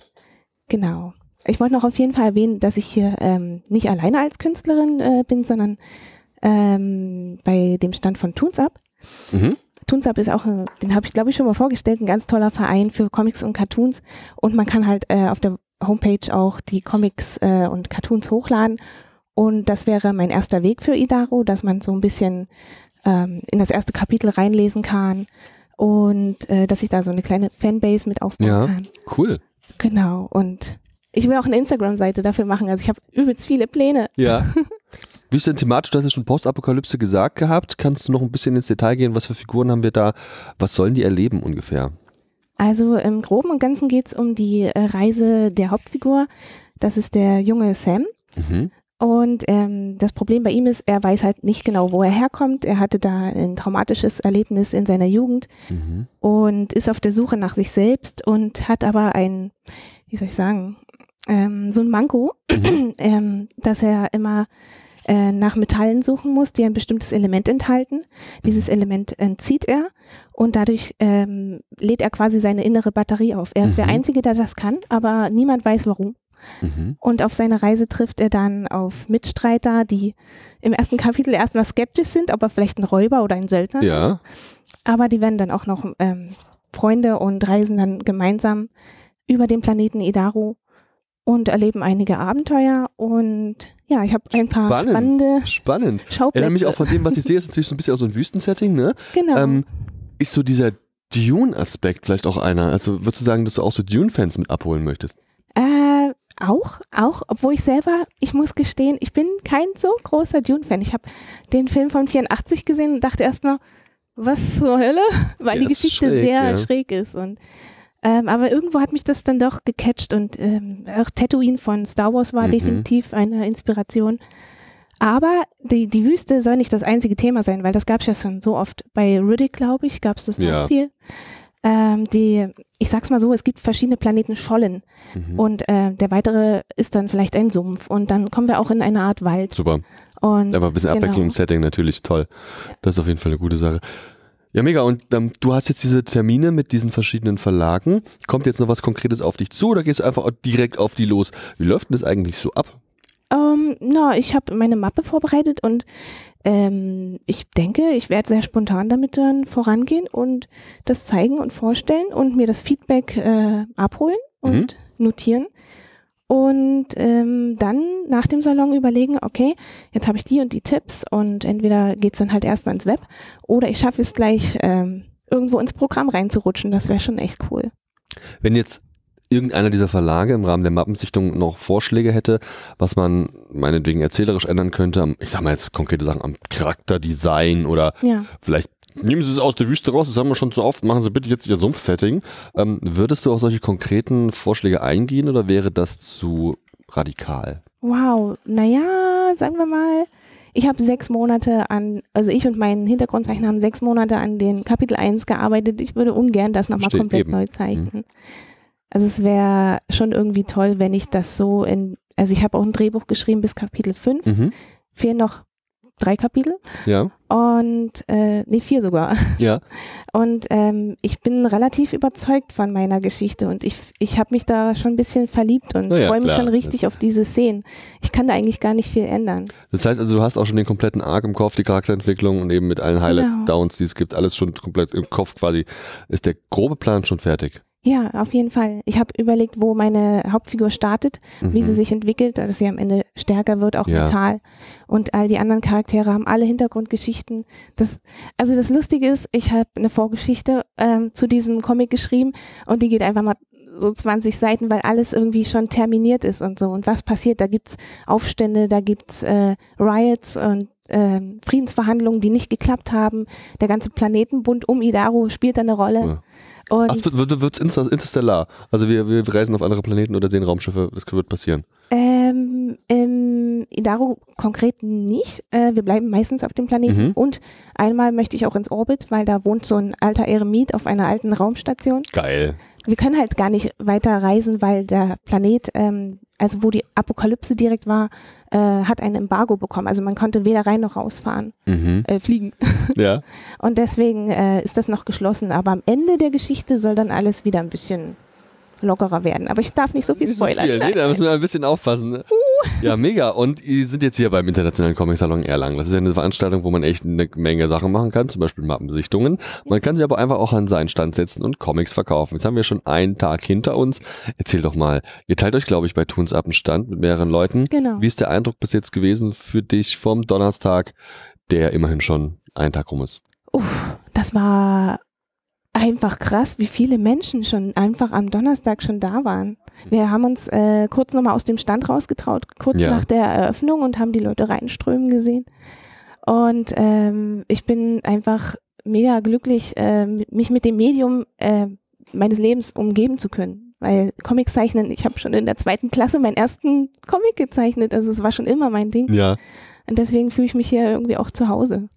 H: genau. Ich wollte noch auf jeden Fall erwähnen, dass ich hier ähm, nicht alleine als Künstlerin äh, bin, sondern ähm, bei dem Stand von Toonsup. Mhm. Toonsup ist auch, den habe ich glaube ich schon mal vorgestellt, ein ganz toller Verein für Comics und Cartoons und man kann halt äh, auf der Homepage auch die Comics äh, und Cartoons hochladen und das wäre mein erster Weg für Idaro, dass man so ein bisschen ähm, in das erste Kapitel reinlesen kann und äh, dass ich da so eine kleine Fanbase mit aufbauen ja, kann.
A: Cool.
H: Genau und ich will auch eine Instagram-Seite dafür machen. Also ich habe übelst viele Pläne.
A: Ja. <laughs> Wie ist denn thematisch? Du hast ja schon Postapokalypse gesagt gehabt. Kannst du noch ein bisschen ins Detail gehen? Was für Figuren haben wir da? Was sollen die erleben ungefähr?
H: Also im Groben und Ganzen geht es um die äh, Reise der Hauptfigur. Das ist der junge Sam. Mhm. Und ähm, das Problem bei ihm ist, er weiß halt nicht genau, wo er herkommt. Er hatte da ein traumatisches Erlebnis in seiner Jugend mhm. und ist auf der Suche nach sich selbst und hat aber ein, wie soll ich sagen, ähm, so ein Manko, mhm. <clears throat> ähm, dass er immer äh, nach Metallen suchen muss, die ein bestimmtes Element enthalten. Dieses Element entzieht er und dadurch ähm, lädt er quasi seine innere Batterie auf. Er ist mhm. der Einzige, der das kann, aber niemand weiß warum. Mhm. Und auf seiner Reise trifft er dann auf Mitstreiter, die im ersten Kapitel erstmal skeptisch sind, ob er vielleicht ein Räuber oder ein Söldner
A: ja.
H: ist. Aber die werden dann auch noch ähm, Freunde und reisen dann gemeinsam über den Planeten Idaru und erleben einige Abenteuer und ja, ich habe ein paar spannend, spannende
A: spannend. Schauplätze. Erinnere mich auch von dem, was ich sehe, ist natürlich so ein bisschen auch so ein Wüstensetting, ne?
H: Genau. Ähm,
A: ist so dieser Dune-Aspekt vielleicht auch einer? Also würdest du sagen, dass du auch so Dune-Fans mit abholen möchtest?
H: Äh, auch, auch, obwohl ich selber, ich muss gestehen, ich bin kein so großer Dune-Fan. Ich habe den Film von 84 gesehen und dachte erst mal, was zur Hölle? <laughs> Weil ja, die Geschichte schräg, sehr ja. schräg ist und ähm, aber irgendwo hat mich das dann doch gecatcht und ähm, auch Tatooine von Star Wars war mhm. definitiv eine Inspiration. Aber die, die Wüste soll nicht das einzige Thema sein, weil das gab es ja schon so oft. Bei Riddick, glaube ich, gab es das ja. auch viel. Ähm, die, ich sag's mal so, es gibt verschiedene Planeten Schollen mhm. und äh, der weitere ist dann vielleicht ein Sumpf und dann kommen wir auch in eine Art Wald.
A: Super.
H: Und,
A: Aber ein bisschen Abwechslung genau. im Setting natürlich toll. Das ist auf jeden Fall eine gute Sache. Ja, mega. Und ähm, du hast jetzt diese Termine mit diesen verschiedenen Verlagen. Kommt jetzt noch was Konkretes auf dich zu oder gehst du einfach direkt auf die los? Wie läuft denn das eigentlich so ab?
H: Ähm, na, ich habe meine Mappe vorbereitet und ähm, ich denke, ich werde sehr spontan damit dann vorangehen und das zeigen und vorstellen und mir das Feedback äh, abholen und mhm. notieren und ähm, dann nach dem Salon überlegen, okay, jetzt habe ich die und die Tipps und entweder geht es dann halt erstmal ins Web oder ich schaffe es gleich ähm, irgendwo ins Programm reinzurutschen. Das wäre schon echt cool.
A: Wenn jetzt irgendeiner dieser Verlage im Rahmen der Mappensichtung noch Vorschläge hätte, was man meinetwegen erzählerisch ändern könnte, ich sag mal jetzt konkrete Sachen am Charakterdesign oder ja. vielleicht nehmen Sie es aus der Wüste raus, das haben wir schon zu oft, machen Sie bitte jetzt Ihr Sumpf-Setting. Ähm, würdest du auf solche konkreten Vorschläge eingehen oder wäre das zu radikal?
H: Wow, naja, sagen wir mal, ich habe sechs Monate an, also ich und mein Hintergrundzeichner haben sechs Monate an den Kapitel 1 gearbeitet. Ich würde ungern das nochmal komplett eben. neu zeichnen. Mhm. Also es wäre schon irgendwie toll, wenn ich das so in, also ich habe auch ein Drehbuch geschrieben bis Kapitel 5. Mhm. Fehlen noch drei Kapitel.
A: Ja.
H: Und, äh, nee, vier sogar.
A: Ja. <laughs>
H: Und ähm, ich bin relativ überzeugt von meiner Geschichte und ich, ich habe mich da schon ein bisschen verliebt und ja, freue mich schon richtig das auf diese Szenen. Ich kann da eigentlich gar nicht viel ändern.
A: Das heißt also, du hast auch schon den kompletten Arc im Kopf, die Charakterentwicklung und eben mit allen Highlights, genau. Downs, die es gibt, alles schon komplett im Kopf quasi. Ist der grobe Plan schon fertig?
H: Ja, auf jeden Fall. Ich habe überlegt, wo meine Hauptfigur startet, mhm. wie sie mhm. sich entwickelt, dass sie am Ende stärker wird, auch ja. mental. Und all die anderen Charaktere haben alle Hintergrundgeschichten. Das, also das Lustige ist, ich habe eine Vorgeschichte ähm, zu diesem Comic geschrieben und die geht einfach mal so 20 Seiten, weil alles irgendwie schon terminiert ist und so. Und was passiert? Da gibt's Aufstände, da gibt's äh, Riots und äh, Friedensverhandlungen, die nicht geklappt haben. Der ganze Planetenbund um Idaro spielt da eine Rolle. Ja.
A: Und Ach, wird, wird es interstellar? Also wir, wir reisen auf andere Planeten oder sehen Raumschiffe, das wird passieren?
H: Ähm, ähm, Idaro konkret nicht. Äh, wir bleiben meistens auf dem Planeten. Mhm. Und einmal möchte ich auch ins Orbit, weil da wohnt so ein alter Eremit auf einer alten Raumstation.
A: Geil.
H: Wir können halt gar nicht weiter reisen, weil der Planet, ähm, also wo die Apokalypse direkt war, äh, hat ein Embargo bekommen. Also man konnte weder rein noch rausfahren, mhm. äh, fliegen. <laughs>
A: Ja.
H: Und deswegen äh, ist das noch geschlossen. Aber am Ende der Geschichte soll dann alles wieder ein bisschen lockerer werden. Aber ich darf nicht so viel spoilern. Viel.
A: Nee, da müssen wir ein bisschen aufpassen. Ne? Ja, mega. Und die sind jetzt hier beim Internationalen Comic Salon Erlangen. Das ist ja eine Veranstaltung, wo man echt eine Menge Sachen machen kann, zum Beispiel Mappensichtungen. Man kann sich aber einfach auch an seinen Stand setzen und Comics verkaufen. Jetzt haben wir schon einen Tag hinter uns. Erzähl doch mal, ihr teilt euch, glaube ich, bei Toons Up einen Stand mit mehreren Leuten.
H: Genau.
A: Wie ist der Eindruck bis jetzt gewesen für dich vom Donnerstag, der immerhin schon einen Tag rum ist?
H: Uff, das war einfach krass, wie viele Menschen schon einfach am Donnerstag schon da waren. Wir haben uns äh, kurz nochmal aus dem Stand rausgetraut, kurz ja. nach der Eröffnung und haben die Leute reinströmen gesehen. Und ähm, ich bin einfach mega glücklich, äh, mich mit dem Medium äh, meines Lebens umgeben zu können. Weil Comic zeichnen, ich habe schon in der zweiten Klasse meinen ersten Comic gezeichnet, also es war schon immer mein Ding.
A: Ja.
H: Und deswegen fühle ich mich hier irgendwie auch zu Hause.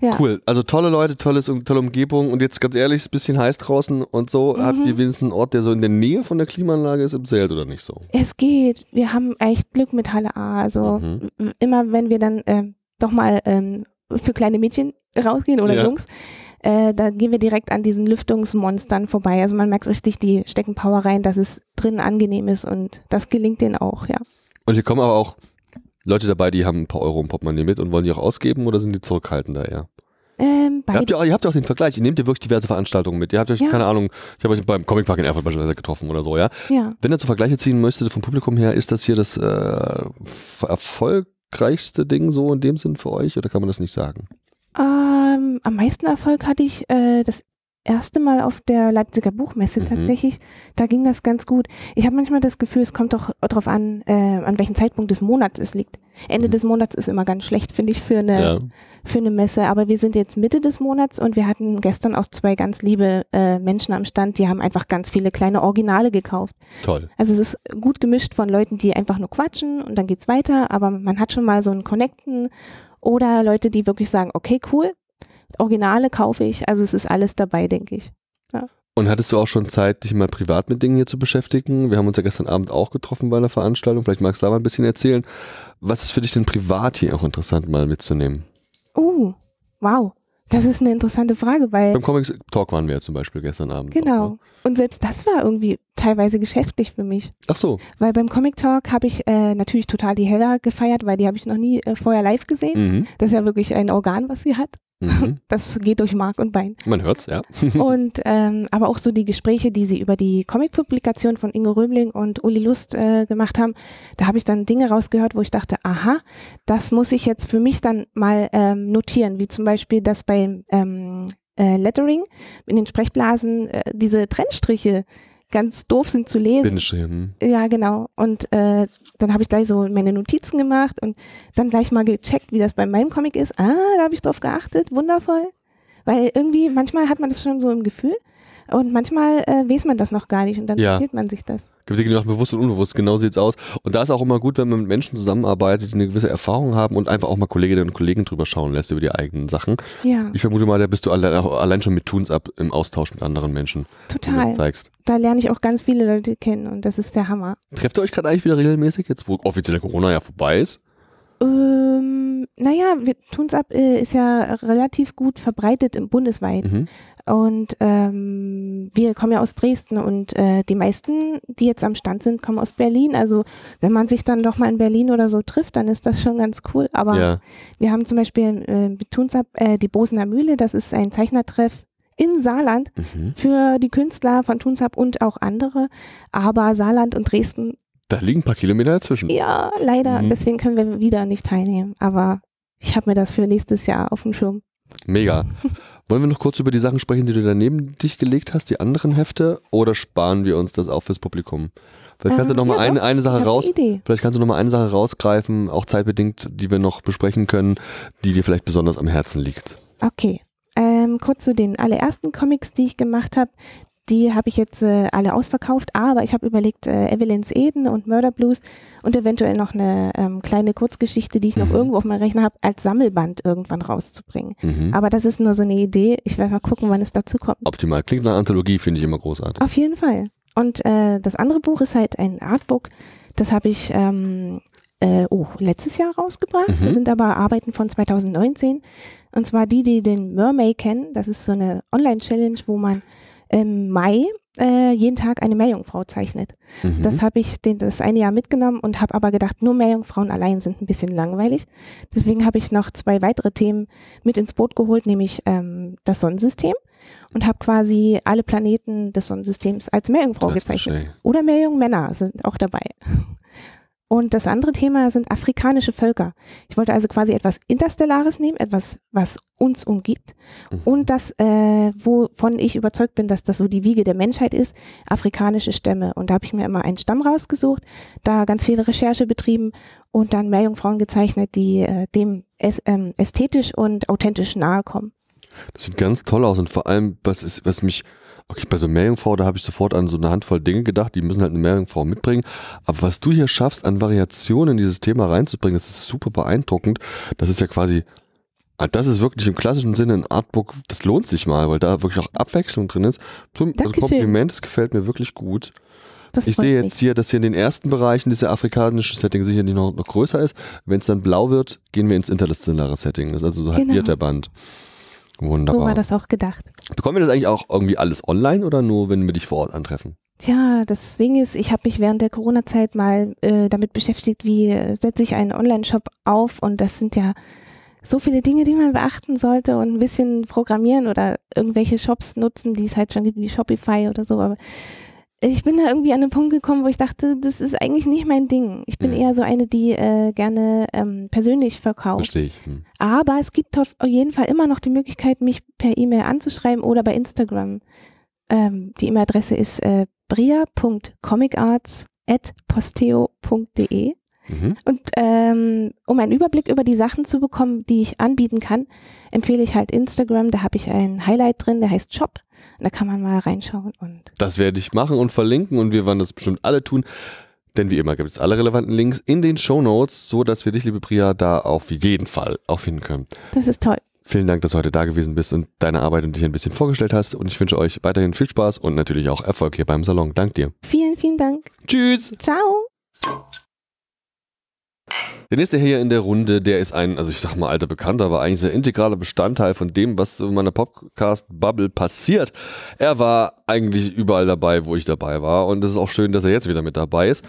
A: Ja. Cool. Also tolle Leute, tolles, tolle Umgebung und jetzt ganz ehrlich, ist ein bisschen heiß draußen und so. Mhm. Habt ihr wenigstens einen Ort, der so in der Nähe von der Klimaanlage ist im Zelt oder nicht so?
H: Es geht. Wir haben echt Glück mit Halle A. Also mhm. immer wenn wir dann äh, doch mal ähm, für kleine Mädchen rausgehen oder ja. Jungs, äh, da gehen wir direkt an diesen Lüftungsmonstern vorbei. Also man merkt richtig, die stecken Power rein, dass es drinnen angenehm ist und das gelingt denen auch, ja.
A: Und hier kommen aber auch Leute dabei, die haben ein paar Euro im Portemonnaie mit und wollen die auch ausgeben oder sind die zurückhaltender eher?
H: Ähm,
A: ihr, habt ja, ihr habt ja auch den Vergleich, ihr nehmt ja wirklich diverse Veranstaltungen mit. Ihr habt euch, ja. keine Ahnung, ich habe euch beim Comic Park in Erfurt beispielsweise getroffen oder so, ja?
H: Ja.
A: Wenn ihr zu Vergleiche ziehen möchtet vom Publikum her, ist das hier das äh, erfolgreichste Ding so in dem Sinn für euch oder kann man das nicht sagen?
H: Ähm, am meisten Erfolg hatte ich äh, das erste Mal auf der Leipziger Buchmesse mhm. tatsächlich. Da ging das ganz gut. Ich habe manchmal das Gefühl, es kommt doch darauf an, äh, an welchem Zeitpunkt des Monats es liegt. Ende mhm. des Monats ist immer ganz schlecht, finde ich, für eine, ja. für eine Messe. Aber wir sind jetzt Mitte des Monats und wir hatten gestern auch zwei ganz liebe äh, Menschen am Stand, die haben einfach ganz viele kleine Originale gekauft.
A: Toll.
H: Also es ist gut gemischt von Leuten, die einfach nur quatschen und dann geht's weiter, aber man hat schon mal so ein Connecten oder Leute, die wirklich sagen, okay, cool, Originale kaufe ich. Also es ist alles dabei, denke ich. Ja.
A: Und hattest du auch schon Zeit, dich mal privat mit Dingen hier zu beschäftigen? Wir haben uns ja gestern Abend auch getroffen bei einer Veranstaltung. Vielleicht magst du da mal ein bisschen erzählen. Was ist für dich denn privat hier auch interessant mal mitzunehmen?
H: Uh, wow. Das ist eine interessante Frage, weil.
A: Beim Comics Talk waren wir ja zum Beispiel gestern Abend.
H: Genau. Auch, ne? Und selbst das war irgendwie teilweise geschäftlich für mich.
A: Ach so.
H: Weil beim Comic Talk habe ich äh, natürlich total die Hella gefeiert, weil die habe ich noch nie äh, vorher live gesehen. Mhm. Das ist ja wirklich ein Organ, was sie hat. Mhm. <laughs> Das geht durch Mark und Bein.
A: Man hört's, ja. <laughs>
H: und ähm, aber auch so die Gespräche, die sie über die Comic-Publikation von Ingo Röbling und Uli Lust äh, gemacht haben, da habe ich dann Dinge rausgehört, wo ich dachte, aha, das muss ich jetzt für mich dann mal ähm, notieren, wie zum Beispiel, dass beim ähm, äh, Lettering in den Sprechblasen äh, diese Trennstriche ganz doof sind zu lesen.
A: Bindestrich.
H: Ja, genau. Und äh, dann habe ich gleich so meine Notizen gemacht und dann gleich mal gecheckt, wie das bei meinem Comic ist. Ah, da habe ich drauf geachtet. Wundervoll. Weil irgendwie, manchmal hat man das schon so im Gefühl und manchmal äh, weiß man das noch gar nicht und dann
A: Ja.
H: man sich das.
A: Gibt Dinge, die bewusst und unbewusst, genau sieht's aus. Und da ist auch immer gut, wenn man mit Menschen zusammenarbeitet, die eine gewisse Erfahrung haben und einfach auch mal Kolleginnen und Kollegen drüber schauen lässt über die eigenen Sachen.
H: Ja,
A: Ich vermute mal, da bist du allein, allein schon mit Tunes ab im Austausch mit anderen Menschen,
H: total.
A: zeigst.
H: Da lerne ich auch ganz viele Leute kennen und das ist der Hammer.
A: Trefft ihr euch gerade eigentlich wieder regelmäßig, jetzt wo offiziell Corona ja vorbei ist?
H: Ähm, naja, wir tun's ab äh, ist ja relativ gut verbreitet im bundesweit.
A: Mhm.
H: Und ähm, wir kommen ja aus Dresden und äh, die meisten, die jetzt am Stand sind, kommen aus Berlin. Also wenn man sich dann doch mal in Berlin oder so trifft, dann ist das schon ganz cool. Aber
A: Ja.
H: wir haben zum Beispiel äh, mit Tunsab, äh, die Bosener Mühle, das ist ein Zeichnertreff im Saarland
A: Mhm.
H: für die Künstler von Tunsab und auch andere. Aber Saarland und Dresden,
A: Da liegen ein paar Kilometer dazwischen.
H: ja, leider.
A: Mhm.
H: Deswegen können wir wieder nicht teilnehmen. Aber ich habe mir das für nächstes Jahr auf dem Schirm.
A: Mega. Wollen wir noch kurz über die Sachen sprechen, die du daneben dich gelegt hast, die anderen Hefte, oder sparen wir uns das auch fürs Publikum? Vielleicht kannst du
H: Ähm,
A: noch mal
H: ja,
A: eine, eine Sache raus,
H: Eine
A: vielleicht kannst du noch mal eine Sache rausgreifen, auch zeitbedingt, die wir noch besprechen können, die dir vielleicht besonders am Herzen liegt.
H: Okay. Ähm, kurz zu den allerersten Comics, die ich gemacht habe. Die habe ich jetzt äh, alle ausverkauft, aber ich habe überlegt, äh, Evelyn's Eden und Murder Blues und eventuell noch eine ähm, kleine Kurzgeschichte, die ich noch
A: Mhm.
H: irgendwo auf meinem Rechner habe, als Sammelband irgendwann rauszubringen.
A: Mhm.
H: Aber das ist nur so eine Idee. Ich werde mal gucken, wann es dazu kommt.
A: Optimal. Klingt nach Anthologie, finde ich immer großartig.
H: Auf jeden Fall. Und äh, das andere Buch ist halt ein Artbook. Das habe ich ähm, äh, oh, letztes Jahr rausgebracht.
A: Mhm.
H: Das sind aber Arbeiten von 2019. Und zwar die, die den Mermaid kennen. Das ist so eine Online-Challenge, wo man im Mai äh, jeden Tag eine Meerjungfrau zeichnet.
A: Mhm.
H: Das habe ich den, das eine Jahr mitgenommen und habe aber gedacht, nur Meerjungfrauen allein sind ein bisschen langweilig. Deswegen habe ich noch zwei weitere Themen mit ins Boot geholt, nämlich ähm, das Sonnensystem und habe quasi alle Planeten des Sonnensystems als Meerjungfrau gezeichnet. Oder Meerjungmänner sind auch dabei. Und das andere Thema sind afrikanische Völker. Ich wollte also quasi etwas Interstellares nehmen, etwas, was uns umgibt
A: Mhm.
H: und das, äh, wovon ich überzeugt bin, dass das so die Wiege der Menschheit ist, afrikanische Stämme. Und da habe ich mir immer einen Stamm rausgesucht, da ganz viele Recherche betrieben und dann Meerjungfrauen gezeichnet, die äh, dem ähm, ästhetisch und authentisch nahe kommen.
A: Das sieht ganz toll aus und vor allem, was ist, was mich, okay, bei so Meerjungfrau, da habe ich sofort an so eine Handvoll Dinge gedacht, die müssen halt eine Meerjungfrau mitbringen. Aber was du hier schaffst, an Variationen in dieses Thema reinzubringen, das ist super beeindruckend. Das ist ja quasi, ah, das ist wirklich im klassischen Sinne ein Artbook, das lohnt sich mal, weil da wirklich auch Abwechslung drin ist. Zum- Also. Kompliment, das gefällt mir wirklich gut.
H: Das
A: Ich sehe jetzt hier, dass hier in den ersten Bereichen dieser afrikanische Setting sicherlich noch, noch größer ist. Wenn es dann blau wird, gehen wir ins interstellare Setting. Das ist also so halbiert
H: Genau.
A: der Band.
H: So
A: Wunderbar.
H: war das auch gedacht.
A: Bekommen wir das eigentlich auch irgendwie alles online oder nur, wenn wir dich vor Ort antreffen?
H: Tja, das Ding ist, ich habe mich während der Corona-Zeit mal äh, damit beschäftigt, wie setze ich einen Online-Shop auf und das sind ja so viele Dinge, die man beachten sollte und ein bisschen programmieren oder irgendwelche Shops nutzen, die es halt schon gibt, wie Shopify oder so. Aber ich bin da irgendwie an den Punkt gekommen, wo ich dachte, das ist eigentlich nicht mein Ding. Ich bin
A: Mhm.
H: eher so eine, die äh, gerne ähm, persönlich verkauft.
A: Verstehe ich. Hm.
H: Aber es gibt auf jeden Fall immer noch die Möglichkeit, mich per E-Mail anzuschreiben oder bei Instagram. Ähm, die E-Mail-Adresse ist äh, bria.comicarts.posteo.de.
A: Mhm.
H: Und ähm, um einen Überblick über die Sachen zu bekommen, die ich anbieten kann, empfehle ich halt Instagram. Da habe ich ein Highlight drin, der heißt Shop. Da kann man mal reinschauen und
A: Das werde ich machen und verlinken und wir werden das bestimmt alle tun. Denn wie immer gibt es alle relevanten Links in den Show Notes, so dass wir dich, liebe Priya, da auf jeden Fall auffinden können.
H: das ist toll.
A: Vielen Dank, dass du heute da gewesen bist und deine Arbeit und dich ein bisschen vorgestellt hast. Und ich wünsche euch weiterhin viel Spaß und natürlich auch Erfolg hier beim Salon. Dank dir.
H: Vielen, vielen Dank.
A: Tschüss!
H: Ciao.
A: Der nächste hier in der Runde, der ist ein, also ich sag mal alter Bekannter, aber eigentlich sehr integraler Bestandteil von dem, was in meiner Podcast-Bubble passiert. Er war eigentlich überall dabei, wo ich dabei war. Und es ist auch schön, dass er jetzt wieder mit dabei ist,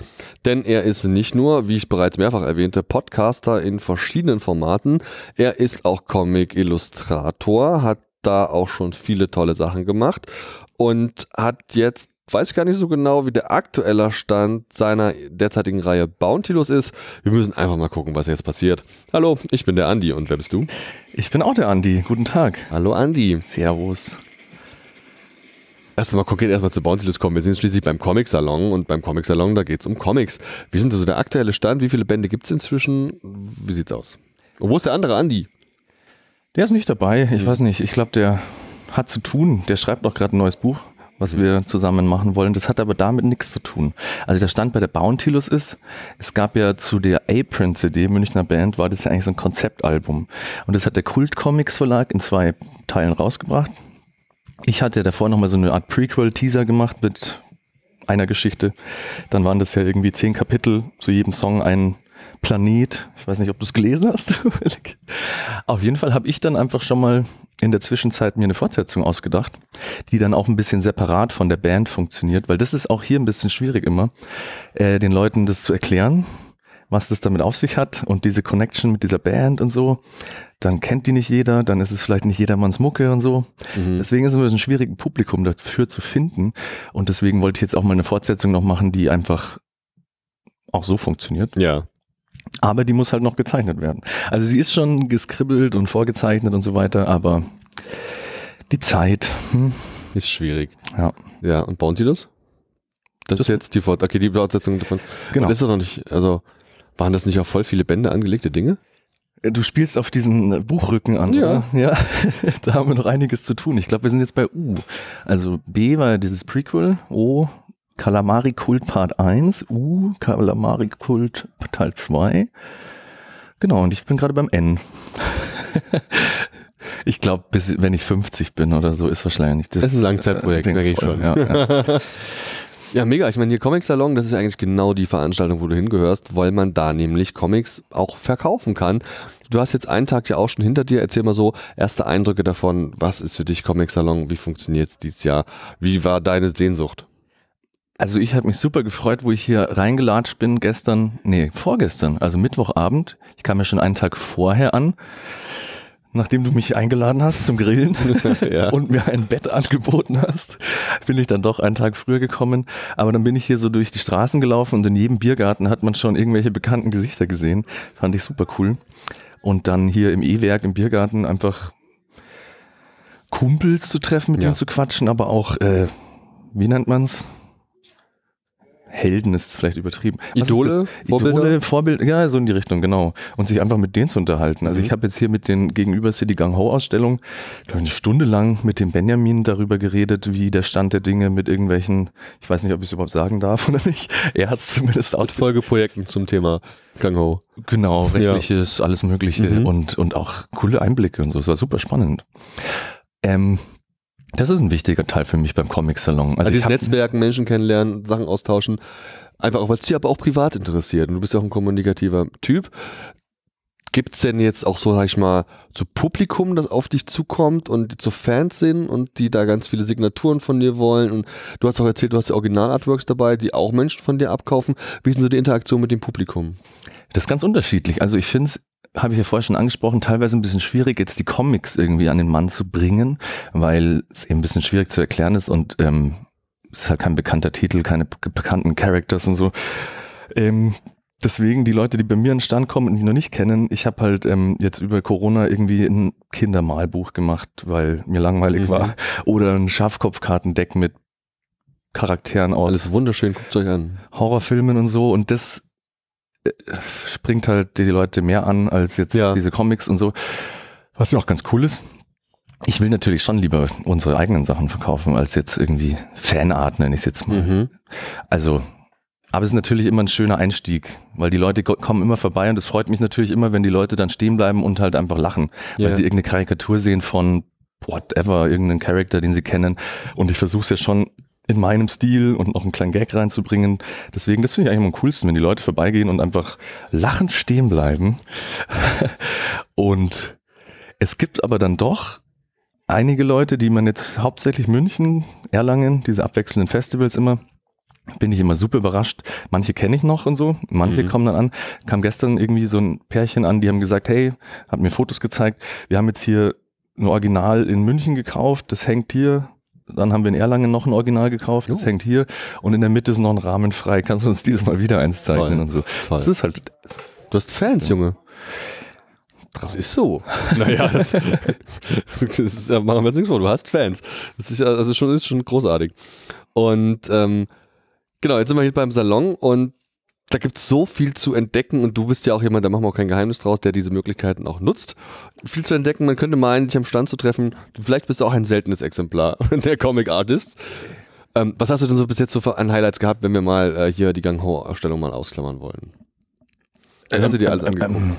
A: denn er ist nicht nur, wie ich bereits mehrfach erwähnte, Podcaster in verschiedenen Formaten, er ist auch Comic-Illustrator, hat da auch schon viele tolle Sachen gemacht und hat jetzt weiß ich gar nicht so genau, wie der aktuelle Stand seiner derzeitigen Reihe Bountilus ist. Wir müssen einfach mal gucken, was jetzt passiert. Hallo, ich bin der Andi und wer bist du?
I: Ich bin auch der Andi. Guten Tag.
A: Hallo Andi.
I: Servus.
A: Erst mal konkret erstmal zu Bountilus kommen. Wir sind schließlich beim Comic-Salon und beim Comic-Salon, da geht es um Comics. Wie sind also der aktuelle Stand? Wie viele Bände gibt es inzwischen? Wie sieht's aus? Und wo ist der andere Andi?
I: Der ist nicht dabei. Ich mhm. weiß nicht. Ich glaube, der hat zu tun. Der schreibt auch gerade ein neues Buch, was wir zusammen machen wollen. Das hat aber damit nichts zu tun. Also der Stand bei der Bountylus ist, es gab ja zu der Apron CD Münchner Band, war das ja eigentlich so ein Konzeptalbum. Und das hat der Kult Comics Verlag in zwei Teilen rausgebracht. Ich hatte davor nochmal so eine Art Prequel-Teaser gemacht mit einer Geschichte. Dann waren das ja irgendwie zehn Kapitel, zu jedem Song ein Planet. Ich weiß nicht, ob du es gelesen hast. <laughs> Auf jeden Fall habe ich dann einfach schon mal in der Zwischenzeit mir eine Fortsetzung ausgedacht, die dann auch ein bisschen separat von der Band funktioniert, weil das ist auch hier ein bisschen schwierig immer, äh, den Leuten das zu erklären, was das damit auf sich hat und diese Connection mit dieser Band und so. Dann kennt die nicht jeder, dann ist es vielleicht nicht jedermanns Mucke und so. Mhm. Deswegen ist es ein bisschen schwierig, ein Publikum dafür zu finden. Und deswegen wollte ich jetzt auch mal eine Fortsetzung noch machen, die einfach auch so funktioniert.
A: Ja.
I: Aber die muss halt noch gezeichnet werden. Also sie ist schon geskribbelt und vorgezeichnet und so weiter, aber die Zeit hm.
A: ist schwierig.
I: Ja.
A: Ja, und bauen Sie das? Das, das ist jetzt die Fort okay, die Fortsetzung davon. Genau. Und ist doch noch nicht, also waren das nicht auch voll viele Bände angelegte Dinge?
I: Du spielst auf diesen Buchrücken an,
A: ja.
I: Oder? Ja, <laughs> da haben wir noch einiges zu tun. Ich glaube, wir sind jetzt bei U. Also B war dieses Prequel, O Kalamari Kult Part 1, U, Kalamari Kult Teil 2. Genau, und ich bin gerade beim N. <laughs> ich glaube, bis wenn ich 50 bin oder so, ist wahrscheinlich
A: das. Das ist ein Langzeitprojekt, äh, merke ich schon. Ja, ja. <laughs> ja, mega. Ich meine, hier Comic Salon, das ist eigentlich genau die Veranstaltung, wo du hingehörst, weil man da nämlich Comics auch verkaufen kann. Du hast jetzt einen Tag ja auch schon hinter dir. Erzähl mal so erste Eindrücke davon. Was ist für dich Comic Salon? Wie funktioniert es dieses Jahr? Wie war deine Sehnsucht?
I: Also ich habe mich super gefreut, wo ich hier reingelatscht bin gestern, nee, vorgestern, also Mittwochabend. Ich kam ja schon einen Tag vorher an, nachdem du mich eingeladen hast zum Grillen <laughs> ja. und mir ein Bett angeboten hast, bin ich dann doch einen Tag früher gekommen. Aber dann bin ich hier so durch die Straßen gelaufen und in jedem Biergarten hat man schon irgendwelche bekannten Gesichter gesehen. Fand ich super cool. Und dann hier im E-Werk, im Biergarten einfach Kumpels zu treffen, mit ja. denen zu quatschen, aber auch, äh, wie nennt man's? Helden ist vielleicht übertrieben.
A: Idole,
I: Idole, Vorbild, ja, so in die Richtung, genau. Und sich einfach mit denen zu unterhalten. Also mhm. ich habe jetzt hier mit den gegenüber City Gang Ho Ausstellung eine Stunde lang mit dem Benjamin darüber geredet, wie der Stand der Dinge mit irgendwelchen, ich weiß nicht, ob ich es überhaupt sagen darf <laughs> oder nicht. Er hat es zumindest
A: aus Folgeprojekten zum Thema Gang Ho.
I: Genau, rechtliches, ja. alles Mögliche mhm. und und auch coole Einblicke und so. Es war super spannend. Ähm, das ist ein wichtiger Teil für mich beim Comic-Salon.
A: Also, also dieses Netzwerken, Menschen kennenlernen, Sachen austauschen. Einfach auch, weil es dich aber auch privat interessiert. Und du bist ja auch ein kommunikativer Typ. Gibt es denn jetzt auch so, sag ich mal, zu Publikum, das auf dich zukommt und zu Fans sind und die da ganz viele Signaturen von dir wollen? Und du hast auch erzählt, du hast ja Original-Artworks dabei, die auch Menschen von dir abkaufen. Wie ist denn so die Interaktion mit dem Publikum?
I: Das ist ganz unterschiedlich. Also ich finde es habe ich ja vorher schon angesprochen, teilweise ein bisschen schwierig, jetzt die Comics irgendwie an den Mann zu bringen, weil es eben ein bisschen schwierig zu erklären ist und ähm, es ist halt kein bekannter Titel, keine bekannten Characters und so. Ähm, deswegen die Leute, die bei mir an den Stand kommen und mich noch nicht kennen, ich habe halt ähm, jetzt über Corona irgendwie ein Kindermalbuch gemacht, weil mir langweilig mhm. war. Oder ein Schafkopfkartendeck mit Charakteren aus.
A: Alles wunderschön, guckt euch an.
I: Horrorfilmen und so. Und das springt halt die Leute mehr an als jetzt ja. diese Comics und so. Was ja auch ganz cool ist. Ich will natürlich schon lieber unsere eigenen Sachen verkaufen, als jetzt irgendwie Fanart, nenne ich es jetzt mal. Mhm. Also, aber es ist natürlich immer ein schöner Einstieg, weil die Leute kommen immer vorbei und es freut mich natürlich immer, wenn die Leute dann stehen bleiben und halt einfach lachen, yeah. weil sie irgendeine Karikatur sehen von whatever, irgendeinen Charakter, den sie kennen. Und ich versuche es ja schon in meinem Stil und noch einen kleinen Gag reinzubringen. Deswegen, das finde ich eigentlich am coolsten, wenn die Leute vorbeigehen und einfach lachend stehen bleiben. <laughs> und es gibt aber dann doch einige Leute, die man jetzt hauptsächlich München, Erlangen, diese abwechselnden Festivals immer, bin ich immer super überrascht. Manche kenne ich noch und so, manche mhm. kommen dann an. Kam gestern irgendwie so ein Pärchen an, die haben gesagt, hey, hat mir Fotos gezeigt, wir haben jetzt hier ein Original in München gekauft, das hängt hier dann haben wir in Erlangen noch ein Original gekauft, das oh. hängt hier und in der Mitte ist noch ein Rahmen frei. Kannst du uns dieses Mal wieder eins zeichnen Toll. und so.
A: Toll. Das ist halt. Du hast Fans, Junge. Das ist so. <laughs> Naja, das, <laughs> das da machen wir jetzt nichts vor. Du hast Fans. Das ist ja also schon, ist schon großartig. Und ähm, genau, jetzt sind wir hier beim Salon und da gibt es so viel zu entdecken und du bist ja auch jemand, da machen wir auch kein Geheimnis draus, der diese Möglichkeiten auch nutzt. Viel zu entdecken, man könnte meinen, dich am Stand zu treffen. Vielleicht bist du auch ein seltenes Exemplar <laughs> der Comic Artist. Ähm, was hast du denn so bis jetzt so an Highlights gehabt, wenn wir mal äh, hier die Gang Ho-Ausstellung mal ausklammern wollen?
I: Was hast du dir alles ähm, angeguckt? Ähm,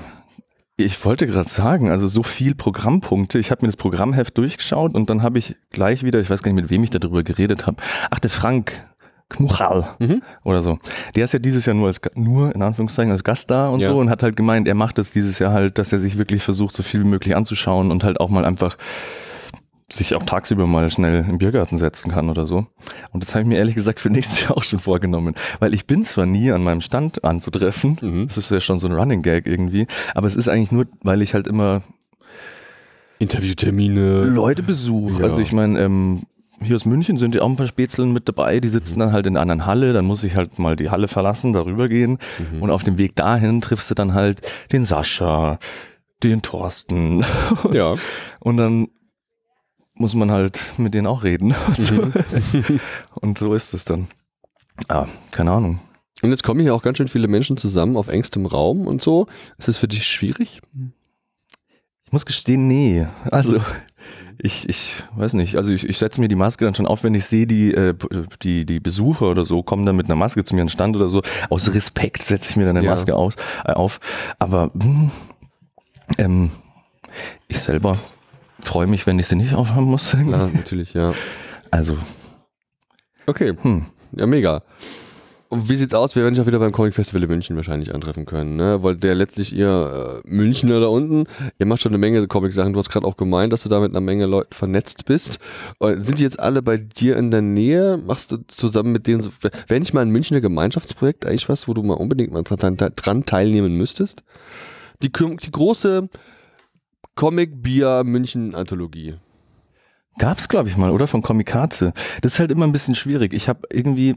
I: ich wollte gerade sagen, also so viel Programmpunkte. Ich habe mir das Programmheft durchgeschaut und dann habe ich gleich wieder, ich weiß gar nicht, mit wem ich darüber geredet habe. Ach, der Frank Knuchal mhm. oder so. Der ist ja dieses Jahr nur als nur in Anführungszeichen als Gast da und ja. so und hat halt gemeint, er macht das dieses Jahr halt, dass er sich wirklich versucht, so viel wie möglich anzuschauen und halt auch mal einfach sich auch tagsüber mal schnell im Biergarten setzen kann oder so. Und das habe ich mir ehrlich gesagt für nächstes Jahr auch schon vorgenommen. Weil ich bin zwar nie an meinem Stand anzutreffen, mhm. das ist ja schon so ein Running Gag irgendwie, aber es ist eigentlich nur, weil ich halt immer
A: Interviewtermine
I: Leute besuche. Ja. Also ich meine, ähm, hier aus München sind ja auch ein paar Spätzeln mit dabei, die sitzen dann halt in einer anderen Halle, dann muss ich halt mal die Halle verlassen, darüber gehen mhm. und auf dem Weg dahin triffst du dann halt den Sascha, den Thorsten. <laughs> Ja. Und dann muss man halt mit denen auch reden. Mhm. <laughs> und so ist es dann. Ja, keine Ahnung.
A: Und jetzt kommen hier auch ganz schön viele Menschen zusammen auf engstem Raum und so. Ist das für dich schwierig?
I: Ich muss gestehen, nee. Also ich, ich weiß nicht, also ich, ich setze mir die Maske dann schon auf, wenn ich sehe, die, äh, die, die Besucher oder so kommen dann mit einer Maske zu mir an den Stand oder so. Aus Respekt setze ich mir dann eine ja. Maske aus, äh, auf. Aber hm, ähm, ich selber freue mich, wenn ich sie nicht aufhaben muss.
A: Ja, natürlich, ja.
I: Also.
A: Okay, hm. ja, mega. Wie sieht's aus? Wir werden dich auch wieder beim Comic Festival in München wahrscheinlich antreffen können, ne? Weil der letztlich ihr äh, Münchner da unten, ihr macht schon eine Menge Comic-Sachen. Du hast gerade auch gemeint, dass du da mit einer Menge Leuten vernetzt bist. Und sind die jetzt alle bei dir in der Nähe? Machst du zusammen mit denen, so, wäre nicht mal ein Münchner Gemeinschaftsprojekt eigentlich was, wo du mal unbedingt mal dran, dran teilnehmen müsstest? Die, die große Comic Bier München Anthologie.
I: Gab's, glaube ich mal, oder? Von Comikaze. Das ist halt immer ein bisschen schwierig. Ich habe irgendwie,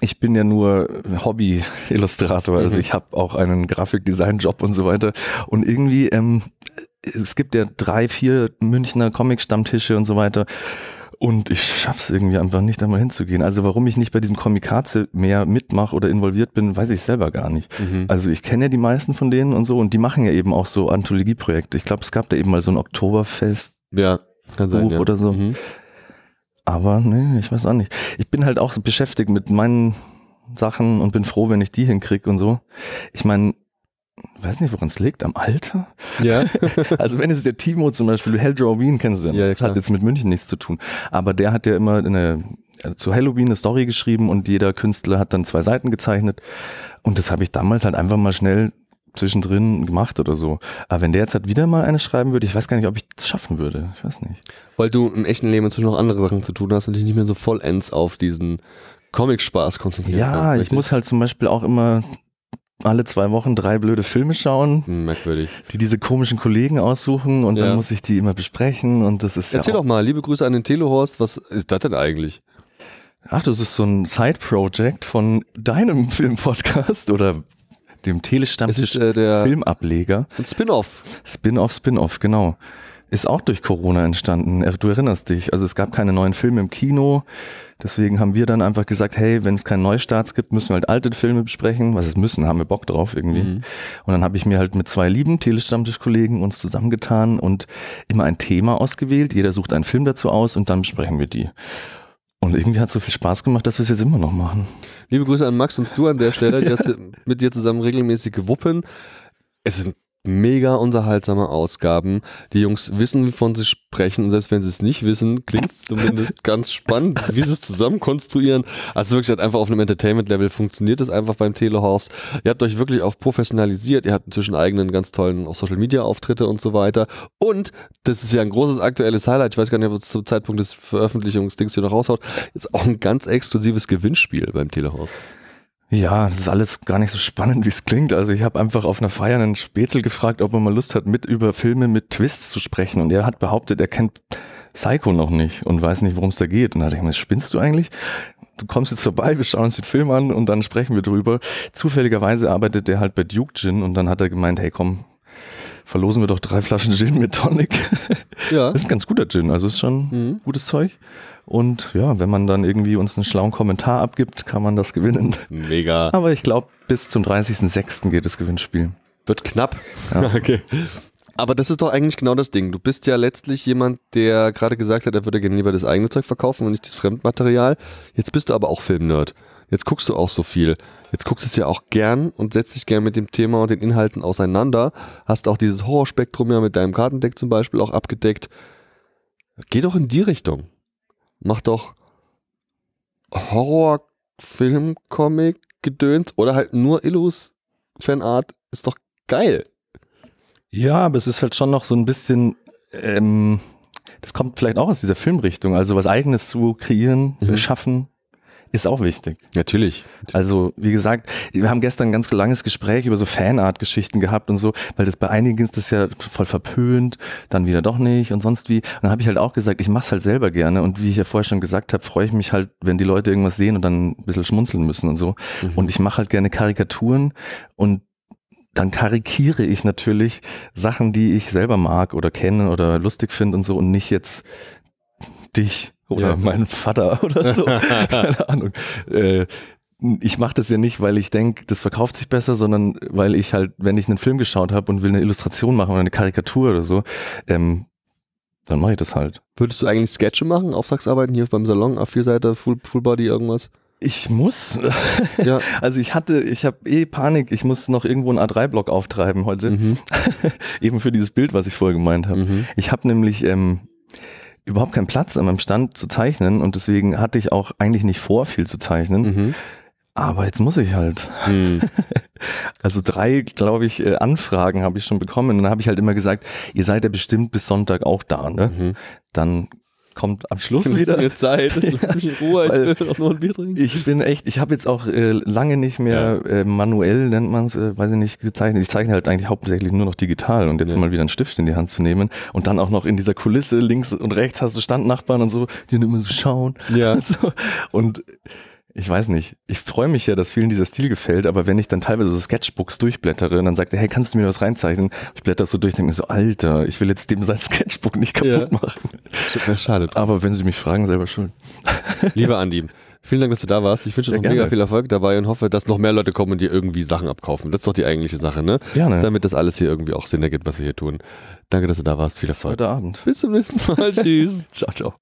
I: ich bin ja nur Hobby-Illustrator, also mhm. ich habe auch einen Grafikdesign-Job und so weiter. Und irgendwie, ähm, es gibt ja drei, vier Münchner Comic-Stammtische und so weiter. Und ich schaff's irgendwie einfach nicht, da mal hinzugehen. Also warum ich nicht bei diesem Komikaze mehr mitmache oder involviert bin, weiß ich selber gar nicht. Mhm. Also ich kenne ja die meisten von denen und so und die machen ja eben auch so Anthologieprojekte. Ich glaube, es gab da eben mal so ein Oktoberfest
A: ja, kann sein, ja.
I: oder so. Mhm. Aber nee, ich weiß auch nicht. Ich bin halt auch so beschäftigt mit meinen Sachen und bin froh, wenn ich die hinkriege und so. Ich meine, weiß nicht, woran es liegt, am Alter.
A: Ja. <laughs>
I: also wenn es der Timo zum Beispiel, Helldraw Wien kennst du ja, ja das hat jetzt mit München nichts zu tun. Aber der hat ja immer eine, also zu Halloween eine Story geschrieben und jeder Künstler hat dann zwei Seiten gezeichnet. Und das habe ich damals halt einfach mal schnell zwischendrin gemacht oder so. Aber wenn der jetzt halt wieder mal eine schreiben würde, ich weiß gar nicht, ob ich das schaffen würde. Ich weiß nicht.
A: Weil du im echten Leben inzwischen noch andere Sachen zu tun hast und dich nicht mehr so vollends auf diesen Comic-Spaß konzentrieren
I: Ja, ich muss halt zum Beispiel auch immer alle zwei Wochen drei blöde Filme schauen.
A: Hm, merkwürdig.
I: Die diese komischen Kollegen aussuchen und ja. dann muss ich die immer besprechen und das ist
A: Erzähl
I: ja
A: doch mal, liebe Grüße an den Telehorst, was ist das denn eigentlich?
I: Ach, das ist so ein Side-Project von deinem <laughs> Filmpodcast oder dem Telestammtisch
A: äh, der
I: Filmableger.
A: Ein Spin-off.
I: Spin-off, Spin-off, genau. Ist auch durch Corona entstanden. Du erinnerst dich. Also es gab keine neuen Filme im Kino. Deswegen haben wir dann einfach gesagt, hey, wenn es keinen Neustarts gibt, müssen wir halt alte Filme besprechen. Was es müssen, haben wir Bock drauf irgendwie. Mhm. Und dann habe ich mir halt mit zwei lieben Telestammtischkollegen uns zusammengetan und immer ein Thema ausgewählt. Jeder sucht einen Film dazu aus und dann besprechen wir die. Und irgendwie hat es so viel Spaß gemacht, dass wir es jetzt immer noch machen.
A: Liebe Grüße an Max und du an der Stelle, die <laughs> hast mit dir zusammen regelmäßig gewuppen. Es sind mega unterhaltsame Ausgaben. Die Jungs wissen, wovon sie sprechen und selbst wenn sie es nicht wissen, klingt es zumindest <laughs> ganz spannend, wie sie es zusammen konstruieren. Also wirklich halt einfach auf einem Entertainment-Level funktioniert es einfach beim Telehorst. Ihr habt euch wirklich auch professionalisiert. Ihr habt inzwischen eigenen ganz tollen Social-Media-Auftritte und so weiter. Und das ist ja ein großes aktuelles Highlight. Ich weiß gar nicht, ob es zum Zeitpunkt des Veröffentlichungsdings hier noch raushaut. Ist auch ein ganz exklusives Gewinnspiel beim Telehorst.
I: Ja, das ist alles gar nicht so spannend, wie es klingt. Also ich habe einfach auf einer Feier einen Spätzl gefragt, ob er mal Lust hat, mit über Filme mit Twists zu sprechen. Und er hat behauptet, er kennt Psycho noch nicht und weiß nicht, worum es da geht. Und da dachte ich mir, spinnst du eigentlich? Du kommst jetzt vorbei, wir schauen uns den Film an und dann sprechen wir drüber. Zufälligerweise arbeitet er halt bei Duke Gin und dann hat er gemeint, hey komm, verlosen wir doch drei Flaschen Gin mit Tonic. <laughs>
A: Ja.
I: Das ist ein ganz guter Gin, also ist schon
A: Mhm.
I: gutes Zeug. Und ja, wenn man dann irgendwie uns einen schlauen Kommentar abgibt, kann man das gewinnen.
A: Mega.
I: Aber ich glaube, bis zum 30.06. geht das Gewinnspiel.
A: Wird knapp.
I: Ja. <laughs>
A: Okay. Aber das ist doch eigentlich genau das Ding. Du bist ja letztlich jemand, der gerade gesagt hat, er würde gerne lieber das eigene Zeug verkaufen und nicht das Fremdmaterial. Jetzt bist du aber auch Filmnerd. Jetzt guckst du auch so viel. Jetzt guckst du es ja auch gern und setzt dich gern mit dem Thema und den Inhalten auseinander. Hast auch dieses Horrorspektrum ja mit deinem Kartendeck zum Beispiel auch abgedeckt. Geh doch in die Richtung. Mach doch Horror, Film, Comic, Gedöns oder halt nur Illus Fanart. Ist doch geil.
I: Ja, aber es ist halt schon noch so ein bisschen, ähm, das kommt vielleicht auch aus dieser Filmrichtung. Also was Eigenes zu kreieren,
A: Mhm.
I: zu schaffen, ist auch wichtig.
A: Natürlich.
I: Also, wie gesagt, wir haben gestern ein ganz langes Gespräch über so Fanart-Geschichten gehabt und so, weil das bei einigen ist das ja voll verpönt, dann wieder doch nicht und sonst wie. Und dann habe ich halt auch gesagt, ich mache es halt selber gerne und wie ich ja vorher schon gesagt habe, freue ich mich halt, wenn die Leute irgendwas sehen und dann ein bisschen schmunzeln müssen und so.
A: Mhm.
I: Und ich mache halt gerne Karikaturen und dann karikiere ich natürlich Sachen, die ich selber mag oder kenne oder lustig finde und so und nicht jetzt dich oder
A: Ja.
I: meinen Vater <laughs> oder so. Keine Ahnung. Äh, ich mache das ja nicht, weil ich denke, das verkauft sich besser, sondern weil ich halt, wenn ich einen Film geschaut habe und will eine Illustration machen oder eine Karikatur oder so, ähm, dann mache ich das halt.
A: Würdest du eigentlich Sketche machen, Auftragsarbeiten hier beim Salon, A4-Seite, Full, Full Body, irgendwas?
I: Ich muss. <laughs>
A: Ja.
I: Also ich hatte, ich habe eh Panik, ich muss noch irgendwo einen A3-Block auftreiben heute.
A: Mhm. <laughs>
I: Eben für dieses Bild, was ich vorher gemeint habe.
A: Mhm.
I: Ich habe nämlich ähm, überhaupt keinen Platz an meinem Stand zu zeichnen und deswegen hatte ich auch eigentlich nicht vor, viel zu zeichnen.
A: Mhm.
I: Aber jetzt muss ich halt.
A: Mhm. <laughs>
I: Also drei, glaube ich, äh, Anfragen habe ich schon bekommen. Und dann habe ich halt immer gesagt, ihr seid ja bestimmt bis Sonntag auch da, ne?
A: Mhm.
I: Dann kommt am Schluss
A: Lass
I: wieder.
A: mir Zeit, lass mich in Ruhe, ich will doch nur ein Bier trinken.
I: Ich bin echt, ich habe jetzt auch äh, lange nicht mehr äh, manuell, nennt man es, äh, weiß ich nicht, gezeichnet. Ich zeichne halt eigentlich hauptsächlich nur noch digital und jetzt
A: Ja.
I: mal wieder einen Stift in die Hand zu nehmen und dann auch noch in dieser Kulisse links und rechts hast du Standnachbarn und so, die dann immer so schauen.
A: Ja.
I: Und, <laughs> so. und ich weiß nicht, ich freue mich ja, dass vielen dieser Stil gefällt, aber wenn ich dann teilweise so Sketchbooks durchblättere und dann sagt er, hey, kannst du mir was reinzeichnen? Ich blätter so durch, denke mir so, Alter, ich will jetzt dem sein Sketchbook nicht kaputt
A: Ja.
I: machen.
A: Ja, Schade.
I: Aber wenn sie mich fragen, selber schuld.
A: Lieber Andi, vielen Dank, dass du da warst. Ich wünsche dir
I: Sehr
A: noch mega
I: gerne.
A: viel Erfolg dabei und hoffe, dass noch mehr Leute kommen und dir irgendwie Sachen abkaufen. Das ist doch die eigentliche Sache, ne?
I: Gerne.
A: Damit das alles hier irgendwie auch Sinn ergibt, was wir hier tun. Danke, dass du da warst. Viel Erfolg.
I: Heute Abend.
A: Bis zum nächsten Mal. <laughs> Tschüss.
I: Ciao, ciao.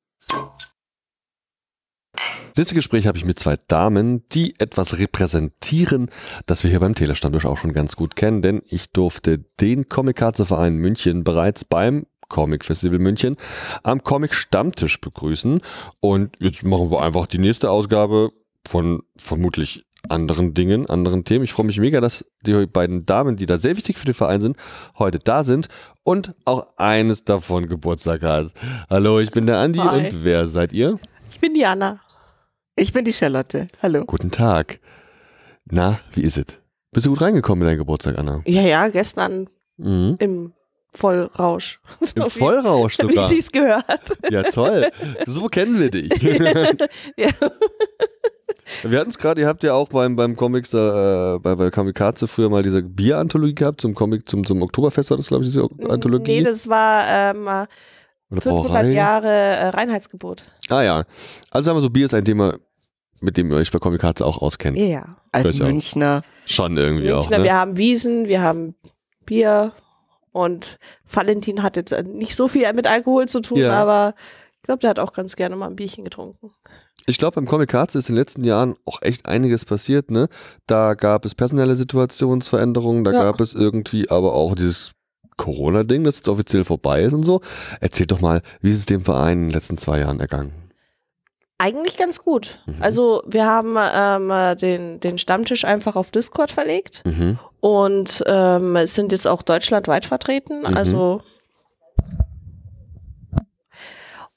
A: Das nächste Gespräch habe ich mit zwei Damen, die etwas repräsentieren, das wir hier beim Telestammtisch auch schon ganz gut kennen, denn ich durfte den Comic-Verein München bereits beim Comic Festival München am Comic Stammtisch begrüßen und jetzt machen wir einfach die nächste Ausgabe von vermutlich anderen Dingen, anderen Themen. Ich freue mich mega, dass die beiden Damen, die da sehr wichtig für den Verein sind, heute da sind und auch eines davon Geburtstag hat. Hallo, ich bin der Andi
J: Hi.
A: und wer seid ihr?
J: Ich bin die Anna. Ich bin die Charlotte. Hallo.
A: Guten Tag. Na, wie ist es? Bist du gut reingekommen in deinen Geburtstag, Anna?
J: Ja, ja, gestern
A: Mhm.
J: im Vollrausch.
A: Im
J: So
A: Vollrausch
J: wie,
A: sogar.
J: Wie sie es gehört.
A: Ja, toll. So kennen wir dich. <laughs>
J: ja.
A: Wir hatten es gerade, ihr habt ja auch beim, beim Comics, äh, bei, bei Kamikaze früher mal diese Bier-Anthologie gehabt, zum Comic, zum, zum Oktoberfest war das, glaube ich, diese Anthologie.
J: Nee, das war ähm,
A: Oder
J: 500
A: Brauerei.
J: Jahre äh, Reinheitsgebot.
A: Ah ja. Also sagen wir so, Bier ist ein Thema, mit dem ihr euch bei Kamikaze auch auskennt.
J: Ja, ja.
K: Als. Münchner.
A: Schon irgendwie auch.
J: Münchner,
A: Ne?
J: Wir haben Wiesen, wir haben Bier und Valentin hat jetzt nicht so viel mit Alkohol zu tun,
A: Ja.
J: aber ich glaube, der hat auch ganz gerne mal ein Bierchen getrunken.
A: Ich glaube, beim Kamikaze ist in den letzten Jahren auch echt einiges passiert. Ne? Da gab es personelle Situationsveränderungen, da
J: Ja.
A: gab es irgendwie aber auch dieses Corona-Ding, das jetzt offiziell vorbei ist und so. Erzähl doch mal, wie ist es dem Verein in den letzten zwei Jahren ergangen?
J: Eigentlich ganz gut.
A: Mhm.
J: Also wir haben ähm, den, den Stammtisch einfach auf Discord verlegt
A: Mhm.
J: und ähm, es sind jetzt auch deutschlandweit vertreten.
A: Mhm.
J: Also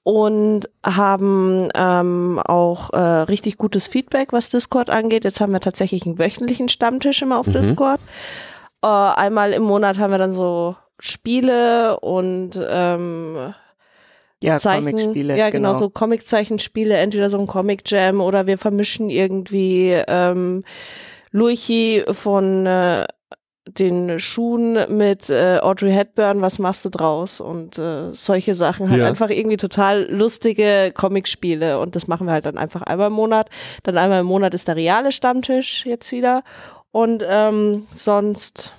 J: und haben ähm, auch äh, richtig gutes Feedback, was Discord angeht. Jetzt haben wir tatsächlich einen wöchentlichen Stammtisch immer auf
A: Mhm.
J: Discord. Äh, einmal im Monat haben wir dann so Spiele und ähm,
K: Ja,
J: Zeichen,
K: Comicspiele.
J: Ja, genau, so Comiczeichenspiele, entweder so ein Comic Jam oder wir vermischen irgendwie ähm, Luigi von äh, den Schuhen mit äh, Audrey Hepburn, was machst du draus? Und äh, solche Sachen. Halt
A: Ja.
J: einfach irgendwie total lustige Comicspiele. Und das machen wir halt dann einfach einmal im Monat. Dann einmal im Monat ist der reale Stammtisch jetzt wieder. Und ähm, sonst,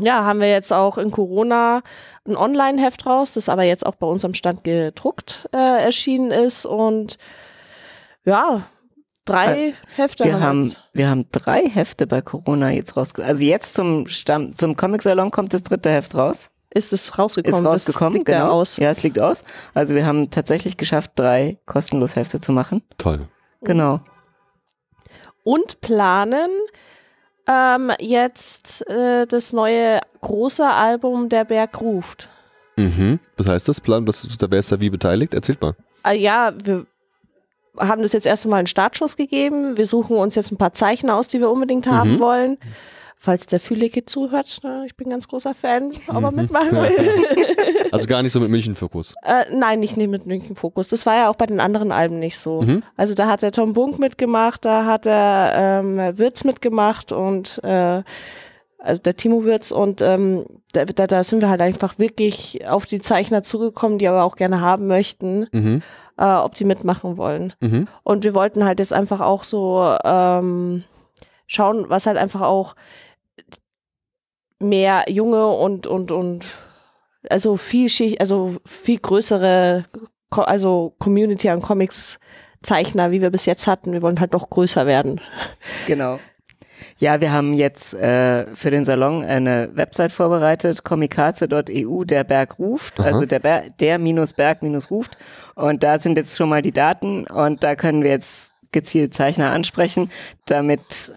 J: ja, haben wir jetzt auch in Corona ein Online-Heft raus, das aber jetzt auch bei uns am Stand gedruckt äh, erschienen ist. Und ja, drei Hefte
K: Wir haben, wir haben drei Hefte bei Corona jetzt rausgekommen. Also jetzt zum Stamm, zum Comic-Salon kommt das dritte Heft raus.
J: Ist es rausgekommen?
K: Ist rausgekommen,
J: das liegt ja
K: genau.
J: aus.
K: Ja, es liegt aus. Also wir haben tatsächlich geschafft, drei kostenlos Hefte zu machen.
A: Toll.
K: Genau.
J: und planen ähm, jetzt äh, das neue große Album Der Berg ruft.
A: Mhm. Was heißt das? Plan, was, da wer ist da wie beteiligt? Erzählt mal.
J: Äh, ja, wir haben das jetzt erst einmal einen Startschuss gegeben. Wir suchen uns jetzt ein paar Zeichner aus, die wir unbedingt haben
A: Mhm.
J: wollen. Falls der Fühlige zuhört, ne, ich bin ganz großer Fan, ob er
A: Mhm.
J: mitmachen will. <laughs>
A: Also gar nicht so mit München-Fokus.
J: äh, nein, nicht mit München Fokus. Das war ja auch bei den anderen Alben nicht so.
A: Mhm.
J: Also da hat der Tom Bunk mitgemacht, da hat der ähm, Wirtz mitgemacht und äh, also der Timo Wirtz und ähm, da, da, da sind wir halt einfach wirklich auf die Zeichner zugekommen, die aber auch gerne haben möchten,
A: Mhm.
J: äh, ob die mitmachen wollen.
A: Mhm.
J: Und wir wollten halt jetzt einfach auch so ähm, schauen, was halt einfach auch mehr junge und und und also viel Schicht, also viel größere, Co- also Community an Comics Zeichner, wie wir bis jetzt hatten. Wir wollen halt noch größer werden.
K: Genau. Ja, wir haben jetzt äh, für den Salon eine Website vorbereitet, comikaze.eu, der Berg ruft,
A: Aha.
K: also der, Ber der minus Berg minus ruft. Und da sind jetzt schon mal die Daten und da können wir jetzt gezielt Zeichner ansprechen, damit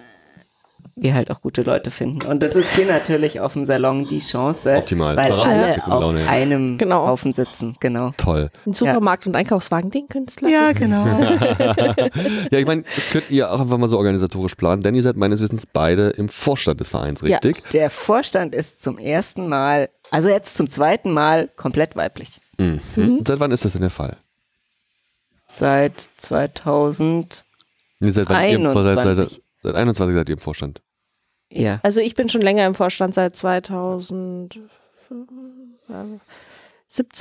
K: wir halt auch gute Leute finden. Und das ist hier natürlich auf dem Salon die Chance,
A: Optimal.
K: weil
A: Verraten
K: alle auf
A: Laune.
K: einem
J: Genau.
K: Haufen sitzen. Genau.
A: Toll.
J: Den Supermarkt und Einkaufswagen, den Künstler.
K: Ja, genau. <laughs>
A: ja, ich meine, das könnt ihr auch einfach mal so organisatorisch planen, denn ihr seid meines Wissens beide im Vorstand des Vereins,
K: Ja,
A: richtig?
K: der Vorstand ist zum ersten Mal, also jetzt zum zweiten Mal komplett weiblich.
A: Mhm. Und Seit wann ist das denn der Fall?
K: Seit 2000,
A: Nee, seit, wann ihr im Vor- seit, seit,
K: 21.
A: seit 21 seid ihr im Vorstand.
K: ja.
J: Also ich bin schon länger im Vorstand seit 2017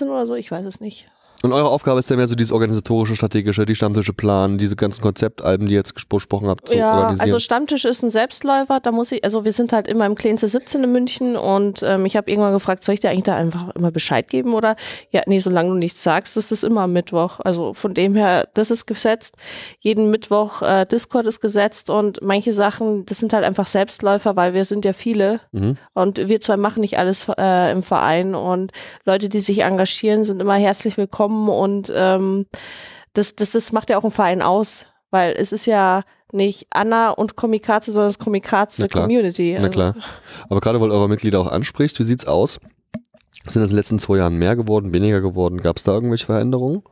J: oder so, ich weiß es nicht.
A: Und eure Aufgabe ist ja mehr so dieses organisatorische, strategische, die Stammtische planen, diese ganzen Konzeptalben, die ihr jetzt gesprochen habt, zu
J: ja,
A: organisieren.
J: also Stammtisch ist ein Selbstläufer, da muss ich, also wir sind halt immer im Kleinste 17 in München und ähm, ich habe irgendwann gefragt, soll ich dir eigentlich da einfach immer Bescheid geben oder ja, nee, solange du nichts sagst, ist das immer am Mittwoch. Also von dem her, das ist gesetzt. Jeden Mittwoch äh, Discord ist gesetzt und manche Sachen, das sind halt einfach Selbstläufer, weil wir sind ja viele
A: mhm.
J: und wir zwei machen nicht alles äh, im Verein und Leute, die sich engagieren, sind immer herzlich willkommen und ähm, das, das, das macht ja auch einen Verein aus, weil es ist ja nicht Anna und Komikaze, sondern das
A: Na
J: Komikaze. Community.
A: Na klar. Aber gerade weil eure Mitglieder auch ansprichst, wie sieht's aus? Sind das in den letzten zwei Jahren mehr geworden, weniger geworden? Gab es da irgendwelche Veränderungen?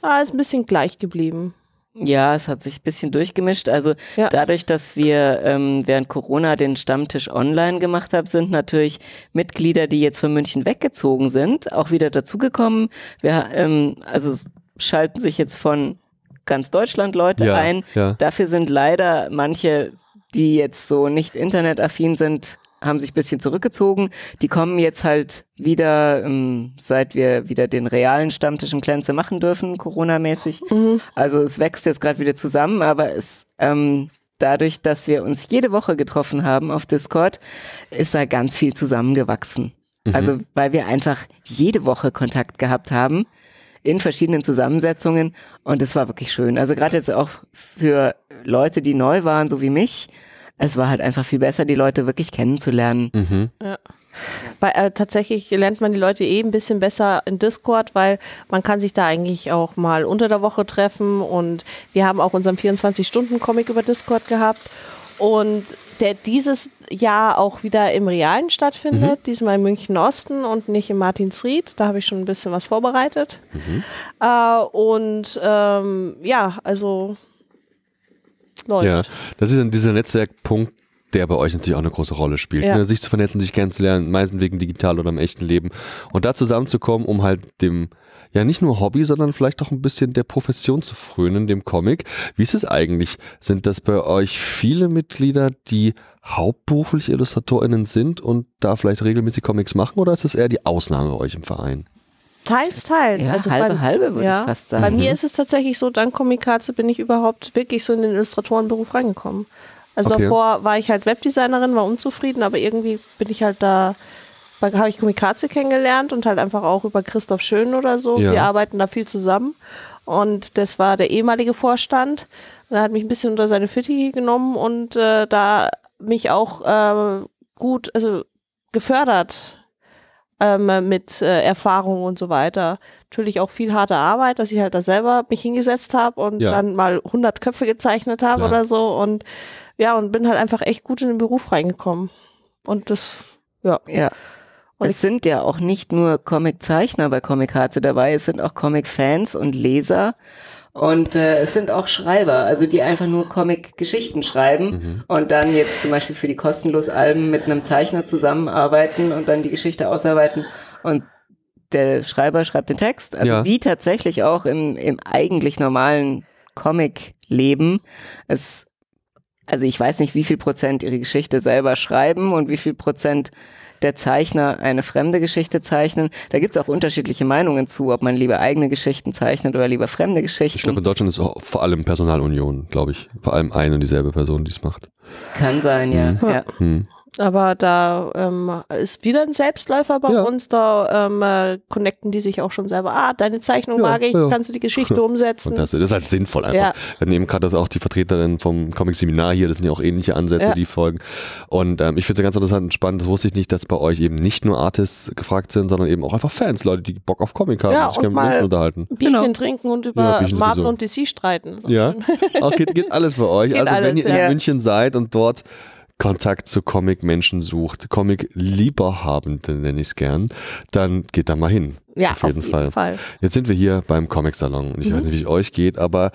J: Ah, ist ein bisschen gleich geblieben.
K: Ja, es hat sich ein bisschen durchgemischt. Also
J: Ja.
K: dadurch, dass wir ähm, während Corona den Stammtisch online gemacht haben, sind natürlich Mitglieder, die jetzt von München weggezogen sind, auch wieder dazugekommen. Wir ähm, also es schalten sich jetzt von ganz Deutschland Leute
A: Ja,
K: ein.
A: ja.
K: Dafür sind leider manche, die jetzt so nicht internetaffin sind, haben sich ein bisschen zurückgezogen. Die kommen jetzt halt wieder, ähm, seit wir wieder den realen Stammtisch im Glänze machen dürfen, Corona-mäßig.
J: Mhm.
K: Also es wächst jetzt gerade wieder zusammen, aber es ähm, dadurch, dass wir uns jede Woche getroffen haben auf Discord, ist da ganz viel zusammengewachsen.
A: Mhm.
K: Also weil wir einfach jede Woche Kontakt gehabt haben in verschiedenen Zusammensetzungen und es war wirklich schön. Also gerade jetzt auch für Leute, die neu waren, so wie mich, es war halt einfach viel besser, die Leute wirklich kennenzulernen.
A: Mhm.
J: Weil, äh, tatsächlich lernt man die Leute eh ein bisschen besser in Discord, weil man kann sich da eigentlich auch mal unter der Woche treffen und wir haben auch unseren 24-Stunden-Comic über Discord gehabt und der dieses Jahr auch wieder im Realen stattfindet, diesmal in München Osten und nicht in Martinsried. Da habe ich schon ein bisschen was vorbereitet. Äh, und ähm, ja, also läuft.
A: Ja, das ist dann dieser Netzwerkpunkt, der bei euch natürlich auch eine große Rolle spielt. Ja. Ne? Sich zu vernetzen, sich kennenzulernen, meistens wegen digital oder im echten Leben. Und da zusammenzukommen, um halt dem, ja nicht nur Hobby, sondern vielleicht auch ein bisschen der Profession zu frönen, dem Comic. Wie ist es eigentlich? Sind das bei euch viele Mitglieder, die hauptberuflich IllustratorInnen sind und da vielleicht regelmäßig Comics machen oder ist es eher die Ausnahme bei euch im Verein?
J: Teils, teils.
K: Ja, also halbe, bei, halbe würde ja, ich fast sagen.
J: Bei mir ist es tatsächlich so, dank Comikaze bin ich überhaupt wirklich so in den Illustratorenberuf reingekommen. Also okay. davor war ich halt Webdesignerin, war unzufrieden, aber irgendwie bin ich halt da, habe ich Comikaze kennengelernt und halt einfach auch über Christoph Schön oder so. Ja. Wir arbeiten da viel zusammen. Und das war der ehemalige Vorstand. Er hat mich ein bisschen unter seine Fittiche genommen und äh, da mich auch äh, gut, also gefördert ähm, mit äh, Erfahrung und so weiter. Natürlich auch viel harte Arbeit, dass ich halt da selber mich hingesetzt habe und ja. dann mal 100 Köpfe gezeichnet habe oder so und ja, und bin halt einfach echt gut in den Beruf reingekommen. Und das, ja.
K: Ja. Und es sind ja auch nicht nur Comiczeichner bei Comic Harze dabei, es sind auch Comic-Fans und Leser und äh, es sind auch Schreiber, also die einfach nur Comic-Geschichten schreiben mhm. und dann jetzt zum Beispiel für die kostenlos Alben mit einem Zeichner zusammenarbeiten und dann die Geschichte ausarbeiten. Und der Schreiber schreibt den Text, also ja. wie tatsächlich auch im, im eigentlich normalen Comic-Leben. Es, also ich weiß nicht, wie viel Prozent ihre Geschichte selber schreiben und wie viel Prozent der Zeichner eine fremde Geschichte zeichnen. Da gibt es auch unterschiedliche Meinungen zu, ob man lieber eigene Geschichten zeichnet oder lieber fremde Geschichten.
A: Ich glaube, in Deutschland ist auch vor allem Personalunion, glaube ich. Vor allem eine und dieselbe Person, die es macht.
K: Kann sein, ja. Mhm. ja. Mhm.
J: Aber da ähm, ist wieder ein Selbstläufer bei ja. uns. Da ähm, äh, connecten die sich auch schon selber. Ah, deine Zeichnung ja, mag ich, ja. kannst du die Geschichte <laughs> umsetzen.
A: Das, das, ist halt sinnvoll einfach. Wir nehmen gerade das auch die Vertreterin vom Comic-Seminar hier, das sind ja auch ähnliche Ansätze, die folgen. Und ähm, ich finde es ganz interessant und spannend, das wusste ich nicht, dass bei euch eben nicht nur Artists gefragt sind, sondern eben auch einfach Fans, Leute, die Bock auf Comic haben.
J: Ja, und mal unterhalten. Bierchen genau. trinken und über Marvel und DC streiten.
A: Ja, <laughs> auch geht, geht alles bei euch. Geht also alles, wenn ihr in München seid und dort Kontakt zu Comic-Menschen sucht, Comic-Lieberhabende nenne ich es gern, dann geht da mal hin.
J: Ja, auf jeden, auf jeden Fall. Fall.
A: Jetzt sind wir hier beim Comic-Salon und ich mhm. weiß nicht, wie es euch geht, aber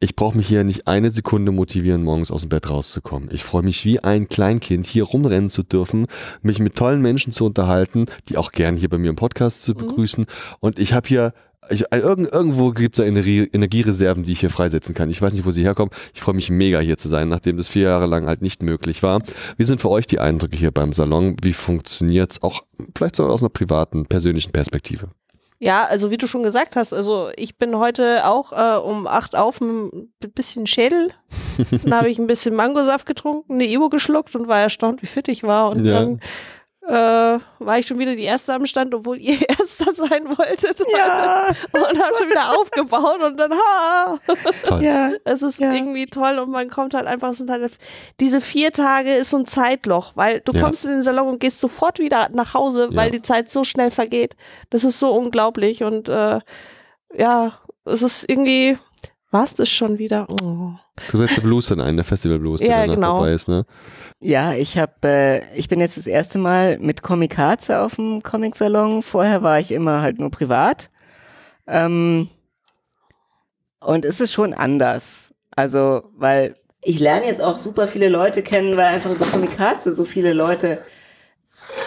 A: ich brauche mich hier nicht eine Sekunde motivieren, morgens aus dem Bett rauszukommen. Ich freue mich wie ein Kleinkind, hier rumrennen zu dürfen, mich mit tollen Menschen zu unterhalten, die auch gern hier bei mir im Podcast zu mhm. begrüßen. Mhm. Und ich habe hier ich, irgend, irgendwo gibt es da Energie, Energiereserven, die ich hier freisetzen kann. Ich weiß nicht, wo sie herkommen. Ich freue mich mega hier zu sein, nachdem das vier Jahre lang halt nicht möglich war. Wie sind für euch die Eindrücke hier beim Salon? Wie funktioniert es auch vielleicht so aus einer privaten, persönlichen Perspektive?
J: Ja, also wie du schon gesagt hast, also ich bin heute auch äh, um acht auf mit ein bisschen Schädel. dann habe ich ein bisschen Mangosaft getrunken, eine Ibo geschluckt und war erstaunt, wie fit ich war. Und ja. dann äh, war ich schon wieder die Erste am Stand, obwohl ihr <laughs> Erster sein wolltet. Ja. Und habe schon wieder aufgebaut und dann, ha! Toll. Ja. Es ist ja. irgendwie toll und man kommt halt einfach, es sind halt, diese vier Tage ist so ein Zeitloch, weil du ja. kommst in den Salon und gehst sofort wieder nach Hause, weil die Zeit so schnell vergeht. Das ist so unglaublich und äh, ja, es ist irgendwie, war es schon wieder? Oh.
A: Du setzt Blues dann ein, der Festival Blues, der
J: ja, genau.
A: dabei ist, ne?
K: Ja, ich habe, äh, ich bin jetzt das erste Mal mit Comikaze auf dem Comic-Salon. Vorher war ich immer halt nur privat. Ähm, und es ist schon anders. Also, weil ich lerne jetzt auch super viele Leute kennen, weil einfach über Comikaze so viele Leute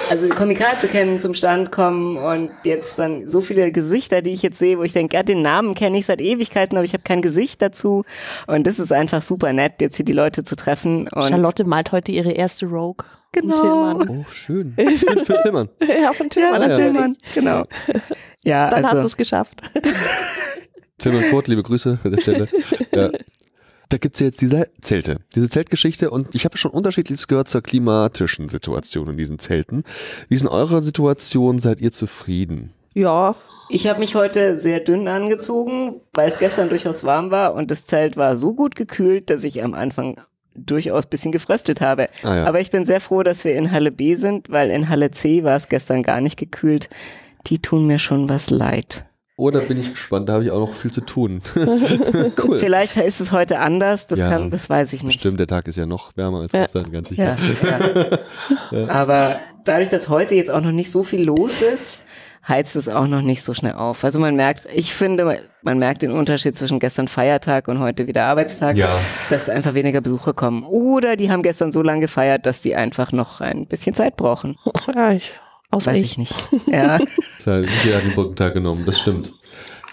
K: also Komikaze kennen, zum Stand kommen und jetzt dann so viele Gesichter, die ich jetzt sehe, wo ich denke, ja, den Namen kenne ich seit Ewigkeiten, aber ich habe kein Gesicht dazu. Und das ist einfach super nett, jetzt hier die Leute zu treffen. Und
J: Charlotte malt heute ihre erste Rogue.
K: Genau.
A: Oh, schön. Für, für Tillmann. <laughs>
J: ja, von Tillmann ja,
K: Tillmann, genau.
J: Ja, Dann also. hast du es geschafft.
A: Tillmann Kurt, liebe Grüße an der Stelle. <laughs> Ja da gibt es ja jetzt diese Zelte, diese Zeltgeschichte und ich habe schon unterschiedliches gehört zur klimatischen Situation in diesen Zelten. Wie ist in eurer Situation? Seid ihr zufrieden?
J: Ja.
K: Ich habe mich heute sehr dünn angezogen, weil es gestern durchaus warm war und das Zelt war so gut gekühlt, dass ich am Anfang durchaus ein bisschen gefröstelt habe. Ah, ja. Aber ich bin sehr froh, dass wir in Halle B sind, weil in Halle C war es gestern gar nicht gekühlt. Die tun mir schon was leid.
A: Oder bin ich gespannt, da habe ich auch noch viel zu tun. <laughs>
K: cool. Vielleicht ist es heute anders, das, ja, kann, das weiß ich nicht.
A: Stimmt, der Tag ist ja noch wärmer als gestern, ganz sicher.
K: Ja, <laughs> ja. Aber dadurch, dass heute jetzt auch noch nicht so viel los ist, heizt es auch noch nicht so schnell auf. Also man merkt, ich finde, man merkt den Unterschied zwischen gestern Feiertag und heute wieder Arbeitstag,
A: ja.
K: dass einfach weniger Besucher kommen. Oder die haben gestern so lange gefeiert, dass sie einfach noch ein bisschen Zeit brauchen.
J: Ja, ich, außer
K: Weiß
J: ich.
K: ich nicht. <laughs> Ja.
A: Ja, jeder hat den Brückentag genommen, das stimmt.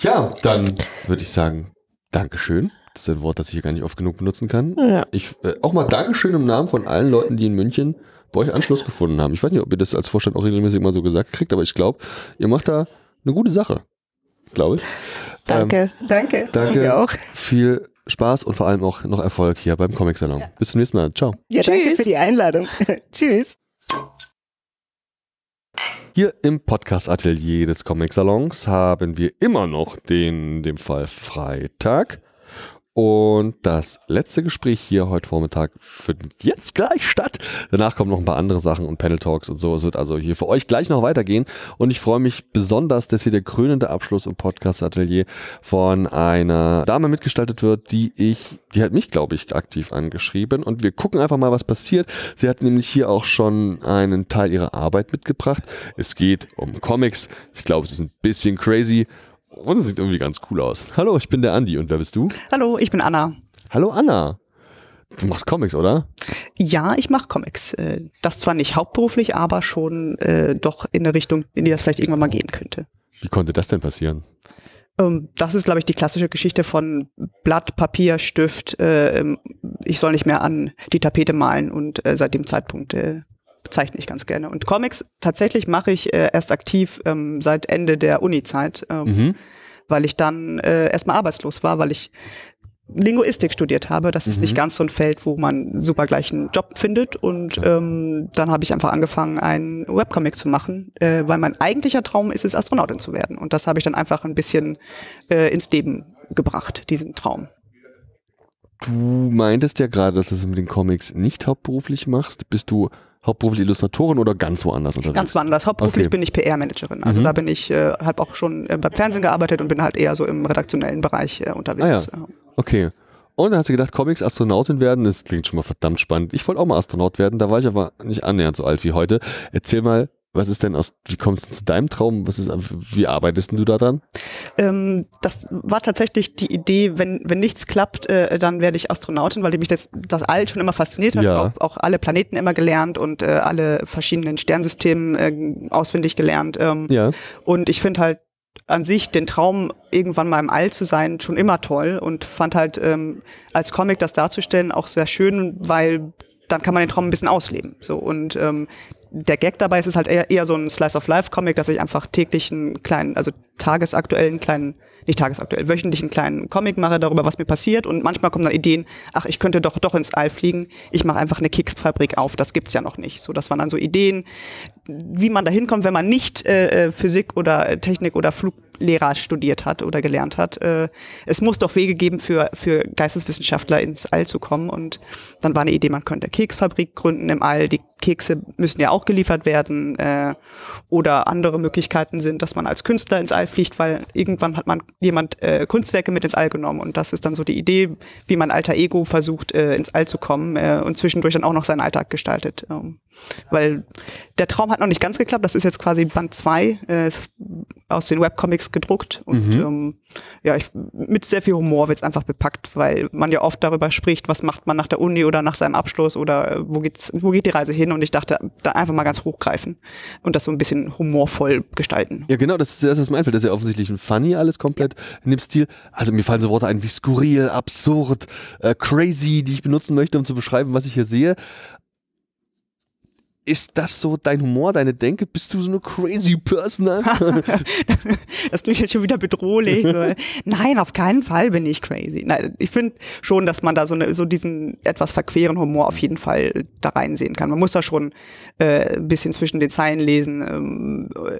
A: Ja, dann würde ich sagen, Dankeschön. Das ist ein Wort, das ich hier gar nicht oft genug benutzen kann.
J: Ja.
A: Ich, äh, auch mal Dankeschön im Namen von allen Leuten, die in München bei euch Anschluss gefunden haben. Ich weiß nicht, ob ihr das als Vorstand auch regelmäßig mal so gesagt kriegt, aber ich glaube, ihr macht da eine gute Sache. Glaube ich.
J: Danke.
K: Danke.
A: Ähm, danke.
K: Mir auch.
A: Viel Spaß und vor allem auch noch Erfolg hier beim Comic Salon. Bis zum nächsten Mal. Ciao.
K: Ja, danke
J: Tschüss.
K: für die Einladung. <laughs> Tschüss.
A: Hier im Podcast-Atelier des Comic-Salons haben wir immer noch den, in dem Fall Freitag. Und das letzte Gespräch hier heute Vormittag findet jetzt gleich statt. Danach kommen noch ein paar andere Sachen und Panel Talks und so. Es wird also hier für euch gleich noch weitergehen. Und ich freue mich besonders, dass hier der krönende Abschluss im Podcast-Atelier von einer Dame mitgestaltet wird, die ich, die hat mich, glaube ich, aktiv angeschrieben. Und wir gucken einfach mal, was passiert. Sie hat nämlich hier auch schon einen Teil ihrer Arbeit mitgebracht. Es geht um Comics. Ich glaube, es ist ein bisschen crazy. Und es sieht irgendwie ganz cool aus. Hallo, ich bin der Andi und wer bist du?
L: Hallo, ich bin Anna.
A: Hallo Anna. Du machst Comics, oder?
L: Ja, ich mache Comics. Äh, Das zwar nicht hauptberuflich, aber schon äh, doch in eine Richtung, in die das vielleicht irgendwann mal gehen könnte.
A: Wie konnte das denn passieren?
L: Ähm, Das ist, glaube ich, die klassische Geschichte von Blatt, Papier, Stift. äh, ähm, Ich soll nicht mehr an die Tapete malen und äh, seit dem Zeitpunkt äh, zeichne ich ganz gerne. Und Comics tatsächlich mache ich äh, erst aktiv ähm, seit Ende der Uni-Zeit, ähm,
A: Mhm.
L: weil ich dann äh, erstmal arbeitslos war, weil ich Linguistik studiert habe. Das ist
A: Mhm.
L: nicht ganz so ein Feld, wo man super gleich einen Job findet. Und ähm, dann habe ich einfach angefangen, einen Webcomic zu machen, äh, weil mein eigentlicher Traum ist es, Astronautin zu werden. Und das habe ich dann einfach ein bisschen äh, ins Leben gebracht, diesen Traum.
A: Du meintest ja gerade, dass du es mit den Comics nicht hauptberuflich machst. Bist du hauptberuflich Illustratorin oder ganz woanders unterwegs?
L: Ganz woanders. Hauptberuflich
A: Okay.
L: bin ich PR-Managerin. Also
A: Mhm.
L: da bin ich, äh, habe auch schon äh, beim Fernsehen gearbeitet und bin halt eher so im redaktionellen Bereich äh, unterwegs.
A: Ah ja. Okay. Und dann hat sie gedacht, Comics, Astronautin werden, das klingt schon mal verdammt spannend. Ich wollte auch mal Astronaut werden, da war ich aber nicht annähernd so alt wie heute. Erzähl mal, was ist denn aus, wie kommst du zu deinem Traum? Was ist, wie arbeitest du da dran?
L: Ähm, das war tatsächlich die Idee, wenn, wenn nichts klappt, äh, dann werde ich Astronautin, weil mich das, das All schon immer fasziniert hat.
A: Ja.
L: Auch, auch alle Planeten immer gelernt und äh, alle verschiedenen Sternsystemen äh, auswendig gelernt. Ähm,
A: Ja.
L: Und ich finde halt an sich den Traum, irgendwann mal im All zu sein, schon immer toll und fand halt ähm, als Comic das darzustellen auch sehr schön, weil dann kann man den Traum ein bisschen ausleben. So und ähm, der Gag dabei ist es halt eher, eher so ein Slice of Life Comic, dass ich einfach täglich einen kleinen, also tagesaktuellen kleinen, nicht tagesaktuell, wöchentlichen kleinen Comic mache darüber, was mir passiert. Und manchmal kommen dann Ideen, ach, ich könnte doch doch ins All fliegen, ich mache einfach eine Keksfabrik auf, das gibt's ja noch nicht. So, das waren dann so Ideen, wie man da hinkommt, wenn man nicht äh, äh, Physik oder äh, Technik oder Fluglehrer studiert hat oder gelernt hat. Äh, es muss doch Wege geben für, für Geisteswissenschaftler ins All zu kommen. Und dann war eine Idee, man könnte Keksfabrik gründen im All. Die Kekse müssen ja auch geliefert werden. Äh, oder andere Möglichkeiten sind, dass man als Künstler ins All fliegt, weil irgendwann hat man jemand äh, Kunstwerke mit ins All genommen. Und das ist dann so die Idee, wie man alter Ego versucht, ins All zu kommen und zwischendurch dann auch noch seinen Alltag gestaltet. Ähm, weil der Traum hat noch nicht ganz geklappt. Das ist jetzt quasi Band 2 äh, ist aus den Webcomics gedruckt. Und
A: Mhm.
L: ähm, ja, ich, mit sehr viel Humor wird's einfach bepackt, weil man ja oft darüber spricht, was macht man nach der Uni oder nach seinem Abschluss oder äh, wo geht's, wo geht die Reise hin? Und ich dachte, da einfach mal ganz hochgreifen und das so ein bisschen humorvoll gestalten.
A: Ja, genau, das ist das, was mir einfällt. Das ist ja offensichtlich ein Funny alles komplett in dem Stil. Also mir fallen so Worte ein wie skurril, absurd, äh, crazy, die ich benutzen möchte, um zu beschreiben, was ich hier sehe. Ist das so dein Humor, deine Denke? Bist du so eine crazy Person? <laughs>
L: das klingt jetzt schon wieder bedrohlich. Nein, auf keinen Fall bin ich crazy. Nein, ich finde schon, dass man da so, eine, so diesen etwas verqueren Humor auf jeden Fall da reinsehen kann. Man muss da schon äh, ein bisschen zwischen den Zeilen lesen. Ähm, äh,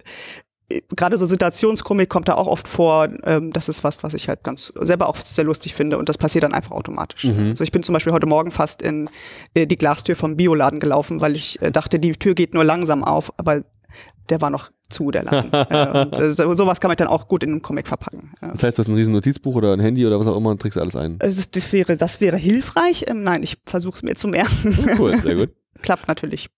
L: Gerade so Situationskomik kommt da auch oft vor. Ähm, das ist was, was ich halt ganz selber auch sehr lustig finde und das passiert dann einfach automatisch.
A: Mhm.
L: Also ich bin zum Beispiel heute Morgen fast in äh, die Glastür vom Bioladen gelaufen, weil ich äh, dachte, die Tür geht nur langsam auf, aber der war noch zu, der Laden. <laughs> äh, und, äh, so- sowas kann man dann auch gut in einen Comic verpacken.
A: Das heißt, du hast ein riesen Notizbuch oder ein Handy oder was auch immer und trägst alles ein.
L: Es ist, das, wäre, das wäre hilfreich. Ähm, nein, ich versuche es mir zu merken.
A: Cool, sehr gut. <laughs>
L: Klappt natürlich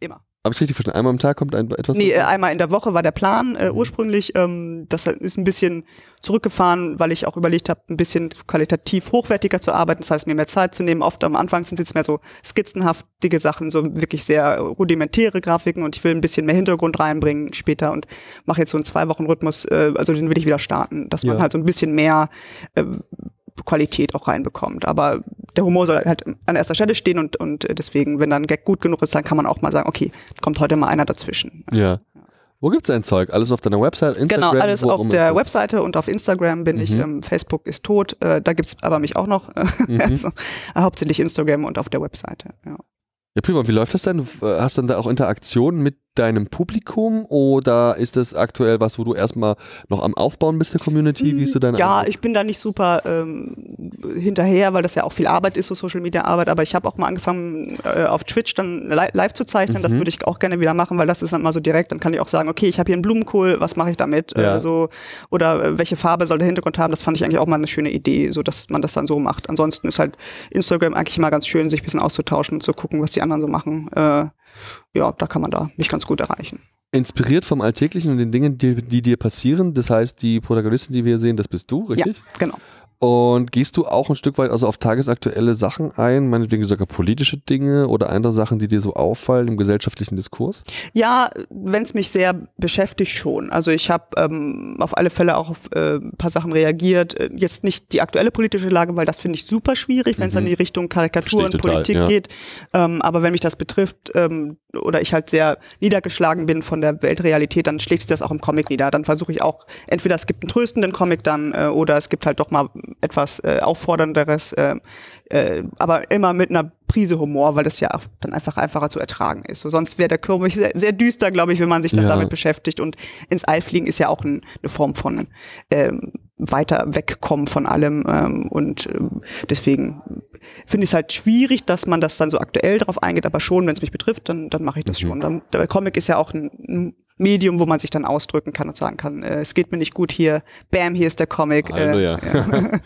L: immer.
A: Habe ich richtig verstanden? Einmal am Tag kommt ein, etwas?
L: Nee, äh, einmal in der Woche war der Plan äh, mhm. ursprünglich. Ähm, das ist ein bisschen zurückgefahren, weil ich auch überlegt habe, ein bisschen qualitativ hochwertiger zu arbeiten. Das heißt, mir mehr Zeit zu nehmen. Oft am Anfang sind es jetzt mehr so skizzenhaftige Sachen, so wirklich sehr rudimentäre Grafiken und ich will ein bisschen mehr Hintergrund reinbringen später und mache jetzt so einen Zwei-Wochen-Rhythmus. Äh, also den will ich wieder starten, dass man halt so ein bisschen mehr äh, Qualität auch reinbekommt. Aber der Humor soll halt an erster Stelle stehen und, und deswegen, wenn dann ein Gag gut genug ist, dann kann man auch mal sagen, okay, kommt heute mal einer dazwischen.
A: Ja. Wo gibt es dein Zeug? Alles auf deiner Website?
L: Instagram, genau, alles auf der Webseite und auf Instagram bin mhm. ich. Ähm, Facebook ist tot. Äh, da gibt es aber mich auch noch. <laughs> Mhm. also, hauptsächlich Instagram und auf der Webseite. Ja.
A: Ja, prima. Wie läuft das denn? Hast du dann da auch Interaktionen mit deinem Publikum oder ist das aktuell was, wo du erstmal noch am Aufbauen bist der Community? Wie ist du deine
L: Ja, Arbeit? ich bin da nicht super ähm, hinterher, weil das ja auch viel Arbeit ist, so Social Media Arbeit, aber ich habe auch mal angefangen äh, auf Twitch dann li live zu zeichnen. Mhm. Das würde ich auch gerne wieder machen, weil das ist dann mal so direkt. Dann kann ich auch sagen, okay, ich habe hier einen Blumenkohl, was mache ich damit? Ja. Äh, so, oder äh, welche Farbe soll der Hintergrund haben? Das fand ich eigentlich auch mal eine schöne Idee, so dass man das dann so macht. Ansonsten ist halt Instagram eigentlich mal ganz schön, sich ein bisschen auszutauschen und zu gucken, was die anderen so machen. Äh, ja, da kann man da mich ganz gut erreichen.
A: Inspiriert vom Alltäglichen und den Dingen, die, die dir passieren. Das heißt, die Protagonisten, die wir sehen, das bist du, richtig?
L: Ja, genau.
A: Und gehst du auch ein Stück weit also auf tagesaktuelle Sachen ein, meinetwegen sogar politische Dinge oder andere Sachen, die dir so auffallen im gesellschaftlichen Diskurs?
L: Ja, wenn es mich sehr beschäftigt, schon. Also ich habe ähm, auf alle Fälle auch auf äh, ein paar Sachen reagiert. Äh, jetzt nicht die aktuelle politische Lage, weil das finde ich super schwierig, wenn es mhm. dann in die Richtung Karikatur und Politik ja. geht. Ähm, aber wenn mich das betrifft ähm, oder ich halt sehr niedergeschlagen bin von der Weltrealität, dann schlägt sich das auch im Comic nieder. Dann versuche ich auch, entweder es gibt einen tröstenden Comic dann äh, oder es gibt halt doch mal etwas äh, auffordernderes, äh, äh, aber immer mit einer Prise Humor, weil das ja auch dann einfach einfacher zu ertragen ist. So, sonst wäre der Kürbis sehr, sehr düster, glaube ich, wenn man sich dann ja. damit beschäftigt. Und ins All fliegen ist ja auch ein, eine Form von ähm, weiter wegkommen von allem. Ähm, und äh, deswegen finde ich es halt schwierig, dass man das dann so aktuell darauf eingeht, aber schon, wenn es mich betrifft, dann, dann mache ich das mhm. schon. Dann, der Comic ist ja auch ein, ein Medium, wo man sich dann ausdrücken kann und sagen kann, äh, es geht mir nicht gut hier, bam, hier ist der Comic. Halleluja. Äh, ja. <laughs>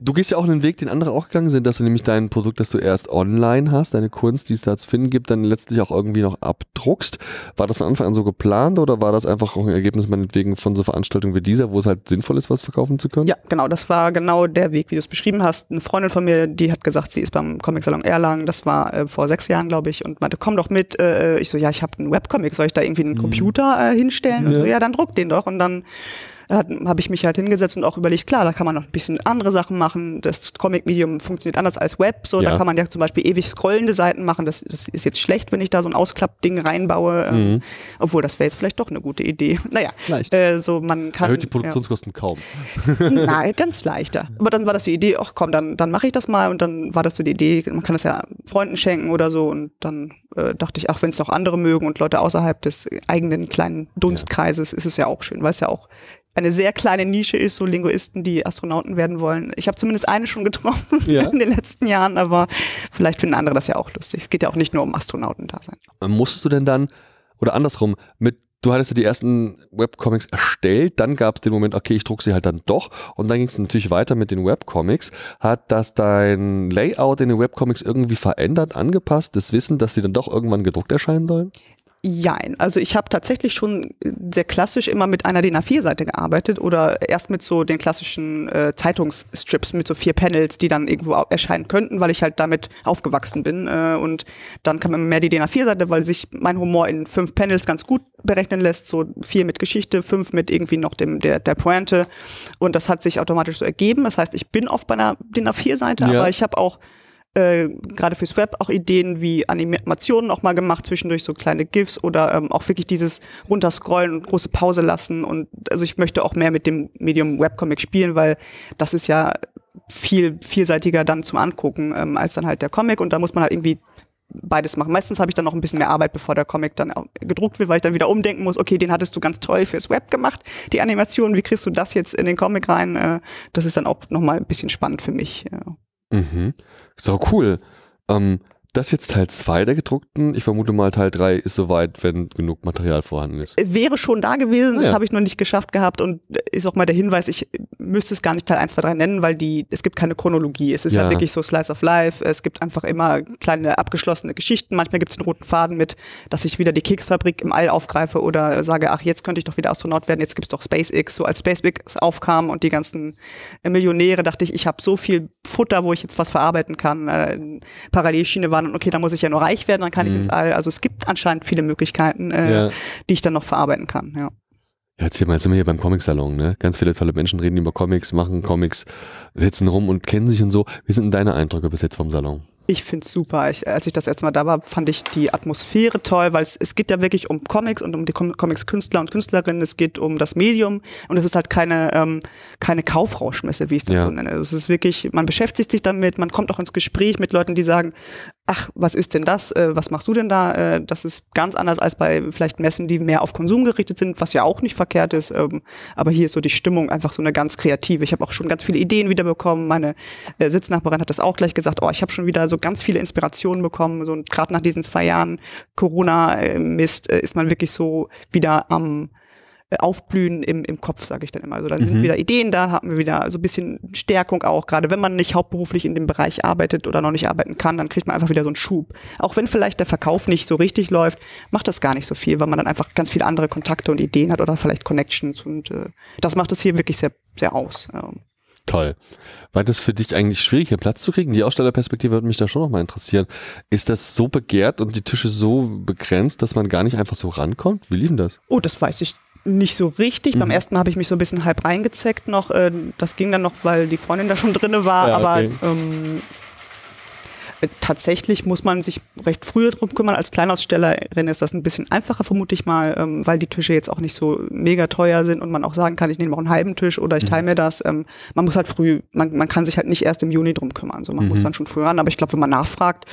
A: Du gehst ja auch einen Weg, den andere auch gegangen sind, dass du nämlich dein Produkt, das du erst online hast, deine Kunst, die es da zu finden gibt, dann letztlich auch irgendwie noch abdruckst. War das von Anfang an so geplant oder war das einfach auch ein Ergebnis meinetwegen von so Veranstaltungen wie dieser, wo es halt sinnvoll ist, was verkaufen zu können?
L: Ja, genau. Das war genau der Weg, wie du es beschrieben hast. Eine Freundin von mir, die hat gesagt, sie ist beim Comic Salon Erlangen. Das war äh, vor sechs Jahren, glaube ich, und meinte, komm doch mit. Äh, ich so, ja, ich habe einen Webcomic. Soll ich da irgendwie einen mhm. Computer äh, hinstellen? Ja. Und so, ja, dann druck den doch. Und dann habe ich mich halt hingesetzt und auch überlegt, klar, da kann man noch ein bisschen andere Sachen machen. Das Comic-Medium funktioniert anders als Web. So, ja. da kann man ja zum Beispiel ewig scrollende Seiten machen. Das, das ist jetzt schlecht, wenn ich da so ein Ausklappding reinbaue. Ähm, mhm. obwohl, das wäre jetzt vielleicht doch eine gute Idee. <laughs> Naja, äh, so man kann.
A: Erhöht die Produktionskosten
L: ja.
A: kaum. <laughs>
L: Nein, <laughs> ganz leichter. Aber dann war das die Idee, ach komm, dann, dann mache ich das mal und dann war das so die Idee, man kann das ja Freunden schenken oder so und dann äh, dachte ich, ach, wenn es noch andere mögen und Leute außerhalb des eigenen kleinen Dunstkreises, ja. ist es ja auch schön, weil es ja auch eine sehr kleine Nische ist, so Linguisten, die Astronauten werden wollen. Ich habe zumindest eine schon getroffen ja. <laughs> in den letzten Jahren, aber vielleicht finden andere das ja auch lustig. Es geht ja auch nicht nur um Astronauten da sein.
A: Musstest du denn dann, oder andersrum, mit du hattest ja die ersten Webcomics erstellt, dann gab es den Moment, okay, ich drucke sie halt dann doch und dann ging es natürlich weiter mit den Webcomics. Hat das dein Layout in den Webcomics irgendwie verändert, angepasst, das Wissen, dass sie dann doch irgendwann gedruckt erscheinen sollen?
L: Jein. Also ich habe tatsächlich schon sehr klassisch immer mit einer DIN A4-Seite gearbeitet oder erst mit so den klassischen äh, Zeitungsstrips mit so vier Panels, die dann irgendwo erscheinen könnten, weil ich halt damit aufgewachsen bin. Äh, und dann kam immer mehr die DIN A4-Seite, weil sich mein Humor in fünf Panels ganz gut berechnen lässt. So vier mit Geschichte, fünf mit irgendwie noch dem der, der Pointe. Und das hat sich automatisch so ergeben. Das heißt, ich bin oft bei einer DIN A4-Seite, ja. aber ich habe auch äh, gerade fürs Web auch Ideen wie Animationen auch mal gemacht, zwischendurch so kleine GIFs oder ähm, auch wirklich dieses runterscrollen und große Pause lassen. Und also ich möchte auch mehr mit dem Medium Webcomic spielen, weil das ist ja viel vielseitiger dann zum Angucken ähm, als dann halt der Comic. Und da muss man halt irgendwie beides machen. Meistens habe ich dann noch ein bisschen mehr Arbeit, bevor der Comic dann gedruckt wird, weil ich dann wieder umdenken muss, okay, den hattest du ganz toll fürs Web gemacht, die Animation, wie kriegst du das jetzt in den Comic rein? Äh, das ist dann auch nochmal ein bisschen spannend für mich.
A: Mhm. So cool. Ähm, das ist jetzt Teil 2 der gedruckten. Ich vermute mal, Teil 3 ist soweit, wenn genug Material vorhanden ist.
L: Wäre schon da gewesen, das ja. habe ich noch nicht geschafft gehabt und ist auch mal der Hinweis, ich müsste es gar nicht Teil 1, 2, 3 nennen, weil die, es gibt keine Chronologie. Es ist ja. halt wirklich so Slice of Life. Es gibt einfach immer kleine abgeschlossene Geschichten. Manchmal gibt es einen roten Faden mit, dass ich wieder die Keksfabrik im All aufgreife oder sage, ach, jetzt könnte ich doch wieder Astronaut werden, jetzt gibt es doch SpaceX. So als SpaceX aufkam und die ganzen Millionäre, dachte ich, ich habe so viel Futter, wo ich jetzt was verarbeiten kann. Äh, Parallelschiene waren und okay, dann muss ich ja nur reich werden, dann kann mhm. ich ins All. Also es gibt anscheinend viele Möglichkeiten, äh, ja. die ich dann noch verarbeiten kann. Ja.
A: Ja, erzähl mal, jetzt sind wir hier beim Comic-Salon, ne? Ganz viele tolle Menschen reden über Comics, machen Comics, sitzen rum und kennen sich und so. Wie sind denn deine Eindrücke bis jetzt vom Salon?
L: Ich finde es super. Ich, als ich das erste Mal da war, fand ich die Atmosphäre toll, weil es, es geht ja wirklich um Comics und um die Com Comics-Künstler und Künstlerinnen. Es geht um das Medium und es ist halt keine, ähm, keine Kaufrauschmesse, wie ich es dann ja. so nenne. Es ist wirklich, man beschäftigt sich damit, man kommt auch ins Gespräch mit Leuten, die sagen, ach, was ist denn das? Äh, was machst du denn da? Äh, das ist ganz anders als bei vielleicht Messen, die mehr auf Konsum gerichtet sind, was ja auch nicht verkehrt ist. Ähm, aber hier ist so die Stimmung einfach so eine ganz kreative. Ich habe auch schon ganz viele Ideen wiederbekommen. Meine äh, Sitznachbarin hat das auch gleich gesagt. Oh, ich habe schon wieder so ganz viele Inspirationen bekommen. So gerade nach diesen zwei Jahren Corona-Mist ist man wirklich so wieder am äh, aufblühen im, im Kopf, sage ich dann immer. Also dann mhm. sind wieder Ideen da, haben wir wieder so ein bisschen Stärkung auch. Gerade wenn man nicht hauptberuflich in dem Bereich arbeitet oder noch nicht arbeiten kann, dann kriegt man einfach wieder so einen Schub. Auch wenn vielleicht der Verkauf nicht so richtig läuft, macht das gar nicht so viel, weil man dann einfach ganz viele andere Kontakte und Ideen hat oder vielleicht Connections und äh, das macht es hier wirklich sehr, sehr aus. Ähm.
A: Toll. War das für dich eigentlich schwierig, hier Platz zu kriegen? Die Ausstellerperspektive würde mich da schon nochmal interessieren. Ist das so begehrt und die Tische so begrenzt, dass man gar nicht einfach so rankommt? Wie lief denn das?
L: Oh, das weiß ich nicht so richtig. Mhm. Beim ersten Mal habe ich mich so ein bisschen halb reingezeckt noch. Äh, das ging dann noch, weil die Freundin da schon drinne war. Ja, okay. Aber ähm, äh, tatsächlich muss man sich recht früh drum kümmern. Als Kleinausstellerin ist das ein bisschen einfacher, vermute ich mal, ähm, weil die Tische jetzt auch nicht so mega teuer sind und man auch sagen kann, ich nehme auch einen halben Tisch oder ich teile mhm. mir das. Ähm, man muss halt früh, man, man kann sich halt nicht erst im Juni drum kümmern. So, man mhm. muss dann schon früh ran. Aber ich glaube, wenn man nachfragt,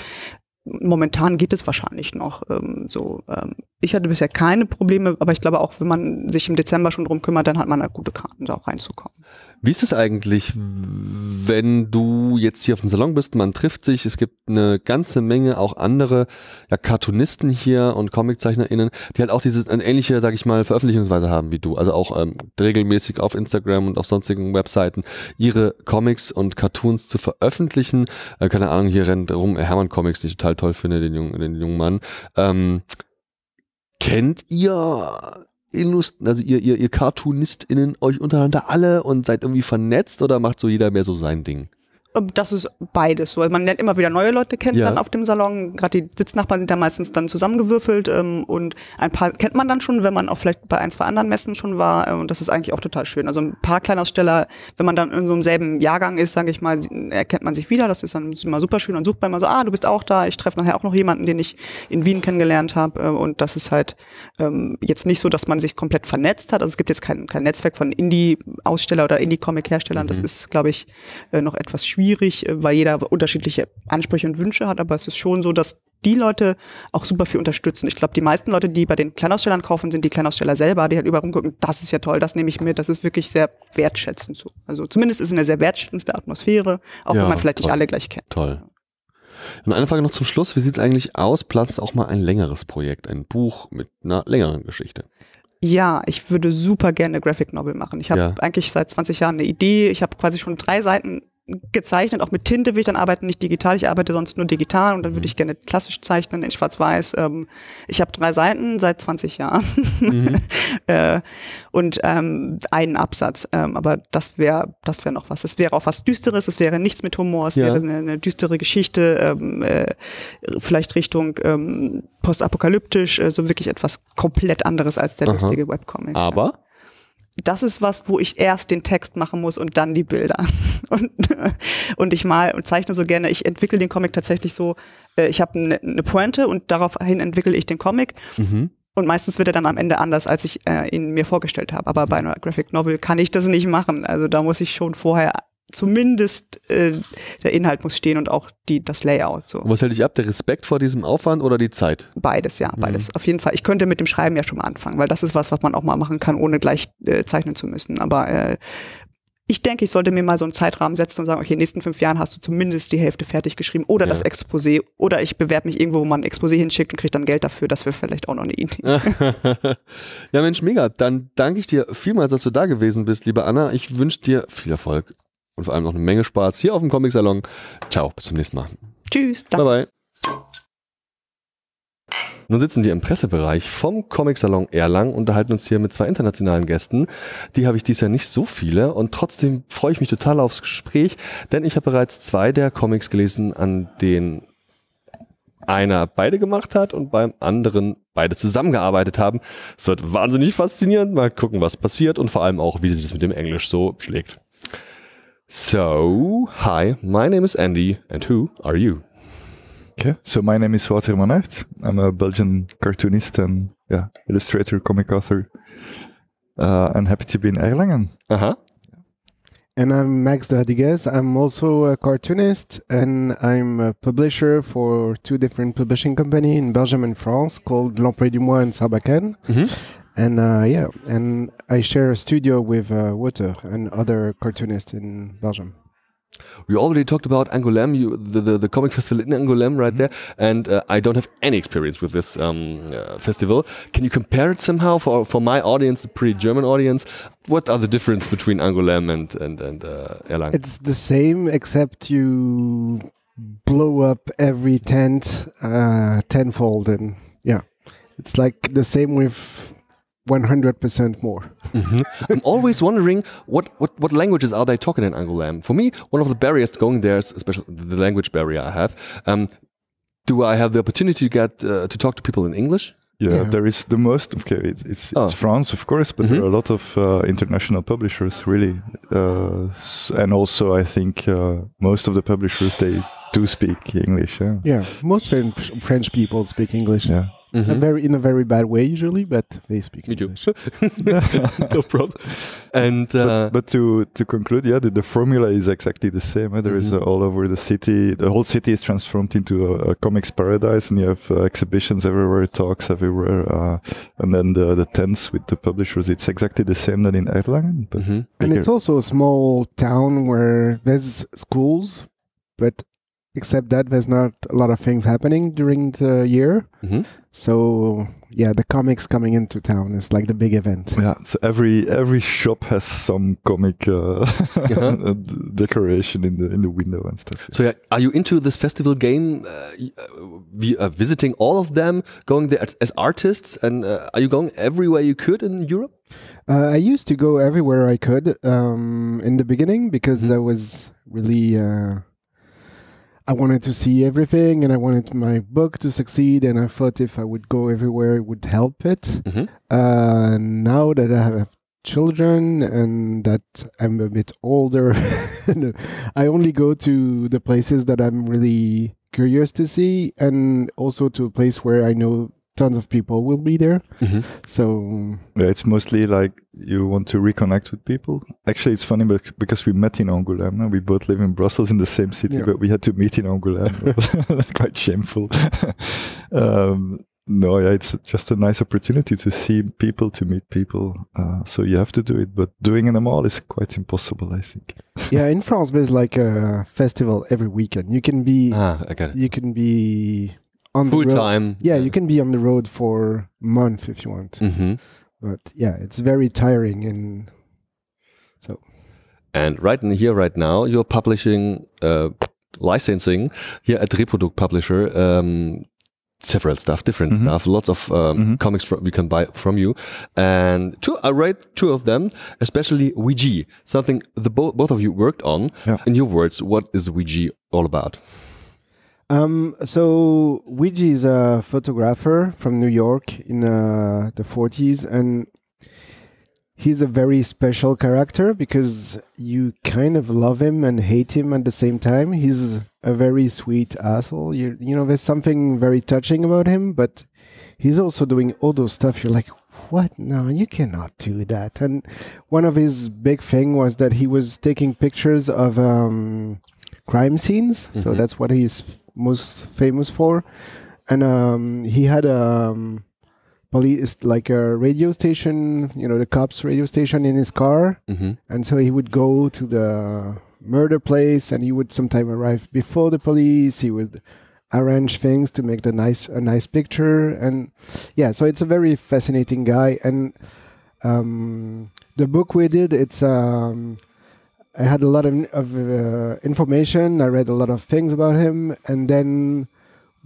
L: momentan geht es wahrscheinlich noch ähm, so. Ähm, ich hatte bisher keine Probleme, aber ich glaube auch, wenn man sich im Dezember schon drum kümmert, dann hat man halt gute Karten, da auch reinzukommen.
A: Wie ist es eigentlich, wenn du jetzt hier auf dem Salon bist, man trifft sich, es gibt eine ganze Menge auch andere ja, Cartoonisten hier und ComiczeichnerInnen, die halt auch diese eine ähnliche, sag ich mal, Veröffentlichungsweise haben wie du. Also auch ähm, regelmäßig auf Instagram und auf sonstigen Webseiten ihre Comics und Cartoons zu veröffentlichen. Äh, keine Ahnung, hier rennt rum Hermann Comics, die ich total toll finde, den jungen, den jungen Mann. Ähm, kennt ihr Illust also ihr, ihr, ihr CartoonistInnen euch untereinander alle und seid irgendwie vernetzt oder macht so jeder mehr so sein Ding?
L: Ähm, das ist beides so. Man lernt immer wieder neue Leute kennen ja. dann auf dem Salon. Gerade die Sitznachbarn sind da meistens dann zusammengewürfelt ähm, und ein paar kennt man dann schon, wenn man auch vielleicht bei ein, zwei anderen Messen schon war. Äh, und das ist eigentlich auch total schön. Also ein paar Kleinaussteller, wenn man dann in so einem selben Jahrgang ist, sage ich mal, erkennt man sich wieder. Das ist dann immer super schön und sucht man immer so, ah, du bist auch da. Ich treffe nachher auch noch jemanden, den ich in Wien kennengelernt habe. Äh, und das ist halt ähm, jetzt nicht so, dass man sich komplett vernetzt hat. Also es gibt jetzt kein, kein Netzwerk von Indie-Aussteller oder Indie-Comic-Herstellern. Mhm. Das ist, glaube ich, äh, noch etwas schwierig schwierig, äh, weil jeder unterschiedliche Ansprüche und Wünsche hat, aber es ist schon so, dass die Leute auch super viel unterstützen. Ich glaube, die meisten Leute, die bei den Kleinausstellern kaufen, sind die Kleinaussteller selber, die halt überall rumgucken, das ist ja toll, das nehme ich mit, das ist wirklich sehr wertschätzend so. Also zumindest ist es eine sehr wertschätzendste Atmosphäre, auch ja, wenn man vielleicht toll. nicht alle gleich kennt.
A: Toll. Und eine Frage noch zum Schluss, wie sieht es eigentlich aus? Platz auch mal ein längeres Projekt, ein Buch mit einer längeren Geschichte?
L: Ja, ich würde super gerne Graphic Novel machen. Ich habe ja. eigentlich seit 20 Jahren eine Idee. Ich habe quasi schon drei Seiten gezeichnet, auch mit Tinte will ich dann arbeiten, nicht digital, ich arbeite sonst nur digital und dann würde mhm. ich gerne klassisch zeichnen in Schwarz-Weiß. Ähm, ich habe drei Seiten seit 20 Jahren mhm. <laughs> äh, und ähm, einen Absatz, ähm, aber das wäre das wäre noch was. Es wäre auch was Düsteres, es wäre nichts mit Humor, es ja. wäre eine, eine, düstere Geschichte, ähm, äh, vielleicht Richtung ähm, postapokalyptisch, äh, so wirklich etwas komplett anderes als der Aha. lustige Webcomic.
A: Aber? Ja
L: das ist was, wo ich erst den Text machen muss und dann die Bilder. <laughs> Und, und ich mal und zeichne so gerne, ich entwickle den Comic tatsächlich so, äh, ich habe eine ne Pointe und daraufhin entwickle ich den Comic. Mhm. Und meistens wird er dann am Ende anders, als ich äh, ihn mir vorgestellt habe. Aber bei einer Graphic Novel kann ich das nicht machen. Also da muss ich schon vorher zumindest äh, der Inhalt muss stehen und auch die, das Layout. So.
A: Was hält dich ab? Der Respekt vor diesem Aufwand oder die Zeit?
L: Beides, ja, beides. Mhm. Auf jeden Fall. Ich könnte mit dem Schreiben ja schon mal anfangen, weil das ist was, was man auch mal machen kann, ohne gleich äh, zeichnen zu müssen. Aber äh, ich denke, ich sollte mir mal so einen Zeitrahmen setzen und sagen, okay, in den nächsten fünf Jahren hast du zumindest die Hälfte fertig geschrieben oder ja. das Exposé oder ich bewerbe mich irgendwo, wo man ein Exposé hinschickt und kriege dann Geld dafür. Das wäre vielleicht auch noch eine Idee. <laughs>
A: ja, Mensch, mega. Dann danke ich dir vielmals, dass du da gewesen bist, liebe Anna. Ich wünsche dir viel Erfolg und vor allem noch eine Menge Spaß hier auf dem Comic-Salon. Ciao, bis zum nächsten Mal.
L: Tschüss.
A: Danke. Bye, bye. Nun sitzen wir im Pressebereich vom Comic-Salon Erlangen und unterhalten uns hier mit zwei internationalen Gästen. Die habe ich dies Jahr nicht so viele und trotzdem freue ich mich total aufs Gespräch, denn ich habe bereits zwei der Comics gelesen, an denen einer beide gemacht hat und beim anderen beide zusammengearbeitet haben. Es wird wahnsinnig faszinierend. Mal gucken, was passiert und vor allem auch, wie sich das mit dem Englisch so schlägt. So, hi, my name is Andy and who are you?
M: Okay, so my name is Wouter Manart. I'm a Belgian cartoonist and yeah, illustrator, comic author. Uh, I'm happy to be in Erlangen.
A: Uh huh.
N: And I'm Max Rodriguez. I'm also a cartoonist and I'm a publisher for two different publishing companies in Belgium and France called L'Emploi du Mois and Sarbacane. Mm-hmm. And uh, yeah, and I share a studio with uh, Wouter and other cartoonists in Belgium.
A: We already talked about Angoulême, you, the, the, the, comic <laughs> festival in Angoulême right mm -hmm. there, and uh, I don't have any experience with this um, uh, festival. Can you compare it somehow for, for my audience, the pre-German audience? What are the difference between Angoulême and, and, and uh, Erlangen?
N: It's the same, except you blow up every tent uh, tenfold, and yeah, it's like the same with 100% more.
A: Mm-hmm. I'm always wondering what, what, what languages are they talking in Angoulême? For me, one of the barriers going there, especially the language barrier I have, um, do I have the opportunity to get uh, to talk to people in English?
M: Yeah, yeah, there is the most. Okay, it's it's, oh. it's France, of course, but mm-hmm. there are a lot of uh, international publishers, really, uh, and also I think uh, most of the publishers they do speak English. Yeah,
N: yeah most French people speak English.
M: Yeah.
N: Mm-hmm. very in a very bad way usually, but they speak.
A: Me English. too. <laughs> <laughs> no problem. And
M: uh, but, but, to to conclude, yeah, the, the formula is exactly the same. Eh? There mm-hmm. is uh, all over the city. The whole city is transformed into a, a comics paradise, and you have uh, exhibitions everywhere, talks everywhere, uh, and then the the tents with the publishers. It's exactly the same that in Erlangen, but mm-hmm.
N: and it's also a small town where there's schools, but except that there's not a lot of things happening during the year. Mm-hmm. So yeah, the comics coming into town is like the big event.
M: Yeah, so every every shop has some comic uh, uh-huh. <laughs> decoration in the in the window and stuff.
A: So yeah, are you into this festival game? Uh, uh, visiting all of them, going there as, as artists, and uh, are you going everywhere you could in Europe?
N: Uh, I used to go everywhere I could um, in the beginning because mm-hmm. that was really I wanted to see everything and I wanted my book to succeed. And I thought if I would go everywhere, it would help it. Mm-hmm. Uh, now that I have children and that I'm a bit older, <laughs> I only go to the places that I'm really curious to see and also to a place where I know tons of people will be there. Mm-hmm. So
M: yeah, it's mostly like you want to reconnect with people. Actually, it's funny because we met in Angoulême. And we both live in Brussels in the same city, yeah. but we had to meet in Angoulême. <laughs> Quite shameful. <laughs> um, no, yeah, it's just a nice opportunity to see people, to meet people. Uh, so you have to do it, but doing in a mall is quite impossible, I think. <laughs>
N: yeah, in France, there's like a festival every weekend. You can be,
A: ah, I got it.
N: You can be on
A: full
N: the
A: road. time.
N: Yeah, you can be on the road for a month if you want. Mm-hmm. But yeah, it's very tiring and so.
A: And right in here, right now, you're publishing, uh, licensing here at Reproduct Publisher. Um, several stuff, different mm-hmm. stuff, lots of um, mm-hmm. comics from, we can buy from you. And two, I read two of them, especially Ouija, something the bo- both of you worked on. Yeah. In your words, what is Ouija all about?
N: Um, so Ouija is a photographer from New York in uh, the 40s, and he's a very special character because you kind of love him and hate him at the same time. He's a very sweet asshole. You, you know, there's something very touching about him, but he's also doing all those stuff. You're like, what? No, you cannot do that. And one of his big thing was that he was taking pictures of um, crime scenes. Mm-hmm. So that's what he's most famous for. And um, he had a um, police, like a radio station, you know, the cops' radio station in his car,
A: Mhm.
N: and so he would go to the murder place, and he would sometime arrive before the police. He would arrange things to make the nice a nice picture, and yeah, so it's a very fascinating guy. And um, the book we did, it's um, I had a lot of, of uh, information. I read a lot of things about him, and then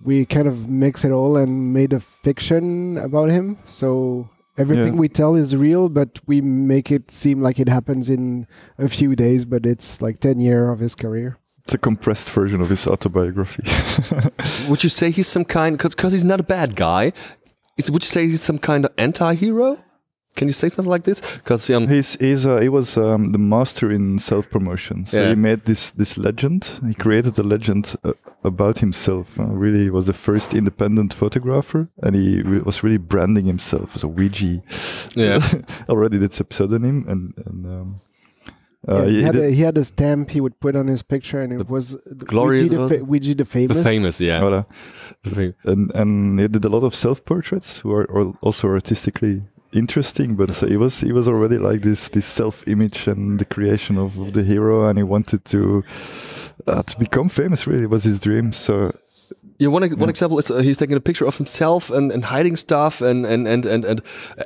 N: we kind of mix it all and made a fiction about him. So everything
M: Yeah.
N: we tell is real, but we make it seem like it happens in a few days, but it's like ten year of his career.
M: It's a compressed version of his autobiography. <laughs>
A: Would you say he's some kind because he's not a bad guy? Is, would you say he's some kind of anti-hero? Can you say something like this? Because um,
M: he's, he's uh, he was um, the master in self promotion. So
A: Yeah.
M: he made this this legend. He created a legend uh, about himself. Uh, really, he was the first independent photographer, and he re- was really branding himself as a Ouija.
A: Yeah. <laughs>
M: already that's a pseudonym, and and. Um, uh,
N: Yeah, he,
M: he
N: had a, he had a stamp he would put on his picture, and it was the
A: glory
N: Ouija the, Ouija the famous.
A: the famous, yeah.
M: Voilà.
A: The fam-
M: and and he did a lot of self portraits who are, are also artistically interesting but it was he was already like this this self image and the creation of, of the hero and he wanted to uh, to become famous really it was his dream so
A: Yeah, one, one example is uh, he's taking a picture of himself and, and hiding stuff and, and, and, and, and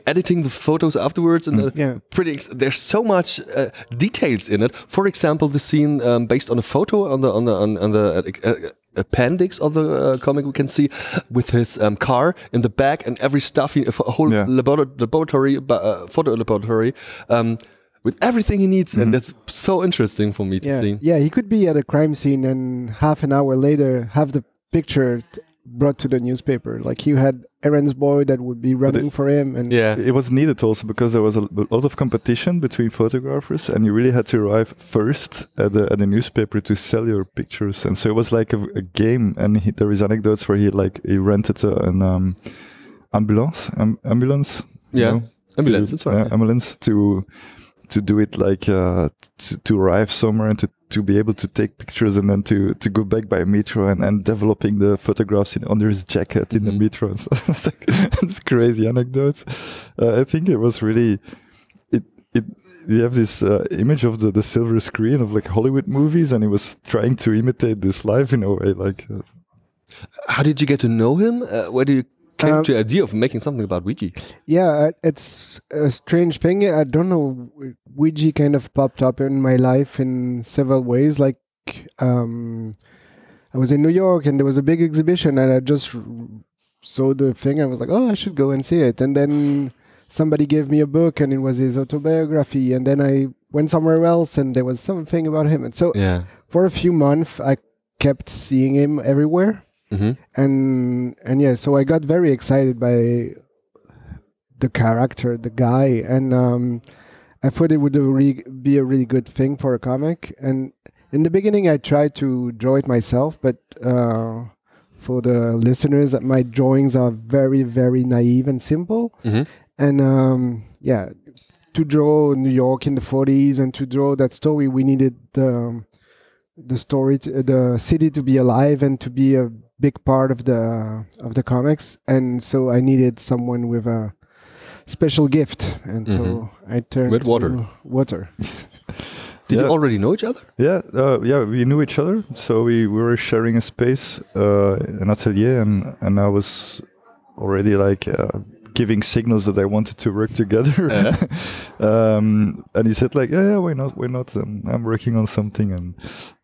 A: editing the photos afterwards. And uh,
N: Yeah.
A: pretty ex- there's so much uh, details in it. For example, the scene um, based on a photo on the on the on, on the uh, appendix of the uh, comic we can see with his um, car in the back and every stuff, he, a whole
M: Yeah.
A: labora- laboratory, uh, photo laboratory. Um, with everything he needs, and that's so interesting for me to
N: yeah,
A: see.
N: yeah, he could be at a crime scene and half an hour later have the picture t- brought to the newspaper. Like he had errands boy that would be running for him, and yeah,
M: it was needed also because there was a lot of competition between photographers and you really had to arrive first at the, at the newspaper to sell your pictures and so it was like a, a game and he, there is anecdotes where he like he rented a, an um, ambulance am, ambulance you
A: Yeah.
M: know,
A: Ambulance,
M: to,
A: that's right,
M: yeah,
A: yeah.
M: ambulance to to do it like uh, to, to arrive somewhere and to, to be able to take pictures and then to, to go back by metro and, and developing the photographs in, under his jacket in the metro and <laughs> stuff. it's, like, it's crazy anecdotes. Uh, I think it was really it it you have this uh, image of the, the silver screen of like Hollywood movies and he was trying to imitate this life in a way like uh,
A: How did you get to know him? Uh, where do you came
N: Um,
A: to the idea of making something about Ouija?
N: yeah, uh, it's a strange thing. I don't know. Ouija kind of popped up in my life in several ways. Like, um, I was in New York and there was a big exhibition, and I just saw the thing. I was like, oh, I should go and see it. And then somebody gave me a book, and it was his autobiography. And then I went somewhere else, and there was something about him. And so,
A: Yeah.
N: for a few months, I kept seeing him everywhere
A: Mhm.
N: and and yeah so i got very excited by the character the guy and um i thought it would re- be a really good thing for a comic and in the beginning i tried to draw it myself but uh for the listeners my drawings are very very naive and simple
A: Mhm.
N: and um yeah to draw new york in the 40s and to draw that story we needed um, the story to, the city to be alive and to be a big part of the of the comics and so i needed someone with a special gift and so
A: Mhm.
N: i turned
A: With water.
N: to water <laughs>
A: Did
M: Yeah.
A: you already know each other?
M: Yeah, uh, yeah, we knew each other, so we, we were sharing a space, uh, an atelier, and and I was already like uh, giving signals that I wanted to work together. <laughs> <laughs> um, and he said like, yeah, yeah, why not? Why not? Um, I'm working on something, and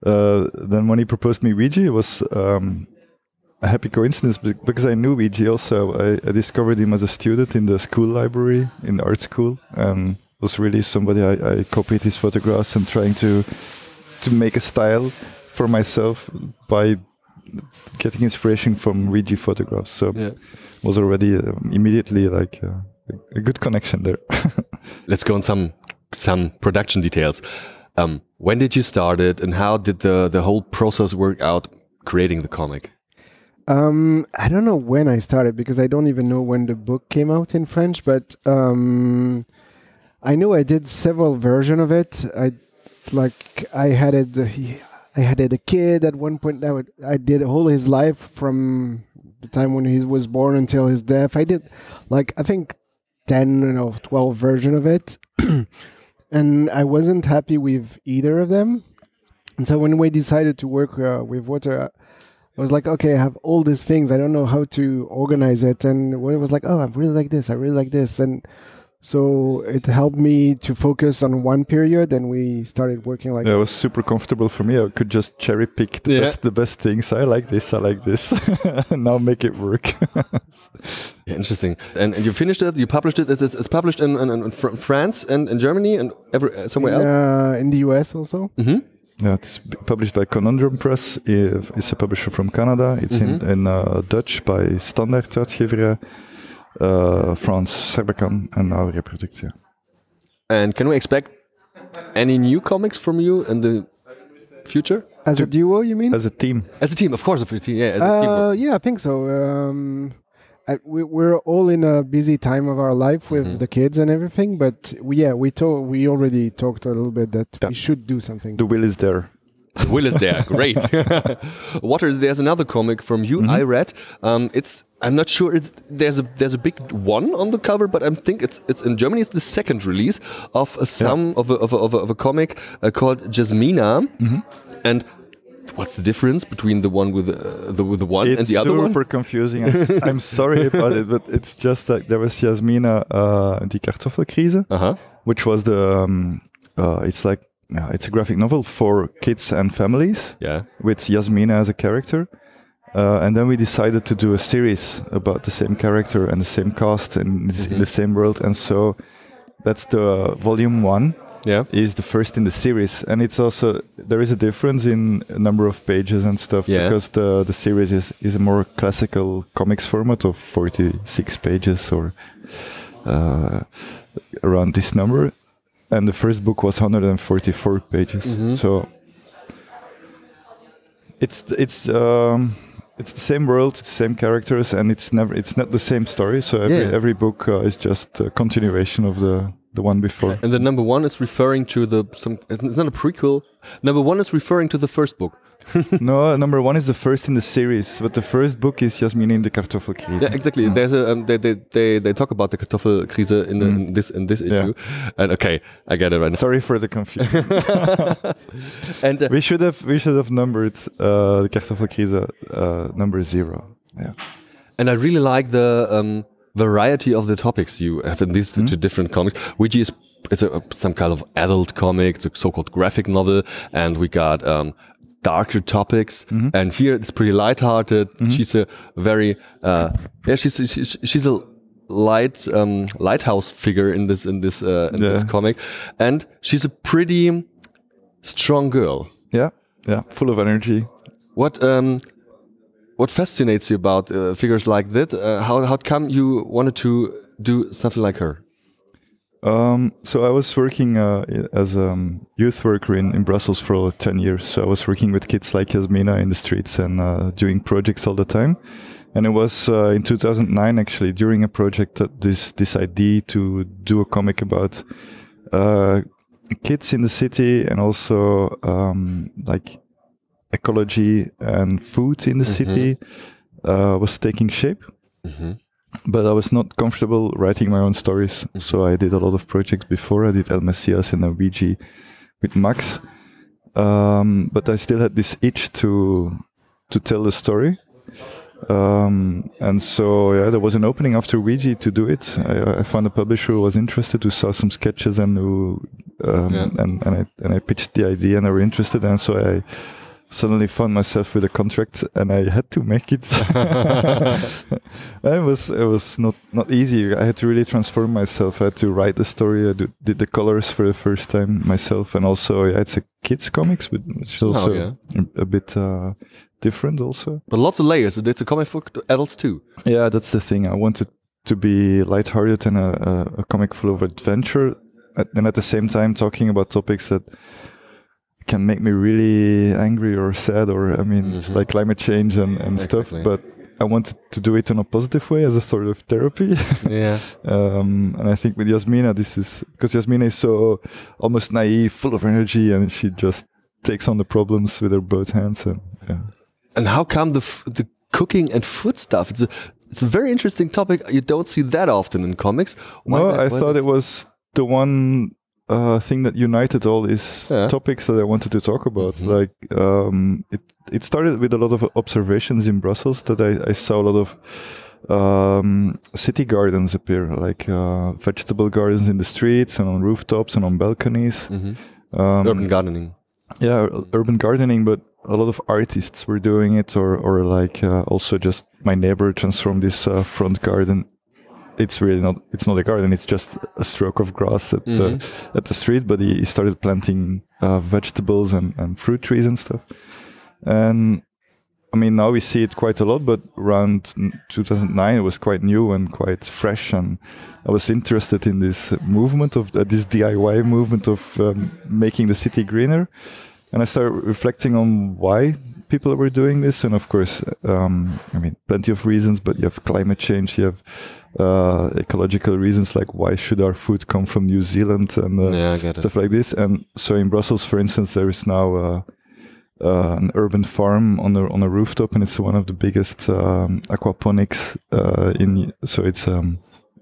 M: uh, then when he proposed me Ouija, it was. Um, a happy coincidence because I knew Ouija also. I, I discovered him as a student in the school library in art school, and was really somebody I, I copied his photographs and trying to to make a style for myself by getting inspiration from Ouija photographs. So
A: Yeah.
M: was already um, immediately like uh, a, a good connection there. <laughs>
A: Let's go on some some production details. Um, when did you start it, and how did the the whole process work out creating the comic?
N: Um, I don't know when I started because I don't even know when the book came out in French, but um, I know I did several versions of it. I like I had it. I had it a kid at one point. Would, I did all his life from the time when he was born until his death. I did like I think ten or twelve version of it, <clears throat> and I wasn't happy with either of them. And so when we decided to work uh, with Water, I was like, okay, I have all these things. I don't know how to organize it. And it was like, oh, I really like this. I really like this. And so it helped me to focus on one period, and we started working like.
M: Yeah, it was super comfortable for me. I could just cherry pick the
A: Yeah.
M: best, the best things. I like this. I like this. <laughs> now make it work.
A: Yeah, <laughs> interesting. And, and you finished it. You published it. It's, it's it's published in, in, in Fr- France and in Germany and every, uh, somewhere else.
N: Uh, in the US also.
A: Mm-hmm.
M: Yeah, it's published by Conundrum Press. It's a publisher from Canada. It's in, in uh, Dutch by Standard Uitgeverij. Uh, France, Serbacan, and now Reproduct. Yeah.
A: And can we expect any new comics from you in the future?
N: As a duo, you mean?
M: As a team.
A: As a team, of course, of a team. Yeah, as a team.
N: Uh, yeah, I think so. Um, I, we, we're all in a busy time of our life with
A: Mm-hmm.
N: the kids and everything, but we, yeah, we to- we already talked a little bit that we should do something.
M: The will is there.
A: The Will is there. Great. <laughs> <laughs> Water. There's another comic from you I read. Um, it's. I'm not sure. It's, there's a there's a big one on the cover, but I think it's it's in Germany. It's the second release of a some of a of a, of a, of a comic uh, called Jasmina. And what's the difference between the one with uh, the with the one
M: It's
A: and the other one?
M: It's super confusing. I'm, sorry <laughs> about it, but it's just like there was Jasmina, uh, die Kartoffelkrise,
A: Uh-huh.
M: which was the. Um, uh, it's like yeah, it's a graphic novel for kids and families.
A: Yeah.
M: With Jasmina as a character. Uh, and then we decided to do a series about the same character and the same cast and it's in the same world. And so that's the volume one.
A: Yeah.
M: Is the first in the series, and it's also there is a difference in number of pages and stuff
A: Yeah.
M: because the the series is is a more classical comics format of 46 pages or uh, around this number, and the first book was 144 pages.
A: Mhm.
M: So it's it's um, it's the same world, it's the same characters, and it's never it's not the same story. So every
A: Yeah.
M: every book uh, is just a continuation of the the one before.
A: And the number one is referring to the some. It's not a prequel. Number one is referring to the first book. <laughs>
M: no, number one is the first in the series, but the first book is Jasmine in the Kartoffelkrise.
A: Yeah, exactly. There's a um, they, they they they talk about the Kartoffelkrise in, the, in this in this issue, yeah. and okay, I get it right now.
M: Sorry for the confusion. <laughs>
A: and uh,
M: we should have we should have numbered uh, the Kartoffelkrise uh, number zero. Yeah.
A: And I really like the um, variety of the topics you have in these two different comics, which is it's a, some kind of adult comic, it's a so-called graphic novel, and we got um, darker topics. And here it's pretty lighthearted. She's a very uh, yeah, she's she's, she's a light um, lighthouse figure in this in this uh, in this comic, and she's a pretty strong girl.
M: Yeah, yeah, full of energy.
A: What um, what fascinates you about uh, figures like that? Uh, how how come you wanted to do something like her?
M: Um, so I was working uh, as a um, youth worker in, in Brussels for 10 years. So I was working with kids like Yasmina in the streets and uh, doing projects all the time. And it was uh, in 2009 actually during a project that this this idea to do a comic about uh, kids in the city and also um, like ecology and food in the city uh, was taking shape but I was not comfortable writing my own stories. So I did a lot of projects before. I did El Messias and Ouija with Max. Um, but I still had this itch to to tell the story. Um, and so yeah, there was an opening after Ouija to do it. I, I found a publisher who was interested, who saw some sketches and who um,
A: Yeah.
M: and, and I and I pitched the idea and they were interested. And so I suddenly found myself with a contract and I had to make it. <laughs> it was it was not not easy. I had to really transform myself. I had to write the story. I do, did the colors for the first time myself, and also yeah, it's a kids comics, but it's
A: Oh,
M: also
A: yeah.
M: a, a bit uh, different also.
A: But lots of layers. It's a comic for adults too.
M: Yeah, that's the thing. I wanted to be lighthearted and a, a, a comic full of adventure, and at the same time talking about topics that can make me really angry or sad. Or I mean, it's like climate change and, and stuff. But I wanted to do it in a positive way as a sort of therapy. <laughs>
A: Yeah.
M: um, and I think with Yasmina, this is because Yasmina is so almost naive, full of energy, and she just takes on the problems with her both hands. And yeah.
A: And how come the f- the cooking and food stuff. It's a, it's a very interesting topic. You don't see that often in comics.
M: Why no, that, I thought it was the one uh, thing that united all these yeah. topics that I wanted to talk about. Mm-hmm. Like um, it, it started with a lot of observations in Brussels that I, I saw a lot of um, city gardens appear, like uh, vegetable gardens in the streets and on rooftops and on balconies.
A: Mm-hmm. Um, urban gardening.
M: Yeah, urban gardening, but a lot of artists were doing it, or or like uh, also just my neighbor transformed this uh, front garden it's really not it's not a garden it's just a stroke of grass at mm-hmm. the at the street but he, he started planting uh, vegetables and, and fruit trees and stuff. And i mean now we see it quite a lot but around 2009 it was quite new and quite fresh. And i was interested in this movement of uh, this diy movement of um, making the city greener. And i started reflecting on why people were doing this. And of course um, i mean plenty of reasons but you have climate change you have uh, ecological reasons, like why should our food come from New Zealand and uh, yeah, stuff like this. And so in Brussels, for instance, there is now uh, uh, an urban farm on a on a rooftop, and it's one of the biggest um, aquaponics uh, in. So it's um,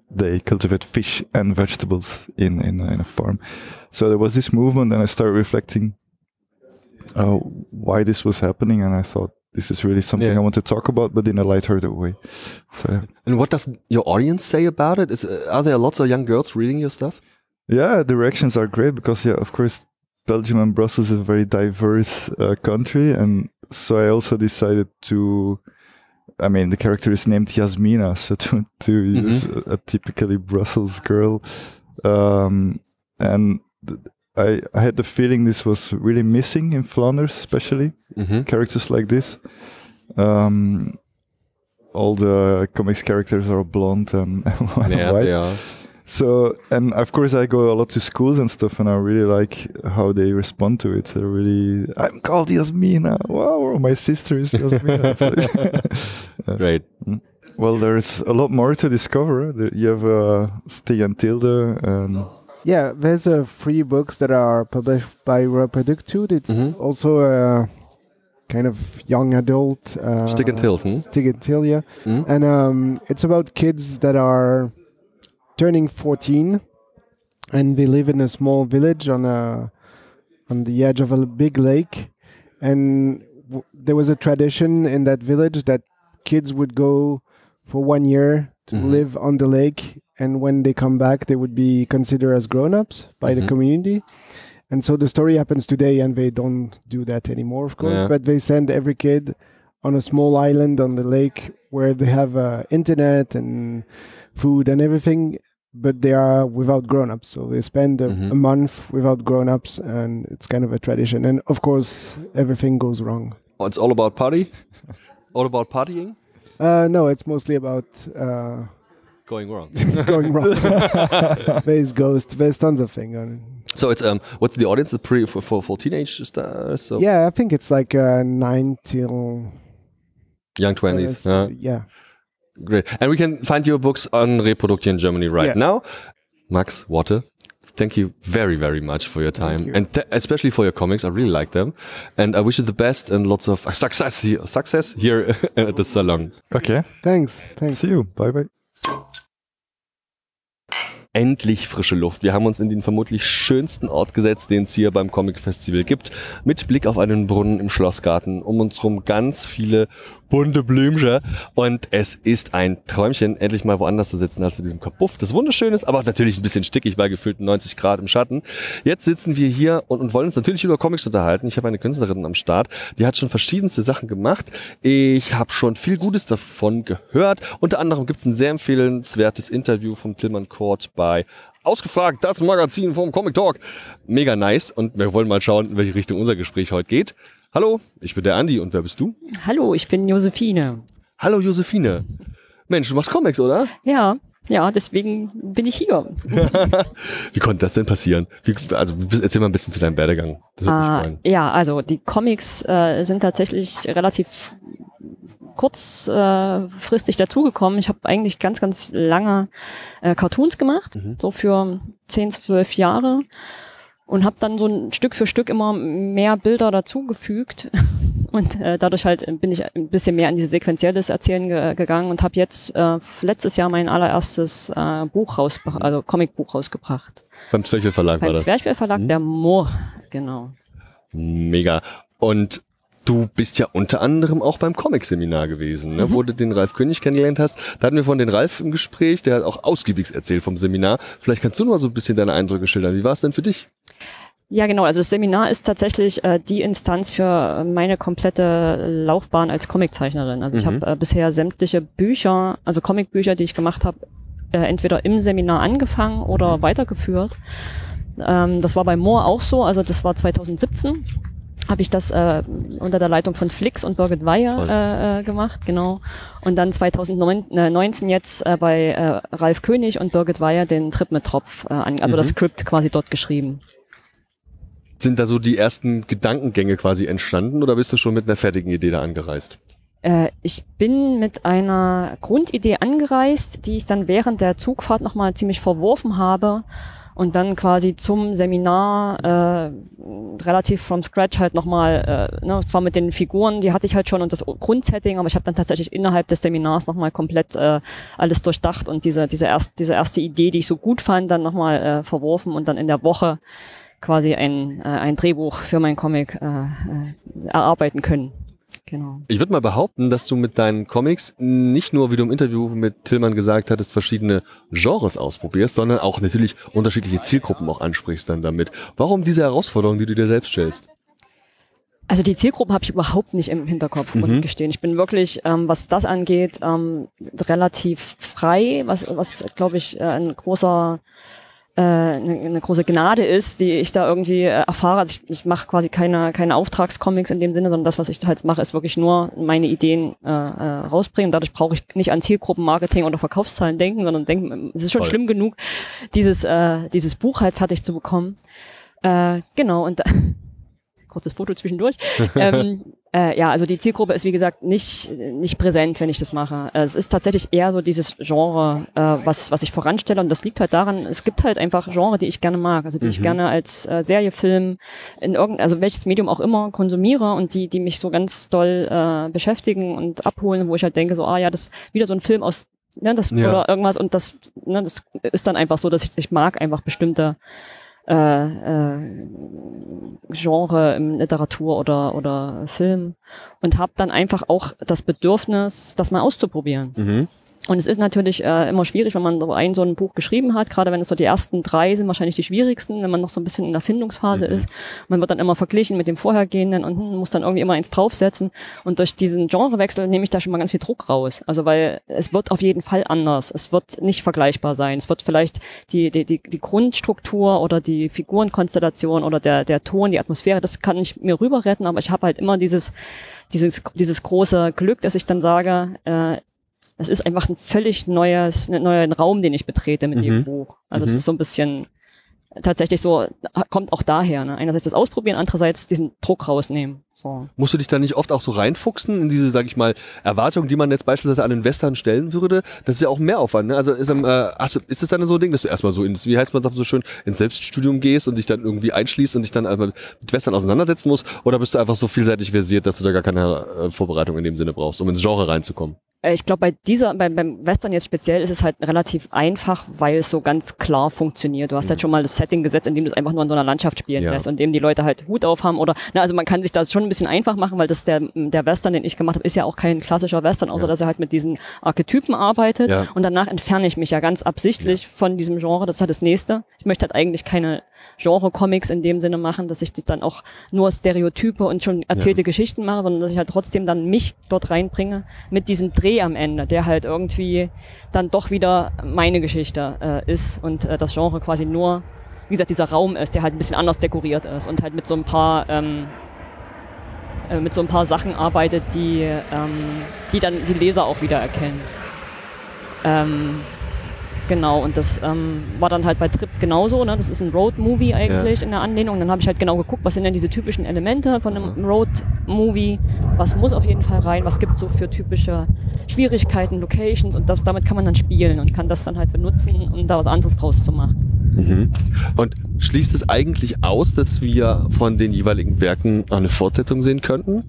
M: they cultivate fish and vegetables in in, in a farm. So there was this movement, and I started reflecting uh, why this was happening, and I thought this is really something yeah. I want to talk about, but in a lighthearted way. So, yeah.
A: and what does your audience say about it? Is uh, are there lots of young girls reading your stuff?
M: Yeah, the reactions are great because yeah, of course, Belgium and Brussels is a very diverse uh, country, and so I also decided to. I mean, the character is named Yasmina, so <laughs> to to mm -hmm. use a, a, typically Brussels girl, um, and I, I had the feeling this was really missing in Flanders, especially mm-hmm. characters like this. Um, all the comics characters are blonde and, <laughs> and yeah, white. They are. So, and of course, I go a lot to schools and stuff, and I really like how they respond to it. They're really, I'm called Yasmina. Wow, my sister is Yasmina. <laughs>
A: yeah. Great. Mm.
M: Well, there's a lot more to discover. You have uh, Stig and Tilde and
N: yeah, there's uh, free books that are published by Reproductude. It's mm-hmm. also a kind of young adult.
A: Uh, Stig and Till. Hmm?
N: Stig and Till, yeah. Mm-hmm. And um, it's about kids that are turning 14 and they live in a small village on a on the edge of a big lake and w- there was a tradition in that village that kids would go for one year to mm-hmm. live on the lake and when they come back they would be considered as grown-ups by mm-hmm. the community and so the story happens today and they don't do that anymore of course yeah. but they send every kid on a small island on the lake where they have uh, internet and food and everything but they are without grown-ups so they spend a, mm-hmm. a month without grown-ups and it's kind of a tradition and of course everything goes wrong
A: oh, it's all about party <laughs> all about partying
N: uh, no it's mostly about uh,
A: going wrong. <laughs>
N: going wrong. <laughs> there's ghost. There's tons of things.
A: So it's um, what's the audience? It's Pre for for, for teenage stars. So
N: yeah, I think it's like uh, nine till
A: young twenties.
N: So uh, yeah.
A: Great, and we can find your books on Reproduction in Germany right yeah. now. Max Water, thank you very very much for your time you. and especially for your comics i really like them and i wish you the best and lots of success here, success here <laughs> at the salon
M: okay
N: thanks thanks
M: see you bye bye
A: endlich frische Luft. Wir haben uns in den vermutlich schönsten Ort gesetzt, den es hier beim Comic Festival gibt, mit Blick auf einen Brunnen im Schlossgarten. Um uns herum ganz viele bunte Blümchen und es ist ein Träumchen, endlich mal woanders zu sitzen als in diesem Kapuff, das wunderschön ist, aber natürlich ein bisschen stickig bei gefühlten 90 Grad im Schatten. Jetzt sitzen wir hier und, und wollen uns natürlich über Comics unterhalten. Ich habe eine Künstlerin am Start, die hat schon verschiedenste Sachen gemacht. Ich habe schon viel Gutes davon gehört. Unter anderem gibt es ein sehr empfehlenswertes Interview vom Tillmann Court bei Ausgefragt, das Magazin vom Comic Talk. Mega nice und wir wollen mal schauen, in welche Richtung unser Gespräch heute geht. Hallo, ich bin der Andi und wer bist du?
O: Hallo, ich bin Josephine.
A: Hallo Josephine. Mensch, du machst Comics, oder?
O: Ja, ja, deswegen bin ich hier. <laughs>
A: Wie konnte das denn passieren? Wie, also erzähl mal ein bisschen zu deinem Werdegang.
O: Das würde mich ah, freuen. Ja, also die Comics äh, sind tatsächlich relativ kurzfristig äh, dazugekommen. Ich habe eigentlich ganz, ganz lange äh, Cartoons gemacht, mhm. so für 10, 12 Jahre und habe dann so ein Stück für Stück immer mehr Bilder dazugefügt <laughs> Und äh, dadurch halt bin ich ein bisschen mehr in diese sequenzielles Erzählen ge gegangen und habe jetzt äh, letztes Jahr mein allererstes äh, Buch raus, also Comicbuch rausgebracht.
A: Beim Zwerchfell Verlag
O: Beim
A: war das?
O: Zwerchfell Verlag,
A: Mhm.
O: der Moor, genau.
A: Mega. Und du bist ja unter anderem auch beim Comic-Seminar gewesen, ne?
O: Mhm.
A: wo du den Ralf König kennengelernt hast. Da hatten wir von den Ralf im Gespräch, der hat auch ausgiebig erzählt vom Seminar. Vielleicht kannst du noch mal so ein bisschen deine Eindrücke schildern. Wie war es denn für dich?
O: Ja, genau. Also das Seminar ist tatsächlich äh, die Instanz für meine komplette Laufbahn als Comiczeichnerin. Also ich
P: Mhm.
O: habe äh, bisher sämtliche Bücher, also Comicbücher, die ich gemacht habe, äh, entweder im Seminar angefangen oder weitergeführt. Ähm, das war bei Moore auch so. Also das war 2017 habe ich das äh, unter der Leitung von Flix und Birgit Weyer äh, äh, gemacht, genau. Und dann 2019 jetzt äh, bei äh, Ralf König und Birgit Weyer den Trip mit Tropf, äh, an, also das
A: Mhm.
O: Skript quasi dort geschrieben.
A: Sind da so die ersten Gedankengänge quasi entstanden oder bist du schon mit einer fertigen Idee da angereist?
O: Äh, ich bin mit einer Grundidee angereist, die ich dann während der Zugfahrt nochmal ziemlich verworfen habe und dann quasi zum Seminar äh, relativ from scratch halt nochmal, äh, ne, zwar mit den Figuren, die hatte ich halt schon und das Grundsetting, aber ich habe dann tatsächlich innerhalb des Seminars nochmal komplett äh, alles durchdacht und diese, diese, erst, diese erste Idee, die ich so gut fand, dann nochmal äh, verworfen und dann in der Woche quasi ein, äh, ein Drehbuch für mein Comic äh, äh, erarbeiten können. Genau.
A: Ich würde mal behaupten, dass du mit deinen Comics nicht nur, wie du im Interview mit Tillmann gesagt hattest, verschiedene Genres ausprobierst, sondern auch natürlich unterschiedliche Zielgruppen auch ansprichst dann damit. Warum diese Herausforderung, die du dir selbst stellst?
O: Also die Zielgruppe habe ich überhaupt nicht im Hinterkopf, muss
A: Mhm.
O: ich gestehen. Ich bin wirklich, ähm, was das angeht, ähm, relativ frei, was, was glaube ich, äh, ein großer eine, eine große Gnade ist, die ich da irgendwie äh, erfahre. Also ich, ich mache quasi keine, keine Auftragscomics in dem Sinne, sondern das, was ich halt mache, ist wirklich nur meine Ideen äh, äh, rausbringen. Dadurch brauche ich nicht an Zielgruppenmarketing oder Verkaufszahlen denken, sondern denken, es ist schon
P: Toll.
O: schlimm genug, dieses, äh, dieses Buch halt fertig zu bekommen. Äh, genau, und kurzes Foto zwischendurch. <laughs> ähm, äh, ja, also die Zielgruppe ist wie gesagt nicht, nicht präsent, wenn ich das mache. Äh, Es ist tatsächlich eher so dieses Genre, äh, was, was ich voranstelle und das liegt halt daran, es gibt halt einfach Genre, die ich gerne mag, also die ich
P: Mhm.
O: gerne als äh, Serie, Film, in irgendein, also welches Medium auch immer konsumiere und die, die mich so ganz doll äh, beschäftigen und abholen, wo ich halt denke, so, ah ja, das ist wieder so ein Film aus Ne, das,
P: Ja.
O: Oder irgendwas und das, ne, das ist dann einfach so, dass ich, ich mag einfach bestimmte äh, äh, Genre im Literatur oder, oder Film und habe dann einfach auch das Bedürfnis, das mal auszuprobieren.
A: Mhm.
O: Und es ist natürlich äh, immer schwierig, wenn man so ein so ein Buch geschrieben hat, gerade wenn es so die ersten drei sind wahrscheinlich die schwierigsten, wenn man noch so ein bisschen in der Findungsphase ist. Man wird dann immer verglichen mit dem vorhergehenden und hm, muss dann irgendwie immer eins draufsetzen. Und durch diesen Genrewechsel nehme ich da schon mal ganz viel Druck raus. Also weil es wird auf jeden Fall anders. Es wird nicht vergleichbar sein. Es wird vielleicht die, die, die, die Grundstruktur oder die Figurenkonstellation oder der, der Ton, die Atmosphäre, das kann ich mir rüber retten, aber ich habe halt immer dieses, dieses, dieses große Glück, dass ich dann sage, äh, es ist einfach ein völlig neues, ein neuer Raum, den ich betrete mit dem
A: Mhm.
O: Buch. Also es
A: Mhm.
O: ist so ein bisschen tatsächlich so, kommt auch daher. Ne? Einerseits das Ausprobieren, andererseits diesen Druck rausnehmen. So.
A: Musst du dich da nicht oft auch so reinfuchsen in diese, sag ich mal, Erwartungen, die man jetzt beispielsweise an den Western stellen würde? Das ist ja auch ein Mehraufwand, ne? Also ist, ähm, äh, du, ist es dann so ein Ding, dass du erstmal so ins, wie heißt man sagt so schön, ins Selbststudium gehst und dich dann irgendwie einschließt und dich dann einfach mit Western auseinandersetzen musst? Oder bist du einfach so vielseitig versiert, dass du da gar keine äh, Vorbereitung in dem Sinne brauchst, um ins Genre reinzukommen?
O: Äh, Ich glaube, bei dieser, beim, beim Western jetzt speziell ist es halt relativ einfach, weil es so ganz klar funktioniert. Du hast halt schon mal das Setting gesetzt, in dem du es einfach nur in so einer Landschaft spielen
P: Ja.
O: lässt und dem die Leute halt Hut auf haben oder, na, also man kann sich das schon ein bisschen einfach machen, weil das der, der Western, den ich gemacht habe, ist ja auch kein klassischer Western, außer dass er halt mit diesen Archetypen arbeitet
P: Ja.
O: und danach entferne ich mich ja ganz absichtlich von diesem Genre. Das ist halt das nächste. Ich möchte halt eigentlich keine Genre-Comics in dem Sinne machen, dass ich dann auch nur Stereotype und schon erzählte Geschichten mache, sondern dass ich halt trotzdem dann mich dort reinbringe mit diesem Dreh am Ende, der halt irgendwie dann doch wieder meine Geschichte äh, ist und äh, das Genre quasi nur, wie gesagt, dieser Raum ist, der halt ein bisschen anders dekoriert ist und halt mit so ein paar ähm, äh, mit so ein paar Sachen arbeitet, die, ähm, die dann die Leser auch wieder erkennen. Ähm, genau, und das ähm, war dann halt bei Trip genauso. Ne? Das ist ein Road-Movie eigentlich
P: Ja.
O: in der Anlehnung. Dann habe ich halt genau geguckt, was sind denn diese typischen Elemente von einem Road-Movie, was muss auf jeden Fall rein, was gibt es so für typische Schwierigkeiten, Locations und das, damit kann man dann spielen und kann das dann halt benutzen, um da was anderes draus zu machen.
A: Mhm. Und schließt es eigentlich aus, dass wir von den jeweiligen Werken eine Fortsetzung sehen könnten?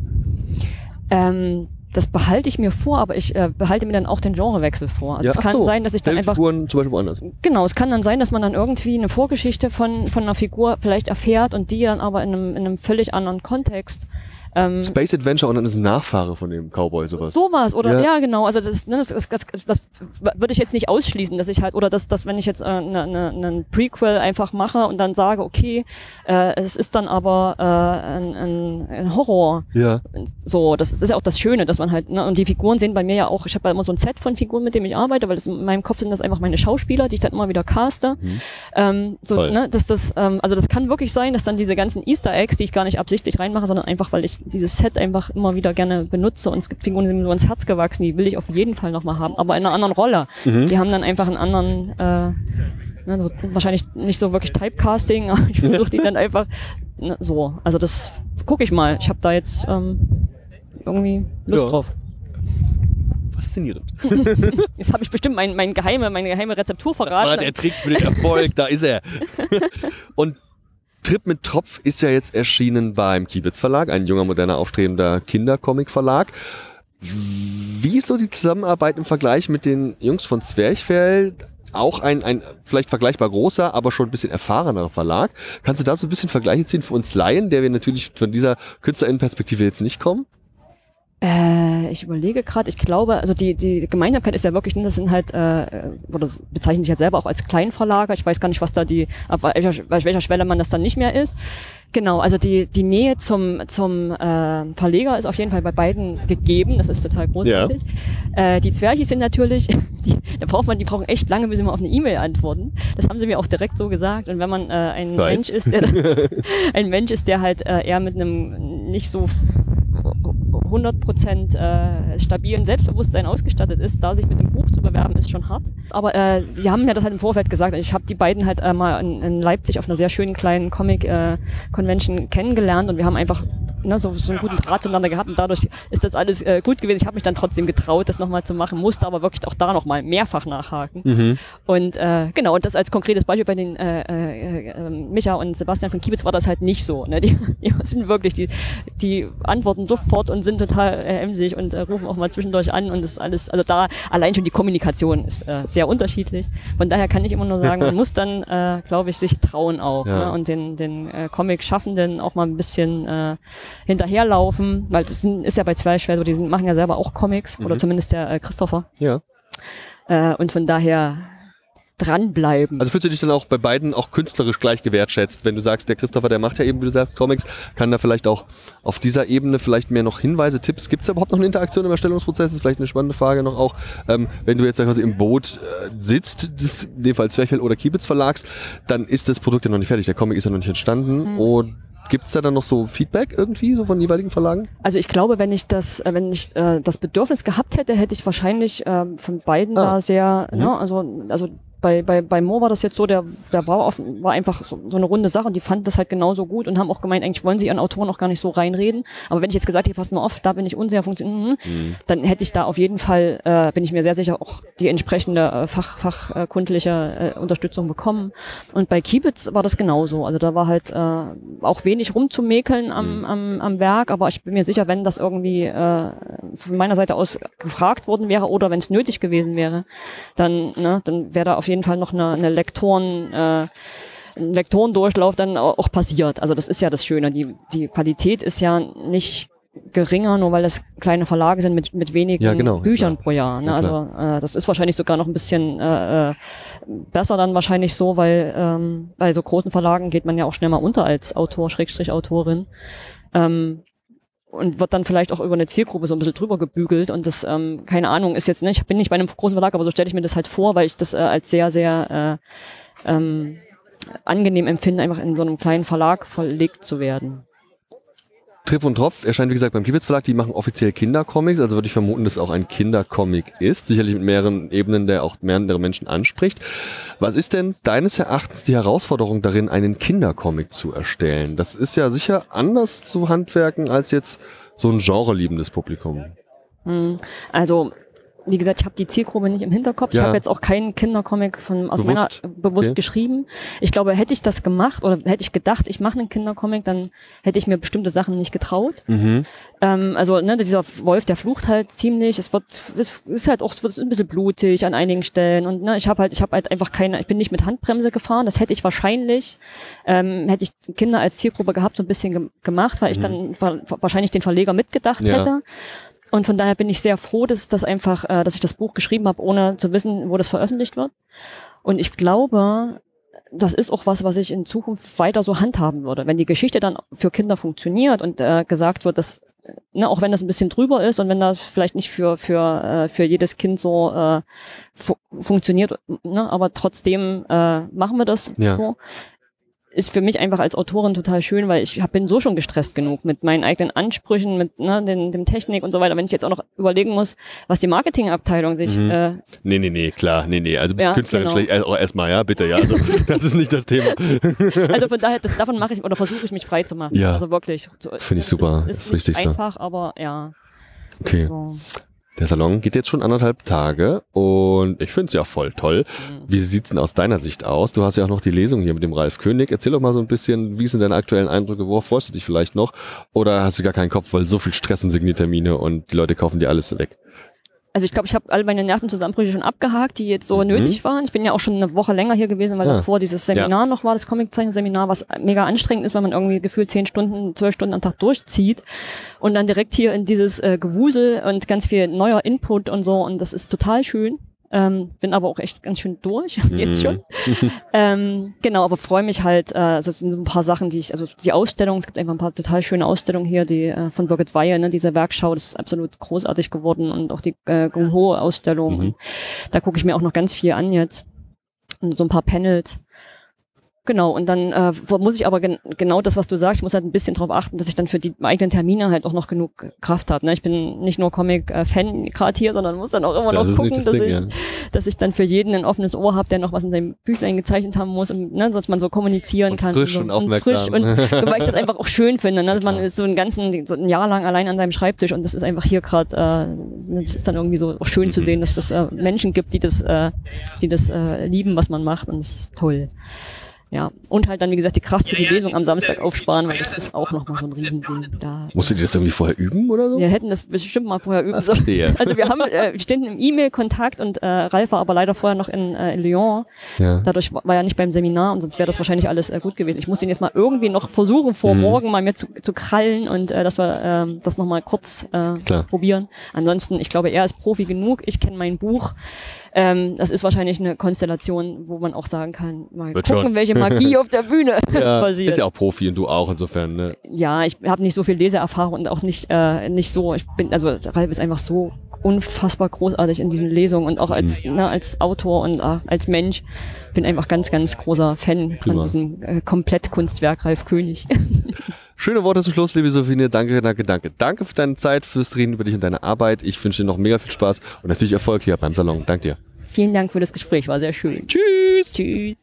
O: Ähm, das behalte ich mir vor, aber ich äh, behalte mir dann auch den Genrewechsel vor. Also
A: Ja,
O: es kann
A: so.
O: sein, dass ich dann einfach
A: Figuren zum Beispiel woanders.
O: Genau, es kann dann sein, dass man dann irgendwie eine Vorgeschichte von, von einer Figur vielleicht erfährt und die dann aber in einem, in einem völlig anderen Kontext. Ähm,
A: Space Adventure und dann ist ein Nachfahre von dem Cowboy sowas.
O: Sowas, oder
A: Ja.
O: ja, genau. Also das, ne, das, das, das, das würde ich jetzt nicht ausschließen, dass ich halt, oder dass, dass wenn ich jetzt äh, ne, ne, einen Prequel einfach mache und dann sage, okay, äh, es ist dann aber äh, ein, ein, ein Horror.
A: Ja.
O: So, das, das ist ja auch das Schöne, dass man halt, ne, und die Figuren sehen bei mir ja auch, ich habe ja immer so ein Set von Figuren, mit dem ich arbeite, weil das in meinem Kopf sind das einfach meine Schauspieler, die ich dann immer wieder caste. Ähm, so,
A: Toll.
O: ne, dass das, ähm, also das kann wirklich sein, dass dann diese ganzen Easter Eggs, die ich gar nicht absichtlich reinmache, sondern einfach, weil ich dieses Set einfach immer wieder gerne benutze und es gibt Figuren, die sind mir so ins Herz gewachsen, die will ich auf jeden Fall nochmal haben, aber in einer anderen Rolle.
A: Mhm.
O: Die haben dann einfach einen anderen, äh, ne, so, wahrscheinlich nicht so wirklich Typecasting, <laughs> aber ich versuche die dann einfach ne, so. Also das gucke ich mal. Ich habe da jetzt ähm, irgendwie Lust
A: Ja.
O: drauf.
A: Faszinierend. <laughs>
O: Jetzt habe ich bestimmt mein, mein geheime, meine geheime Rezeptur
A: Das
O: verraten.
A: war der Trick für den Erfolg, da ist er. <laughs> Und Trip mit Tropf ist ja jetzt erschienen beim Kiebitz Verlag, ein junger, moderner, aufstrebender Kindercomic-Verlag. Wie ist so die Zusammenarbeit im Vergleich mit den Jungs von Zwerchfell? Auch ein, ein vielleicht vergleichbar großer, aber schon ein bisschen erfahrener Verlag. Kannst du da so ein bisschen Vergleiche ziehen für uns Laien, der wir natürlich von dieser KünstlerInnenperspektive jetzt nicht kommen?
O: Äh, ich überlege gerade, ich glaube, also die, die Gemeinsamkeit ist ja wirklich, ne, das sind halt, äh, oder das bezeichnen sich halt selber auch als Kleinverlager. Ich weiß gar nicht, was da die, ab welcher, bei welcher Schwelle man das dann nicht mehr ist. Genau, also die, die Nähe zum, zum äh, Verleger ist auf jeden Fall bei beiden gegeben. Das ist total großartig. Äh, die Zwerchis sind natürlich, <laughs> die, da braucht man, die brauchen echt lange, bis sie mal auf eine E-Mail antworten. Das haben sie mir auch direkt so gesagt. Und wenn man äh, ein. Mensch ist, der <laughs> <laughs> ein Mensch ist, der halt äh, eher mit einem nicht so 100% äh, stabilen Selbstbewusstsein ausgestattet ist, da sich mit dem Buch zu bewerben, ist schon hart. Aber äh, sie haben mir das halt im Vorfeld gesagt. Ich habe die beiden halt äh, mal in, in Leipzig auf einer sehr schönen kleinen Comic-Convention kennengelernt und wir haben einfach ne, so, so einen guten Draht zueinander gehabt und dadurch ist das alles äh, gut gewesen. Ich habe mich dann trotzdem getraut, das nochmal zu machen, musste aber wirklich auch da nochmal mehrfach nachhaken.
A: Mhm.
O: Und äh, genau, und das als konkretes Beispiel bei den äh, äh, äh, Micha und Sebastian von Kiebitz war das halt nicht so. Ne? Die, die sind wirklich, die, die antworten sofort und sind total äh, emsig und äh, rufen auch mal zwischendurch an und das ist alles, also da allein schon die Kommunikation ist äh, sehr unterschiedlich. Von daher kann ich immer nur sagen, <laughs> man muss dann, äh, glaube ich, sich trauen auch
A: Ja.
O: ne? und den, den äh, Comic-Schaffenden auch mal ein bisschen äh, hinterherlaufen, weil das ist ja bei Zweischwert, so, die machen ja selber auch Comics oder
A: Mhm.
O: zumindest der äh, Christopher.
A: Ja.
O: Äh, und von daher dranbleiben.
A: Also fühlst du dich dann auch bei beiden auch künstlerisch gleich gewertschätzt, wenn du sagst, der Christopher, der macht ja eben, wie du sagst, Comics, kann da vielleicht auch auf dieser Ebene vielleicht mehr noch Hinweise, Tipps, gibt es überhaupt noch eine Interaktion im Erstellungsprozess? Das ist vielleicht eine spannende Frage noch auch, ähm, wenn du jetzt quasi im Boot äh, sitzt, des, in dem Fall Zwerchfell oder Kiebitz Verlags, dann ist das Produkt ja noch nicht fertig, der Comic ist ja noch nicht entstanden
O: Mhm.
A: und Gibt es da dann noch so Feedback irgendwie, so von jeweiligen Verlagen?
O: Also ich glaube, wenn ich das, äh, wenn ich äh, das Bedürfnis gehabt hätte, hätte ich wahrscheinlich ähm, von beiden
A: Ah.
O: da sehr,
A: Mhm.
O: ne, also, also bei, bei, bei Moore war das jetzt so, der, der war, auf, war einfach so, so eine runde Sache und die fanden das halt genauso gut und haben auch gemeint, eigentlich wollen sie ihren Autoren auch gar nicht so reinreden. Aber wenn ich jetzt gesagt hätte, passt mal auf, da bin ich unsicher, funktioniert, mhm, dann hätte ich da auf jeden Fall, äh, bin ich mir sehr sicher, auch die entsprechende äh, fach, fachkundliche äh, Unterstützung bekommen. Und bei Kiebitz war das genauso. Also da war halt äh, auch wenig rumzumäkeln am, am, am Werk, aber ich bin mir sicher, wenn das irgendwie äh, von meiner Seite aus gefragt worden wäre oder wenn es nötig gewesen wäre, dann, ne, dann wäre da auf jeden Fall noch eine, eine Lektoren, äh, ein Lektorendurchlauf dann au- auch passiert. Also das ist ja das Schöne. Die, die Qualität ist ja nicht geringer, nur weil das kleine Verlage sind mit, mit wenigen
A: Ja, genau,
O: Büchern
A: klar.
O: pro Jahr. Ne?
A: Ja,
O: also äh, das ist wahrscheinlich sogar noch ein bisschen äh, äh, besser dann wahrscheinlich so, weil ähm, bei so großen Verlagen geht man ja auch schnell mal unter als Autor, Schrägstrich Autorin. Ähm, und wird dann vielleicht auch über eine Zielgruppe so ein bisschen drüber gebügelt und das, ähm, keine Ahnung, ist jetzt nicht, ich bin nicht bei einem großen Verlag, aber so stelle ich mir das halt vor, weil ich das äh, als sehr, sehr äh, ähm, angenehm empfinde, einfach in so einem kleinen Verlag verlegt zu werden.
A: Trip und Tropf erscheint, wie gesagt, beim Kibitz Verlag. Die machen offiziell Kindercomics, also würde ich vermuten, dass es auch ein Kindercomic ist. Sicherlich mit mehreren Ebenen, der auch mehrere Menschen anspricht. Was ist denn deines Erachtens die Herausforderung darin, einen Kindercomic zu erstellen? Das ist ja sicher anders zu handwerken als jetzt so ein genreliebendes Publikum.
O: Hm, Also wie gesagt, ich habe die Zielgruppe nicht im Hinterkopf. Ja. Ich habe jetzt auch keinen Kindercomic von aus bewusst. meiner bewusst okay. geschrieben. Ich glaube, hätte ich das gemacht oder hätte ich gedacht, ich mache einen Kindercomic, dann hätte ich mir bestimmte Sachen nicht getraut. Mhm. Ähm, also ne, dieser Wolf, der flucht halt ziemlich. Es wird, es ist halt auch, es wird ein bisschen blutig an einigen Stellen und ne, ich habe halt, ich habe halt einfach keine, ich bin nicht mit Handbremse gefahren. Das hätte ich wahrscheinlich, ähm, hätte ich Kinder als Zielgruppe gehabt, so ein bisschen ge gemacht, weil ich mhm. dann wahrscheinlich den Verleger mitgedacht ja. hätte. Und von daher bin ich sehr froh, dass das einfach, äh, dass ich das Buch geschrieben habe, ohne zu wissen, wo das veröffentlicht wird. Und ich glaube, das ist auch was, was ich in Zukunft weiter so handhaben würde. Wenn die Geschichte dann für Kinder funktioniert und äh, gesagt wird, dass ne, auch wenn das ein bisschen drüber ist und wenn das vielleicht nicht für für äh, für jedes Kind so äh, fu funktioniert, ne, aber trotzdem äh, machen wir das ja. so ist für mich einfach als Autorin total schön, weil ich hab, bin so schon gestresst genug mit meinen eigenen Ansprüchen, mit ne, den, dem Technik und so weiter. Wenn ich jetzt auch noch überlegen muss, was die Marketingabteilung sich. Mhm. Äh,
A: nee, nee, nee, klar, nee, nee. Also bist ja, Künstlerin genau. schlecht. Also erstmal, ja, bitte, ja. Also, <laughs> das ist nicht das Thema. <laughs>
O: also von daher, das, davon mache ich oder versuche ich mich frei zu machen.
A: Ja.
O: Also wirklich.
A: Finde ich super.
O: Ist,
A: ist, ist richtig
O: einfach,
A: so.
O: aber ja.
A: Okay. So. Der Salon geht jetzt schon anderthalb Tage und ich finde es ja voll toll. Mhm. Wie sieht's denn aus deiner Sicht aus? Du hast ja auch noch die Lesung hier mit dem Ralf König. Erzähl doch mal so ein bisschen, wie sind deine aktuellen Eindrücke? Worauf freust du dich vielleicht noch? Oder hast du gar keinen Kopf, weil so viel Stress und Signiertermine und die Leute kaufen dir alles weg?
O: Also ich glaube, ich habe alle meine Nervenzusammenbrüche schon abgehakt, die jetzt so mhm. nötig waren. Ich bin ja auch schon eine Woche länger hier gewesen, weil ja. davor dieses Seminar ja. noch war, das Comiczeichenseminar, was mega anstrengend ist, weil man irgendwie gefühlt zehn Stunden, zwölf Stunden am Tag durchzieht und dann direkt hier in dieses äh, Gewusel und ganz viel neuer Input und so und das ist total schön. Ähm, bin aber auch echt ganz schön durch, <laughs> jetzt schon. Mhm. <laughs> ähm, genau, aber freue mich halt, äh, also es sind so ein paar Sachen, die ich, also die Ausstellung, es gibt einfach ein paar total schöne Ausstellungen hier, die äh, von Birgit Weihe, ne, diese Werkschau, das ist absolut großartig geworden und auch die äh, Gung-Ho-Ausstellung. Mhm. Da gucke ich mir auch noch ganz viel an jetzt. Und so ein paar Panels. Genau, und dann äh, muss ich aber gen genau das, was du sagst, ich muss halt ein bisschen darauf achten, dass ich dann für die eigenen Termine halt auch noch genug Kraft habe. Ne? Ich bin nicht nur Comic-Fan gerade hier, sondern muss dann auch immer noch gucken, das dass, Ding, ich, ja. dass ich dann für jeden ein offenes Ohr habe, der noch was in seinem Büchlein gezeichnet haben muss, und, ne, sonst man so kommunizieren
A: und
O: kann.
A: Frisch und, so, und aufmerksam.
O: Und, frisch <laughs> und weil ich das einfach auch schön finde. Ne? Man ist so, einen ganzen, so ein Jahr lang allein an seinem Schreibtisch und das ist einfach hier gerade, äh, das ist dann irgendwie so auch schön mhm. zu sehen, dass es das, äh, Menschen gibt, die das, äh, die das äh, lieben, was man macht und das ist toll. Ja, und halt dann, wie gesagt, die Kraft für die Lesung am Samstag aufsparen, weil das ist auch nochmal so ein Riesending. Da,
A: Musstet ihr das irgendwie vorher üben oder so?
O: Wir hätten das bestimmt mal vorher üben sollen. <laughs> Also wir haben, äh, wir stehen im E-Mail-Kontakt und äh, Ralf war aber leider vorher noch in, äh, in Lyon. Ja. Dadurch war er nicht beim Seminar und sonst wäre das wahrscheinlich alles äh, gut gewesen. Ich muss ihn jetzt mal irgendwie noch versuchen, vor mhm. morgen mal mir zu, zu krallen und äh, dass wir äh, das nochmal kurz äh, probieren. Ansonsten, ich glaube, er ist Profi genug. Ich kenne mein Buch. Ähm, das ist wahrscheinlich eine Konstellation, wo man auch sagen kann, mal Wird gucken, schon. welche Magie <laughs> auf der Bühne
A: ja, <laughs> passiert. Ist ja auch Profi und du auch insofern. Ne?
O: Ja, ich habe nicht so viel Leseerfahrung und auch nicht, äh, nicht so, ich bin, also Ralf ist einfach so unfassbar großartig in diesen Lesungen und auch als, mhm. ne, als Autor und äh, als Mensch bin einfach ganz, ganz großer Fan Prima. von diesem äh, Komplettkunstwerk Ralf König. <laughs>
A: Schöne Worte zum Schluss, liebe Sophie. Danke, danke, danke. Danke für deine Zeit, fürs Reden über dich und deine Arbeit. Ich wünsche dir noch mega viel Spaß und natürlich Erfolg hier beim Salon. Danke dir.
O: Vielen Dank für das Gespräch, war sehr schön.
A: Tschüss.
O: Tschüss.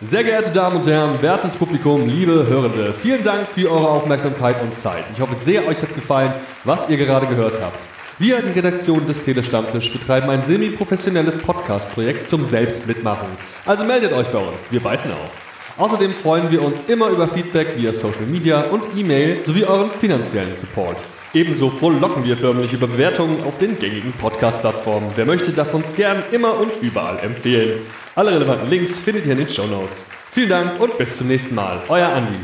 A: Sehr geehrte Damen und Herren, wertes Publikum, liebe Hörende, vielen Dank für eure Aufmerksamkeit und Zeit. Ich hoffe sehr, euch hat gefallen, was ihr gerade gehört habt. Wir, die Redaktion des Telestammtisch, betreiben ein semi-professionelles Podcast-Projekt zum Selbstmitmachen. Also meldet euch bei uns, wir beißen auf. Außerdem freuen wir uns immer über Feedback via Social Media und E-Mail sowie euren finanziellen Support. Ebenso frohlocken wir förmlich über Bewertungen auf den gängigen Podcast-Plattformen. Wer möchte, darf uns gern immer und überall empfehlen. Alle relevanten Links findet ihr in den Show Notes. Vielen Dank und bis zum nächsten Mal. Euer Andi.